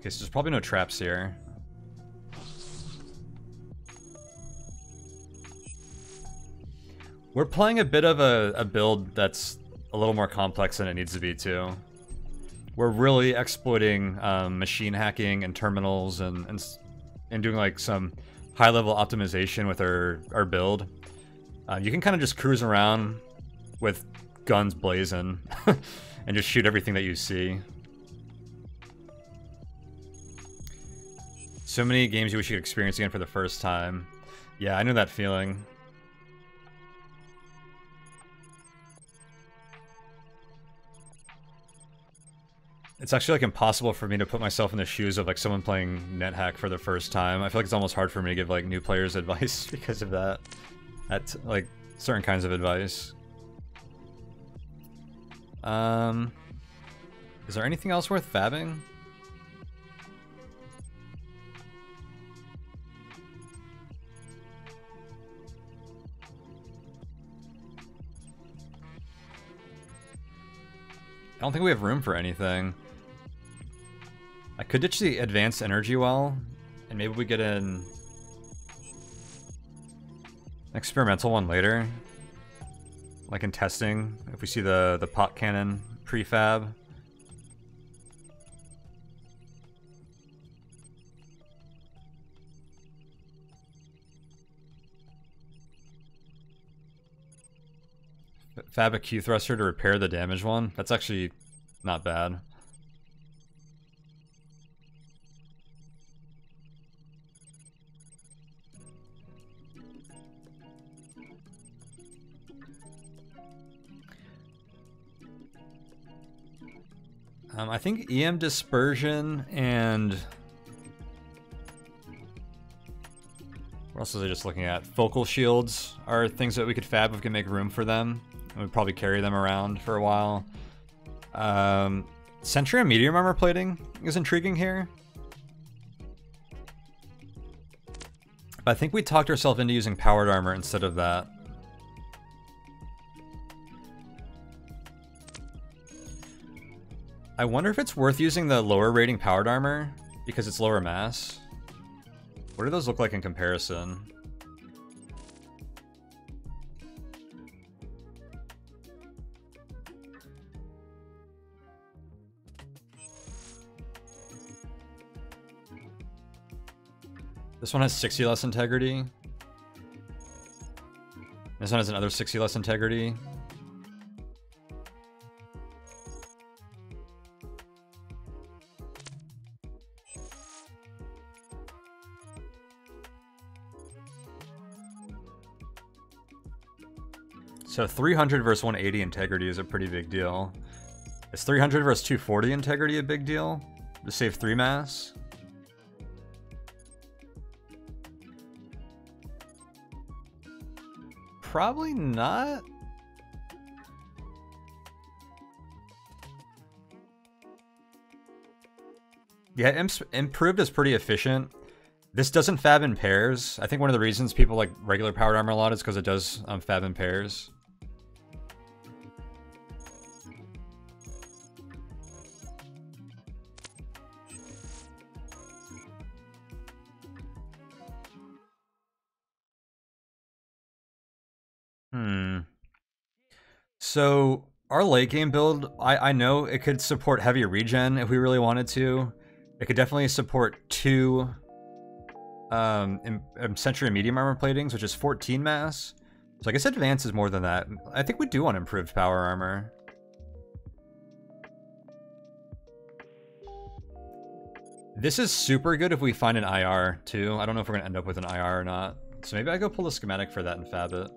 Okay, so there's probably no traps here. We're playing a bit of a, a build that's a little more complex than it needs to be, too. We're really exploiting um, machine hacking and terminals and, and, and doing like some high-level optimization with our, our build. Uh, you can kind of just cruise around with guns blazing (laughs) and just shoot everything that you see. So many games you wish you could experience again for the first time. Yeah, I know that feeling. It's actually like impossible for me to put myself in the shoes of like someone playing NetHack for the first time. I feel like it's almost hard for me to give like new players (laughs) advice because of that. At like certain kinds of advice. Um, is there anything else worth fabbing? I don't think we have room for anything. I could ditch the advanced energy well, and maybe we get an experimental one later. Like in testing, if we see the, the pot cannon prefab. Fab a Q thruster to repair the damaged one. That's actually not bad. Um, I think EM dispersion and what else was I just looking at? Focal shields are things that we could fab if we can make room for them. We'd probably carry them around for a while. Um, Centrium Medium Armor Plating is intriguing here. But I think we talked ourselves into using Powered Armor instead of that. I wonder if it's worth using the lower rating Powered Armor because it's lower mass. What do those look like in comparison? This one has 60 less integrity. This one has another 60 less integrity. So 300 versus 180 integrity is a pretty big deal. Is 300 versus 240 integrity a big deal? To save 3 mass? Probably not. Yeah, improved is pretty efficient. This doesn't fab in pairs. I think one of the reasons people like regular powered armor a lot is because it does um, fab in pairs. Hmm. So our late game build, I, I know it could support heavy regen if we really wanted to. It could definitely support two um, in, in Centrium medium armor platings, which is 14 mass. So I guess advance is more than that. I think we do want improved power armor. This is super good if we find an IR too. I don't know if we're gonna end up with an IR or not. So maybe I go pull the schematic for that and fab it.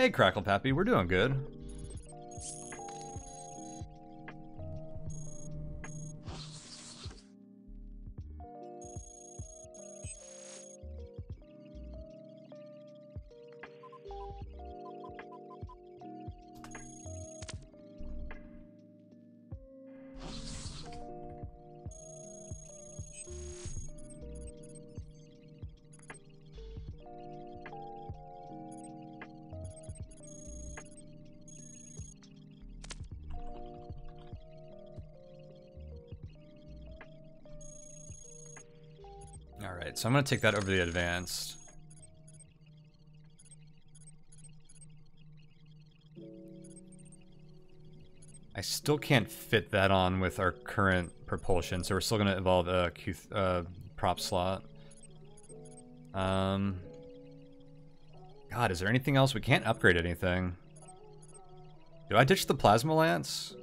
Hey Crackle Pappy, we're doing good. Alright, so I'm going to take that over the advanced. I still can't fit that on with our current propulsion, so we're still going to evolve a Q uh, prop slot. Um, God, is there anything else? We can't upgrade anything. Do I ditch the Plasma Lance?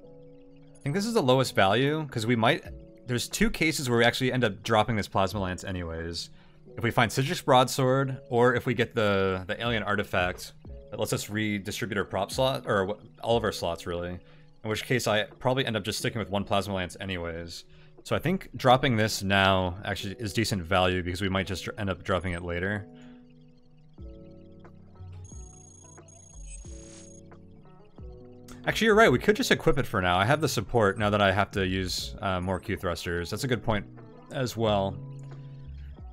I think this is the lowest value, because we might there's two cases where we actually end up dropping this Plasma Lance anyways. If we find Sigix Broadsword, or if we get the, the alien artifact that lets us redistribute our prop slot, or all of our slots really. In which case I probably end up just sticking with one Plasma Lance anyways. So I think dropping this now actually is decent value because we might just end up dropping it later. Actually, you're right. We could just equip it for now. I have the support now that I have to use uh, more Q thrusters. That's a good point as well.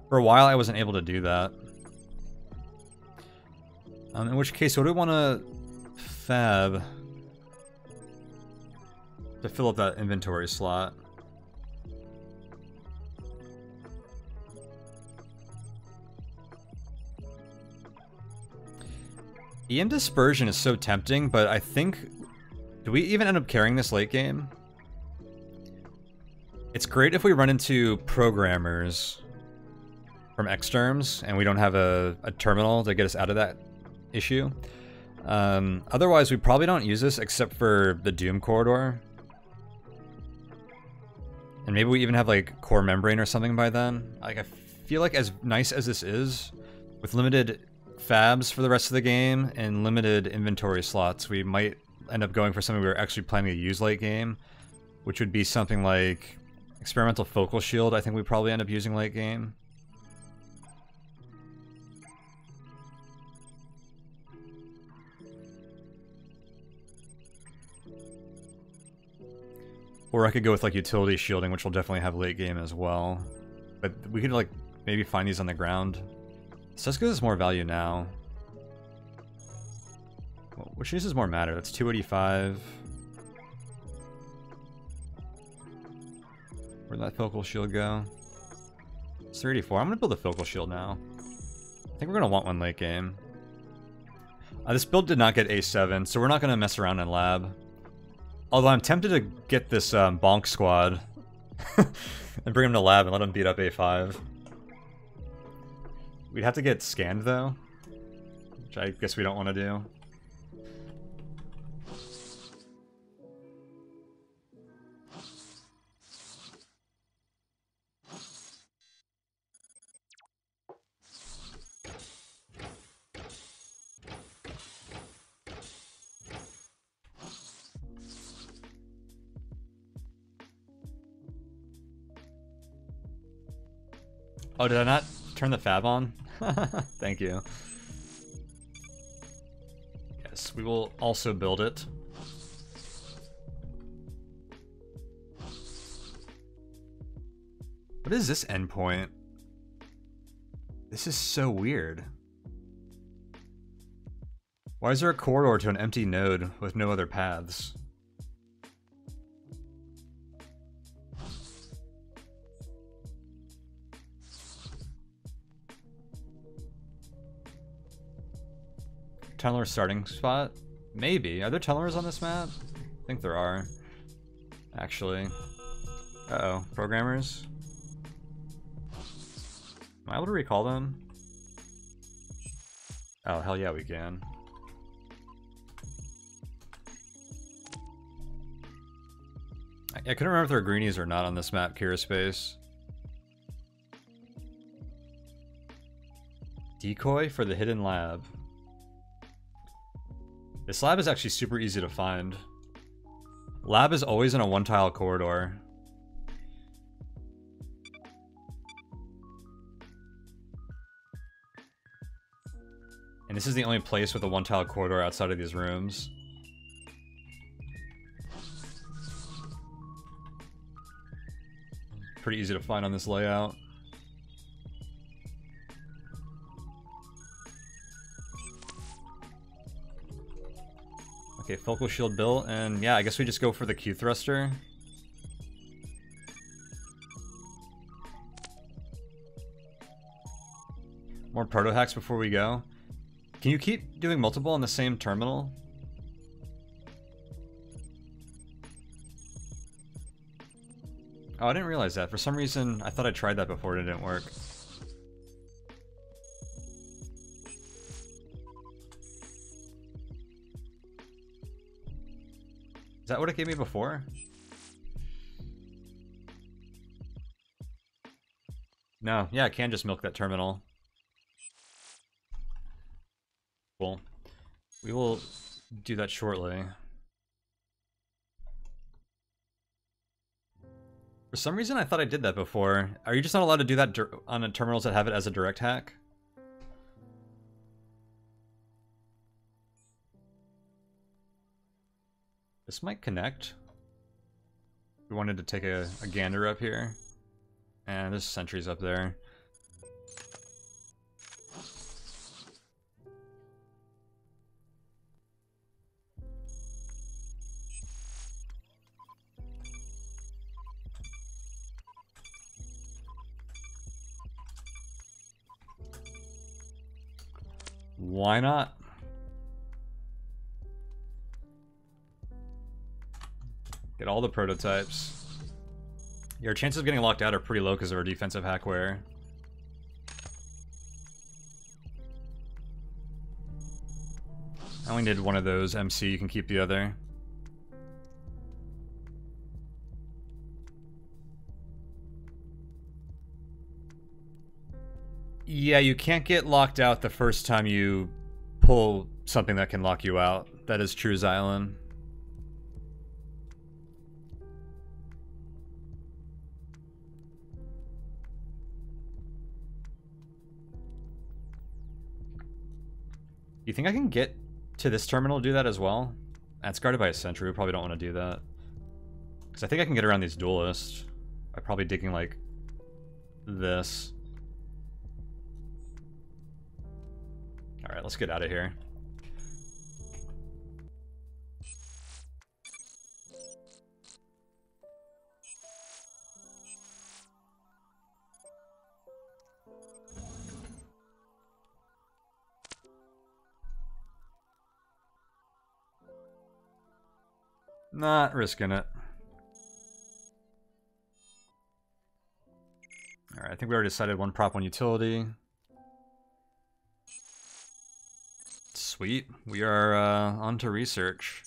For a while, I wasn't able to do that. Um, in which case, what do we want to fab to fill up that inventory slot? EM Dispersion is so tempting, but I think do we even end up carrying this late game? It's great if we run into programmers from exterms and we don't have a, a terminal to get us out of that issue. Um, otherwise, we probably don't use this except for the Doom corridor. And maybe we even have like core membrane or something by then. Like I feel like as nice as this is, with limited fabs for the rest of the game and limited inventory slots, we might end up going for something we were actually planning to use late game, which would be something like experimental focal shield. I think we probably end up using late game. Or I could go with like utility shielding, which will definitely have late game as well. But we could like maybe find these on the ground. Cisco has more value now. Well, which uses more matter? That's 285. Where'd that focal shield go? It's 384. I'm gonna build a focal shield now. I think we're gonna want one late game. Uh, this build did not get A7, so we're not gonna mess around in lab. Although I'm tempted to get this um, bonk squad (laughs) and bring him to lab and let him beat up A5. We'd have to get scanned though, which I guess we don't want to do. Oh, did I not turn the fab on? (laughs) Thank you. Yes, we will also build it. What is this endpoint? This is so weird. Why is there a corridor to an empty node with no other paths? Tunneler starting spot? Maybe. Are there tunnelers on this map? I think there are. Actually. Uh-oh. Programmers? Am I able to recall them? Oh, hell yeah, we can. I, I couldn't remember if there are greenies or not on this map, Kira Space. Decoy for the hidden lab. This lab is actually super easy to find. Lab is always in a one-tile corridor. And this is the only place with a one-tile corridor outside of these rooms. Pretty easy to find on this layout. Okay, focal shield built, and yeah, I guess we just go for the Q thruster. More proto hacks before we go. Can you keep doing multiple on the same terminal? Oh, I didn't realize that. For some reason, I thought I tried that before and it didn't work. That what it gave me before? No, yeah, I can just milk that terminal. Cool. We will do that shortly. For some reason, I thought I did that before. Are you just not allowed to do that on terminals that have it as a direct hack? This might connect. We wanted to take a, a gander up here. And there's sentries up there. Why not? Get all the prototypes. Your chances of getting locked out are pretty low because of our defensive hackware. I only did one of those MC, you can keep the other. Yeah, you can't get locked out the first time you pull something that can lock you out. That is true, Xylan. You think I can get to this terminal to do that as well? That's guarded by a sentry. We probably don't want to do that. Because I think I can get around these duelists by probably digging, like, this. Alright, let's get out of here. Not risking it. Alright, I think we already decided one prop, one utility. Sweet. We are uh, on to research.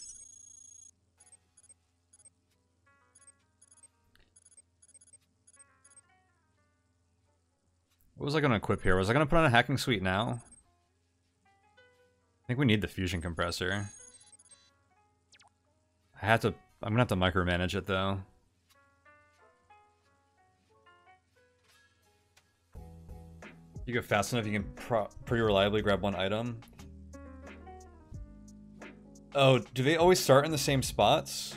What was I going to equip here? Was I going to put on a hacking suite now? I think we need the fusion compressor. I have to, I'm gonna have to micromanage it though. You go fast enough, you can pretty reliably grab one item. Oh, do they always start in the same spots?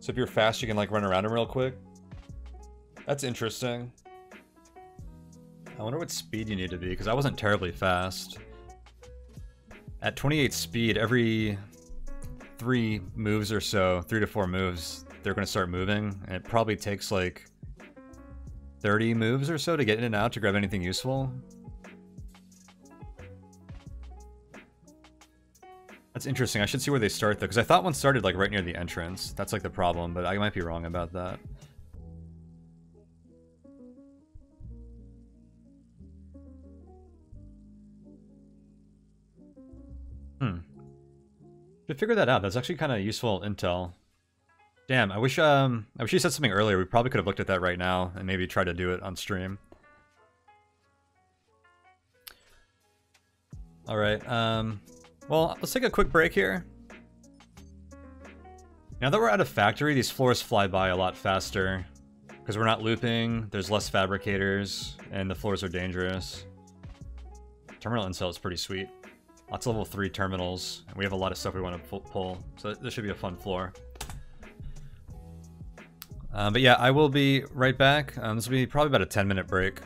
So if you're fast, you can like run around them real quick? That's interesting. I wonder what speed you need to be, because I wasn't terribly fast. At 28 speed, every three moves or so, three to four moves, they're going to start moving. And it probably takes like 30 moves or so to get in and out to grab anything useful. That's interesting. I should see where they start though, because I thought one started like right near the entrance. That's like the problem, but I might be wrong about that. Should figure that out. That's actually kind of useful intel. Damn, I wish um I wish you said something earlier. We probably could have looked at that right now and maybe try to do it on stream. All right. Um well, let's take a quick break here. Now that we're out of factory, these floors fly by a lot faster because we're not looping, there's less fabricators, and the floors are dangerous. Terminal intel is pretty sweet. Lots of level 3 terminals, and we have a lot of stuff we want to pull, so this should be a fun floor. Um, but yeah, I will be right back. Um, this will be probably about a 10 minute break.